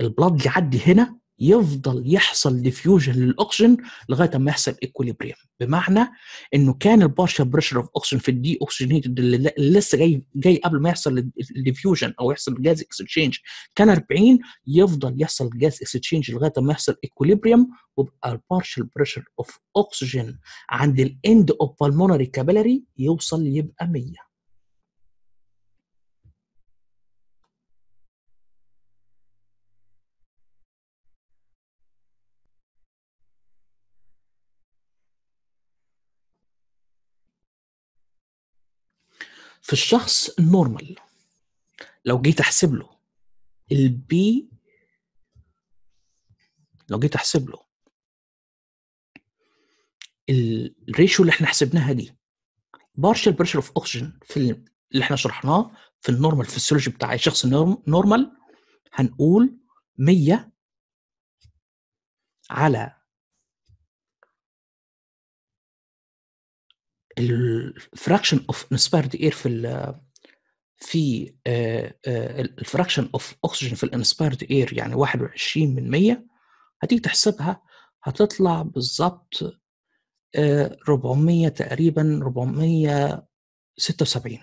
ال blood يعدي هنا يفضل يحصل diffusion للاكسجين لغاية ما يحصل equilibrium بمعنى إنه كان ال partial pressure of oxygen في ال deoxygenated اللي لسه جاي جاي قبل ما يحصل ال diffusion أو يحصل gas exchange كان 40 يفضل يحصل gas exchange لغاية ما يحصل equilibrium ويبقى ال partial pressure of oxygen عند ال end of pulmonary capillary يوصل يبقى 100 في الشخص ال normal. لو جيت أحسب له ال P لو جيت أحسب له ال ratio اللي إحنا حسبناها دي partial pressure of oxygen في اللي إحنا شرحناه في ال normal physiology بتاع الشخص ال normal هنقول 100 على ال fraction of inspired air في في ال fraction of oxygen في ال inspired air يعني 21 من 100 هتيجي تحسبها هتطلع بالظبط 400 تقريبا 476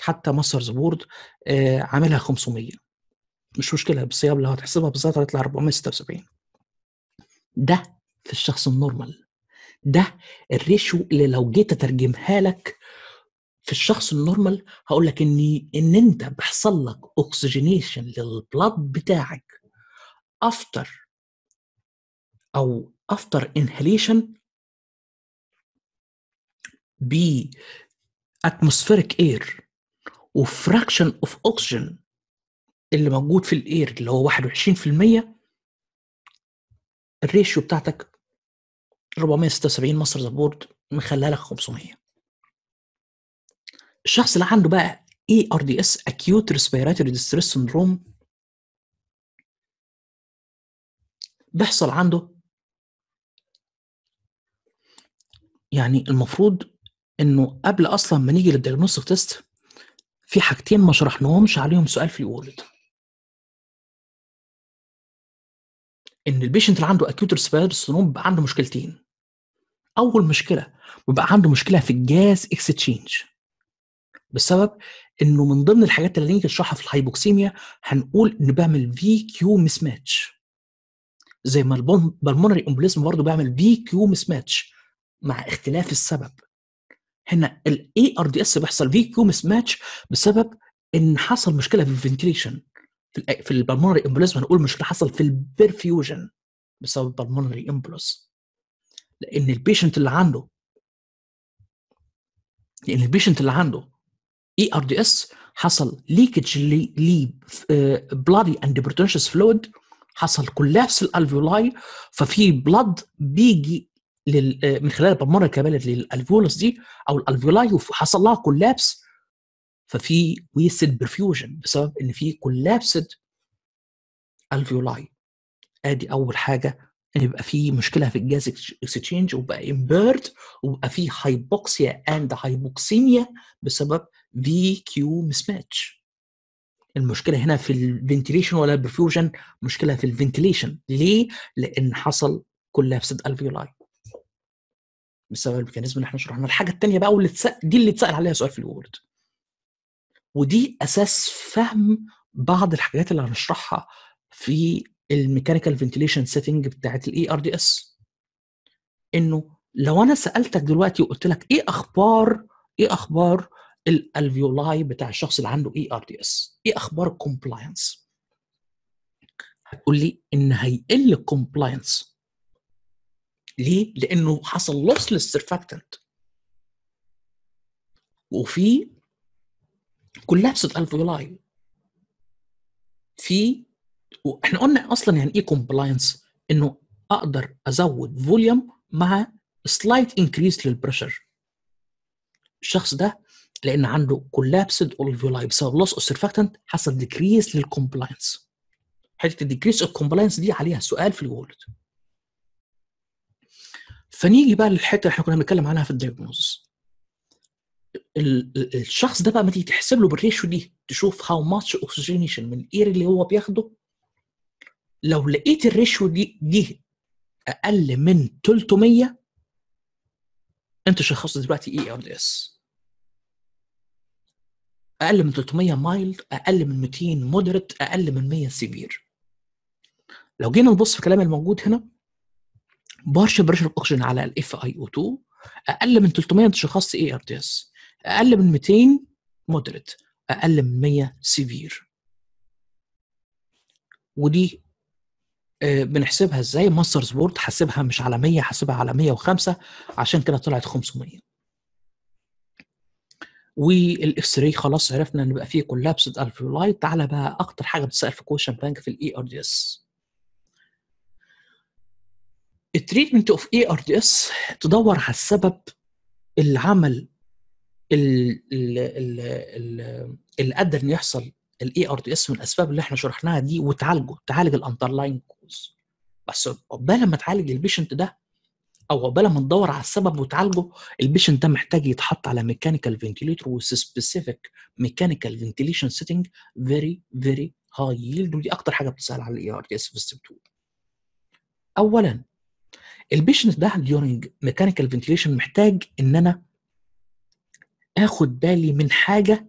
حتى Master the Boards عاملها 500 مش مشكلة هي لو هتحسبها بالظبط هتطلع 476 ده في الشخص ال normal. ده ال ratio اللي لو جيت اترجمها لك في الشخص ال normal هقول لك ان إن أنت بيحصل لك oxygenation لل blood بتاعك after أو after inhalation ب atmospheric air و fraction of oxygen اللي موجود في ال air اللي هو 21% ال ratio بتاعتك 476 Master the Boards مخليها لك 500 الشخص اللي عنده بقى ARDS acute respiratory distress syndrome بيحصل عنده يعني المفروض إنه قبل أصلا ما نيجي لل diagnostic test في حاجتين ما شرحناهمش عليهم سؤال في ال world إن ال patient اللي عنده acute respiratory syndrome بيبقى عنده مشكلتين. أول مشكلة بيبقى عنده مشكلة في ال gas exchange بسبب إنه من ضمن الحاجات اللي نيجي نشرحها في ال hypoxemia هنقول إنه بيعمل V/Q mismatch زي ما ال pulmonary embolism برضه بيعمل V/Q mismatch مع اختلاف السبب. هنا الاي ار دي اس بيحصل في كيو مس ماتش بسبب إن حصل مشكلة في ال ventilation في ال في ال pulmonary embolism هنقول مشكلة حصل في ال perfusion بسبب ال pulmonary embolus لأن ال patient اللي عنده لأن ال patient اللي عنده ARDS حصل leakage ل bloody and proteinaceous fluid حصل collapse ال alveoli ففي blood بيجي لل من خلال ال pulmonary capillary لل alveolus دي أو ال alveoli وحصل لها collapse ففي wasted perfusion بسبب إن في collapsed alveoli. آدي أول حاجة يبقى في مشكلة في ال gas exchange وبقى impaired وبقى في hypoxia and hypoxemia بسبب V/Q mismatch المشكلة هنا في ال ventilation ولا ال perfusion مشكلة في ال ventilation ليه؟ لأن حصل collapsed alveoli بسبب ال mechanism اللي إحنا شرحناه. الحاجة الثانية بقى واللي تسأل دي اللي اتسأل عليها سؤال في ال UWorld. ودي أساس فهم بعض الحاجات اللي هنشرحها في ال mechanical ventilation setting بتاعت ال ARDS إنه لو أنا سألتك دلوقتي وقلت لك إيه أخبار إيه أخبار ال alveoli بتاع الشخص اللي عنده ARDS إيه أخبار ال compliance هتقول لي إن هيقل ال compliance ليه؟ لإنه حصل loss لل surfactant وفي collapsed alveoli في إحنا قلنا أصلا يعني إيه compliance إنه أقدر أزود volume مع slight increase لل pressure الشخص ده لأن عنده collapsed alveoli بسبب loss of surfactant حصل decrease لل compliance حتة ال decrease of compliance دي عليها سؤال في ال UWorld فنيجي بقى للحتة اللي إحنا كنا بنتكلم عنها في ال diagnosis. الشخص ده بقى ما تيجي تحسب له بال ratio دي تشوف how much oxygenation من ال air اللي هو بياخده لو لقيت ال ratio دي دي أقل من 300 أنت شخصت دلوقتي ARDS أقل من 300 mild أقل من 200 moderate أقل من 100 severe. لو جينا نبص في الكلام الموجود هنا partial pressure oxygen على ال FiO2 أقل من 300 أنت شخصت ARDS أقل من 200 moderate أقل من 100 severe. ودي بنحسبها إزاي؟ Master the Boards حاسبها مش على 100 حاسبها على 105 عشان كده طلعت 500 وال X-ray خلاص عرفنا إن بقى فيه collapsed alveoli تعالى بقى أكتر حاجة بتسأل في question bank في ال ARDS التريتمنت اوف اي ار دي اس تدور على السبب اللي عمل اللي ادى ان يحصل الاي ار دي اس من الأسباب اللي إحنا شرحناها دي وتعالجه تعالج ال underlying cause بس عقبال ما تعالج ال patient ده أو عقبال ما تدور على السبب وتعالجه ال patient ده محتاج يتحط على mechanical ventilator و specific mechanical ventilation setting very very high yield ودي أكتر حاجة بتسال على ال ARDS في Step 2 اولا ال patient ده during mechanical ventilation محتاج إن أنا آخد بالي من حاجة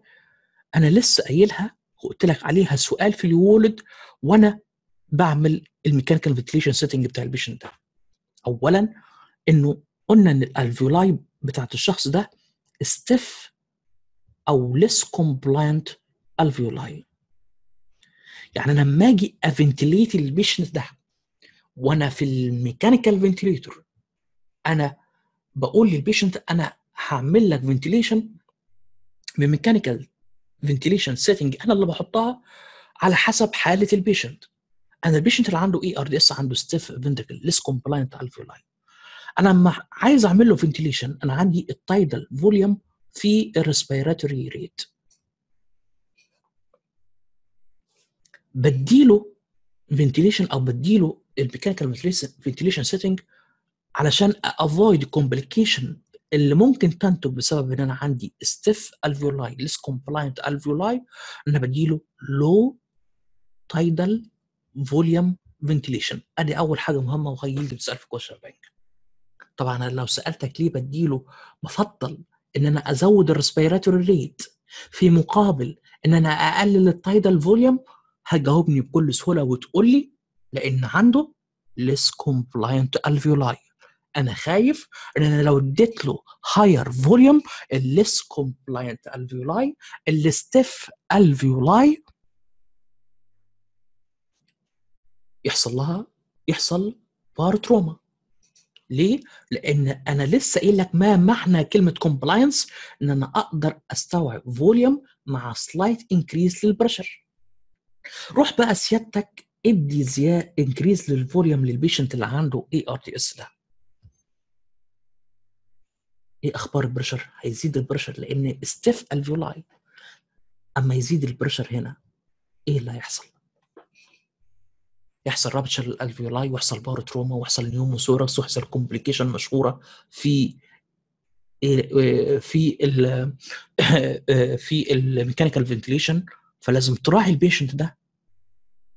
أنا لسه قايلها وقلت لك عليها سؤال في ال UWorld وأنا بعمل ال mechanical ventilation setting بتاع ال patient ده. اولا إنه قلنا إن ال alveoli بتاعت الشخص ده stiff أو less compliant alveoli يعني أنا لما أجي ا ventilate ال patient ده وأنا في ال mechanical ventilator أنا بقول لل patient أنا هعمل لك ventilation ب mechanical ventilation setting أنا اللي بحطها على حسب حالة ال patient أنا ال patient اللي عنده ARDS عنده stiff فنتكل less compliant alveoli أنا لما عايز أعمل له ventilation أنا عندي ال tidal volume في ال respiratory rate بديله ventilation أو بديله ال mechanical ventilation setting علشان avoid complication اللي ممكن تنتج بسبب إن أنا عندي stiff alveoli less compliant alveoli أنا بديله low tidal volume ventilation أدي أول حاجة مهمة وهي اللي بتسال في question bank طبعا أنا لو سألتك ليه بديله بفضل إن أنا أزود ال respiratory rate في مقابل إن أنا أقلل ال tidal volume هتجاوبني بكل سهولة وتقول لي لأن عنده less compliant alveoli أنا خايف إن أنا لو اديت له higher volume ال less compliant alveoli ال stiff alveoli يحصل لها يحصل barotrauma ليه؟ لأن أنا لسه قايل لك ما معنى كلمة compliance إن أنا أقدر أستوعب volume مع slight increase لل pressure روح بقى سيادتك ادي زياده increase لل volume لل patient اللي عنده ARDS ده. إيه أخبار ال pressure؟ هيزيد ال pressure لأن stiff alveoli أما يزيد ال pressure هنا إيه اللي هيحصل؟ يحصل rupture ال alveoli ويحصل barotrauma ويحصل pneumothorax ويحصل complication مشهورة في في ال في ال mechanical ventilation فلازم تراعي ال patient ده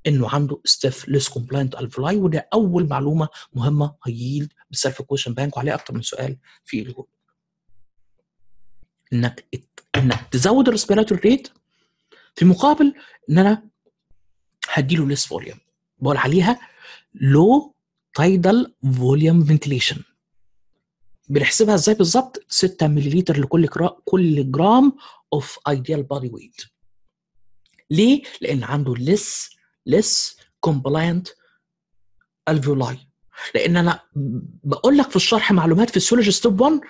إنه عنده stiff less compliant alveoli وده أول معلومة مهمة هيجي لك بالself question bank وعليه أكتر من سؤال في الجول إنك إنك تزود ال respiratory rate في مقابل إن أنا هديله less volume بقول عليها low tidal volume ventilation بنحسبها إزاي بالظبط؟ 6 ملل لكل كل جرام of ideal body weight ليه؟ لأن عنده less less compliant alveoli لأن أنا بقول لك في الشرح معلومات physiology step 1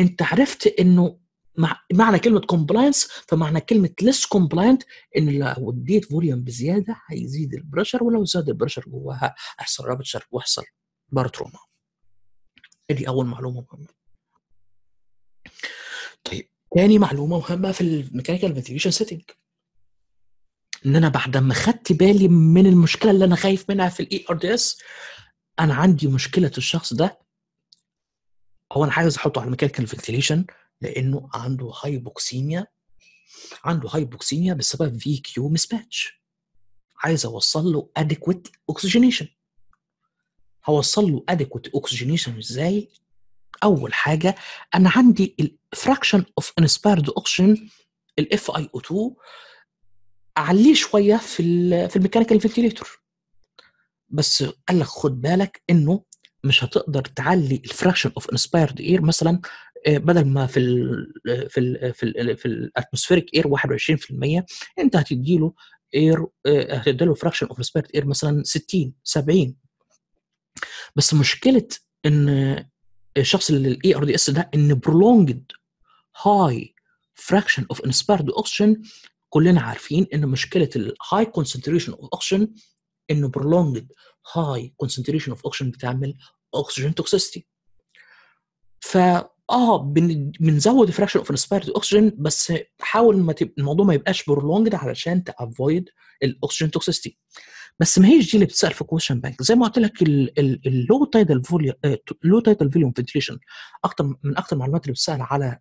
أنت عرفت إنه مع معنى كلمة compliance فمعنى كلمة less compliant إن لو اديت volume بزيادة هيزيد ال pressure ولو زاد ال pressure جواها هيحصل rupture ويحصل barotrauma دي أول معلومة مهمة. طيب تاني معلومة مهمة في ال mechanical ventilation setting إن أنا بعد ما خدت بالي من المشكلة اللي أنا خايف منها في ال ARDS أنا عندي مشكلة الشخص ده هو أنا عايز أحطه على ال mechanical ventilation لأنه عنده hypoxemia عنده hypoxemia بسبب V/Q mismatch عايز أوصل له adequate oxygenation هوصل له adequate oxygenation إزاي؟ أول حاجة أنا عندي ال fraction of inspired oxygen ال FiO2 أعليه شوية في في ال mechanical ventilator بس قال لك خد بالك إنه مش هتقدر تعلي ال fraction of inspired air مثلا بدل ما في ال في ال في ال في ال atmospheric air 21% أنت هتدي له air هتدي له fraction of inspired air مثلا 60 70 بس مشكلة إن الشخص اللي ال ARDS ده إن prolonged high fraction of inspired oxygen كلنا عارفين إن مشكلة ال high concentration of oxygen إنه prolonged high concentration of oxygen بتعمل oxygen toxicity ف آه بنزود fraction of inspired oxygen بس حاول ما تب... الموضوع ما يبقاش prolonged علشان ت avoid ال oxygen toxicity بس ما هيش دي اللي بتسأل في question bank زي ما قلت لك اللو تايدال فوليوم لو تايدال فوليوم فنتيليشن أكتر من أكتر المعلومات اللي بتسأل على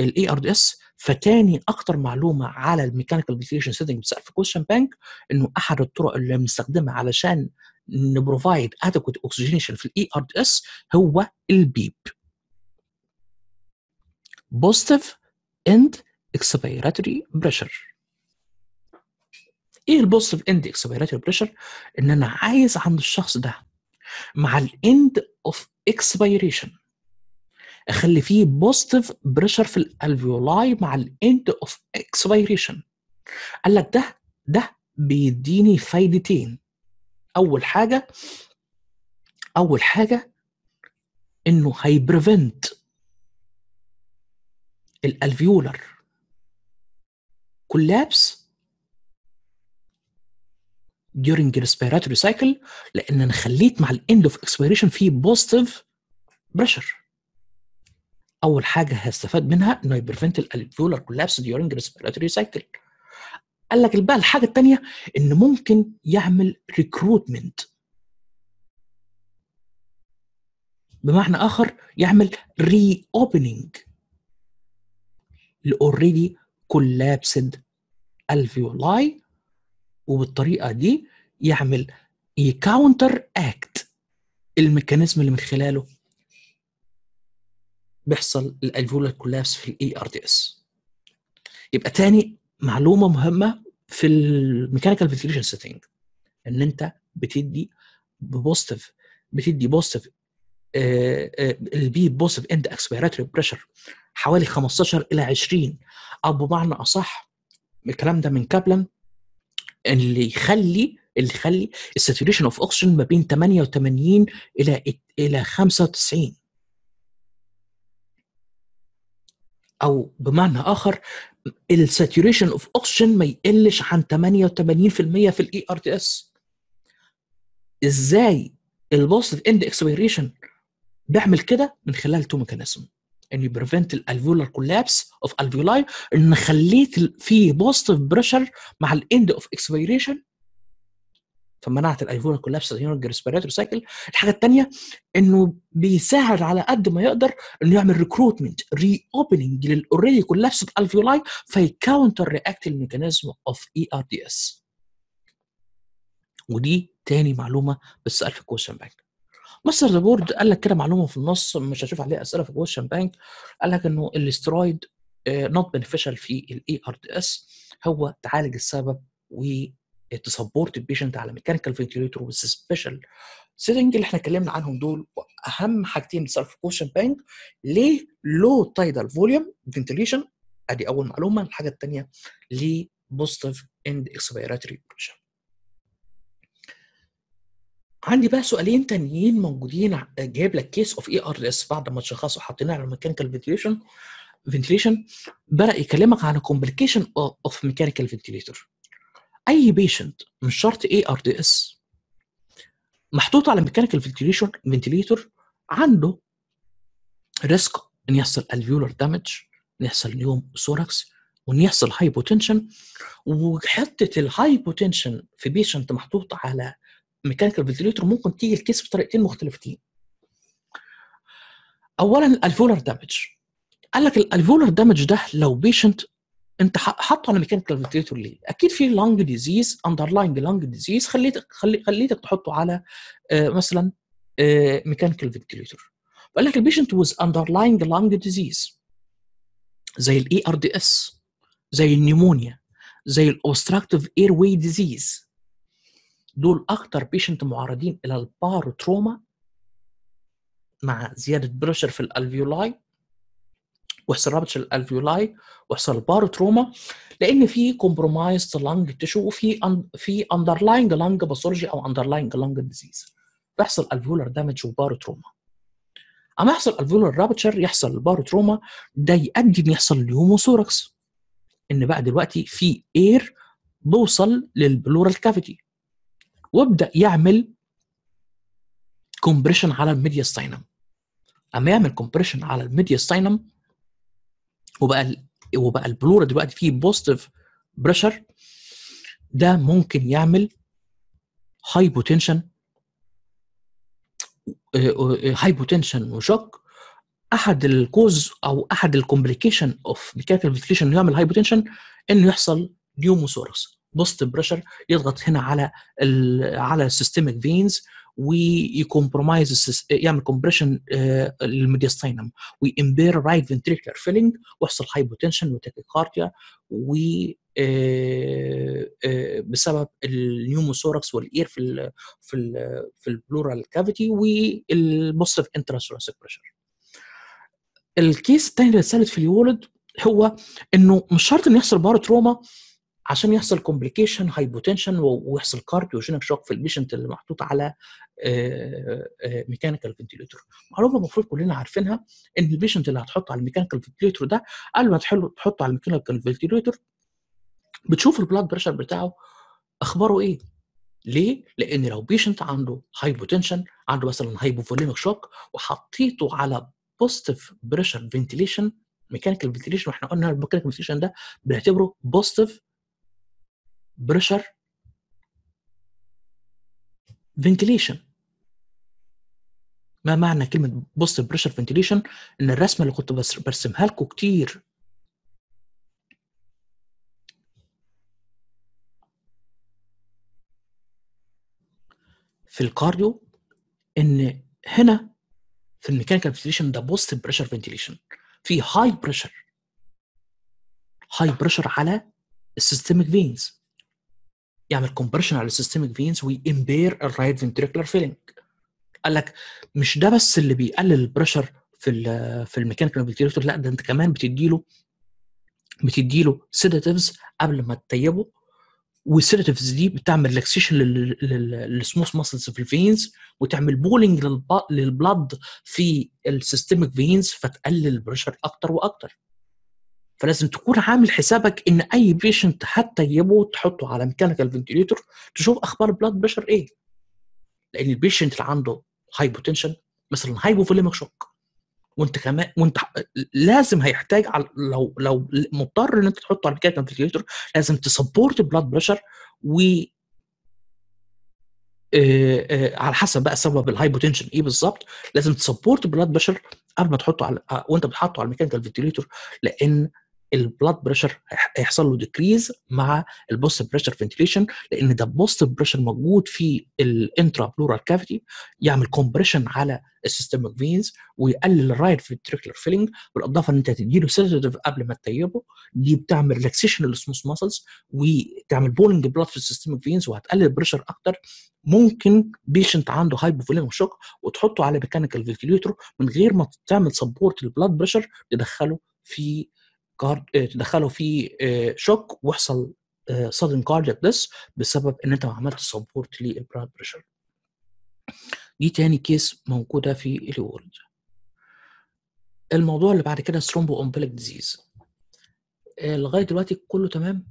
ال ARDS فتاني أكتر معلومة على ال mechanical ventilation setting بتسأل في question bank إنه أحد الطرق اللي بنستخدمها علشان ن provide adequate oxygenation في ال ARDS هو ال PEEP positive end expiratory pressure إيه ال positive end expiratory pressure إن أنا عايز عند الشخص ده مع ال end of expiration أخلي فيه positive pressure في ال alveoli مع ال end of expiration قال لك ده ده بيديني فايدتين. أول حاجة أول حاجة إنه هي prevent ال alveolar. collapse during respiratory cycle لأن أنا خليت مع ال end of expiration في positive pressure أول حاجة هستفاد منها إنه ي prevent ال alveolar collapse during respiratory cycle. قال لك بقى الحاجة الثانية إن ممكن يعمل recruitment بمعنى آخر يعمل reopening ل already collapsed alveoli وبالطريقة دي يعمل ي counteract ال mechanism اللي من خلاله بيحصل ال alveolar collapse في ال ARDS يبقى تاني معلومة مهمة في ال mechanical ventilation setting إن أنت بتدي positive بتدي positive ال PEEP positive end expiratory pressure حوالي 15 إلى 20 أو بمعنى أصح الكلام ده من كابلان اللي يخلي اللي يخلي ال saturation of oxygen ما بين 88 إلى إلى 95 أو بمعنى آخر ال saturation of oxygen ما يقلش عن 88% في ال ARDS إزاي ال positive end expiration بيعمل كده؟ من خلال two mechanism إن prevent ال alveolar collapse of alveoli إن خليت في positive pressure مع ال end of expiration فمنعت ال alveolar collapse respiratory cycle الحاجة الثانية إنه بيساعد على قد ما يقدر إنه يعمل recruitment re-opening لل already collapsed alveoli في counteract ال mechanism of ARDS ودي تاني معلومة بتسال في ال question bank Master the Boards قال لك كده معلومة في النص مش هشوف عليها أسئلة في ال question bank قال لك إنه ال steroid not beneficial في ال ARDS هو تعالج السبب ت support ال patient على mechanical ventilator special setting اللي إحنا اتكلمنا عنهم دول اهم حاجتين بتصير في question bank ليه low tidal volume ventilation أدي أول معلومة. الحاجة الثانية ليه positive end expiratory pressure عندي بقى سؤالين تانيين موجودين جايب لك case of ARDS بعد ما تشخصه حاطينها على ميكانيكال فنتيليشن فنتيليشن بدا يكلمك عن complication of mechanical ventilator أي patient مش شرط ARDS محطوط على mechanical ventilation ventilator عنده risk إن يحصل alveolar damage إن يحصل pneumothorax وإن يحصل hypotension وحتة ال hypotension في patient محطوط على mechanical ventilator ممكن تيجي ال case بطريقتين مختلفتين. اولا ال alveolar damage قال لك ال alveolar damage ده لو patient انت حاطه على mechanical ventilator ليه؟ أكيد في lung disease underlying lung disease خليتك خلي خليتك تحطه على آه مثلا آه mechanical ventilator فقال لك ال patient with underlying lung disease زي ال ARDS زي ال pneumonia زي ال obstructive airway disease دول أكتر patient معرضين إلى ال barotrauma مع زيادة pressure في ال alveoli ويحصل rupture ال alveoli ويحصل barotrauma لأن في compromised lung tissue وفي في underlying lung pathology أو underlying lung disease بيحصل alveolar damage و barotrauma أما يحصل alveolar rupture يحصل ال barotrauma ده يؤدي ان يحصل pneumothorax إن بقى دلوقتي في air بوصل لل pleural cavity وابدأ يعمل compression على ال mediastinum أما يعمل compression على ال mediastinum وبقى وبقى ال pleura دلوقتي فيه positive pressure ده ممكن يعمل hypotension hypotension و shock أحد ال cause أو أحد ال complication of mechanical ventilation إنه يعمل hypotension إنه يحصل pneumothorax positive pressure يضغط هنا على على ال systemic veins وي compromise يعمل compression لل mediastinum وي impair right ventricular filling ويحصل hypotension و tachycardia و بسبب ال pneumothorax وال air في ال في ال في ال pleural cavity وال positive intrathoracic pressure ال case الثاني اللي اتسألت في ال UWorld هو إنه مش شرط إن يحصل barotrauma عشان يحصل complication hypotension ويحصل cardiogenic shock في ال patient اللي محطوط على mechanical ventilator معلومة المفروض كلنا عارفينها إن ال patient اللي هتحطه على ال mechanical ventilator ده قبل ما تحطه على ال mechanical ventilator بتشوف ال blood pressure بتاعه أخباره إيه ليه؟ لأن لو patient عنده hypotension عنده مثلا hypovolemic shock وحطيته على positive pressure ventilation mechanical ventilation وإحنا قلنا ال mechanical ventilation ده بنعتبره positive pressure ventilation ما معنى كلمة positive pressure ventilation إن الرسمة اللي كنت برسمها لكم كتير. في ال cardio إن هنا في ال mechanical ventilation ده positive pressure ventilation في high pressure high pressure على ال systemic veins يعمل compression على ال systemic veins وي impair ال right ventricular filling قال لك مش ده بس اللي بيقلل ال pressure في في ال mechanical ventilator لا ده انت كمان بتديله بتديله sedatives قبل ما ت tube ه وال sedatives دي بتعمل ريلاكسيشن للسموث ماسلز في ال veins وتعمل pooling لل blood في ال systemic veins فتقلل ال pressure أكتر وأكتر. فلازم تكون عامل حسابك إن أي patient هت tube ه تحطه على mechanical ventilator تشوف أخبار ال blood pressure إيه. لأن ال patient اللي عنده hypotension مثلا hypovolemic shock وأنت كمان وأنت لازم هيحتاج على لو لو مضطر إن أنت تحطه على mechanical ventilator لازم ت support ال blood pressure و آه، آه، على حسب بقى سبب ال hypotension إيه بالظبط. لازم ت support ال blood pressure قبل ما تحطه على وأنت بتحطه على ال mechanical ventilator لأن ال blood pressure هيحصل له decrease مع ال positive pressure ventilation لأن ده positive pressure موجود في ال intrapleural cavity يعمل compression على ال systemic veins ويقلل ال right ventricular filling بالإضافة إن أنت تديله sedative قبل ما ت tube ه دي بتعمل ريلاكسيشن للسموث ماسلز وتعمل pooling blood في ال systemic veins وهتقلل ال pressure أكتر. ممكن patient عنده hypovolemic shock وتحطه على mechanical ventilator من غير ما تعمل support لل blood pressure تدخله في card آه، تدخله في shock ويحصل sudden cardiac death بسبب إن أنت ما عملتش support لل blood pressure دي تاني case موجودة في ال ward الموضوع اللي بعد كده thromboembolic disease لغاية دلوقتي كله تمام؟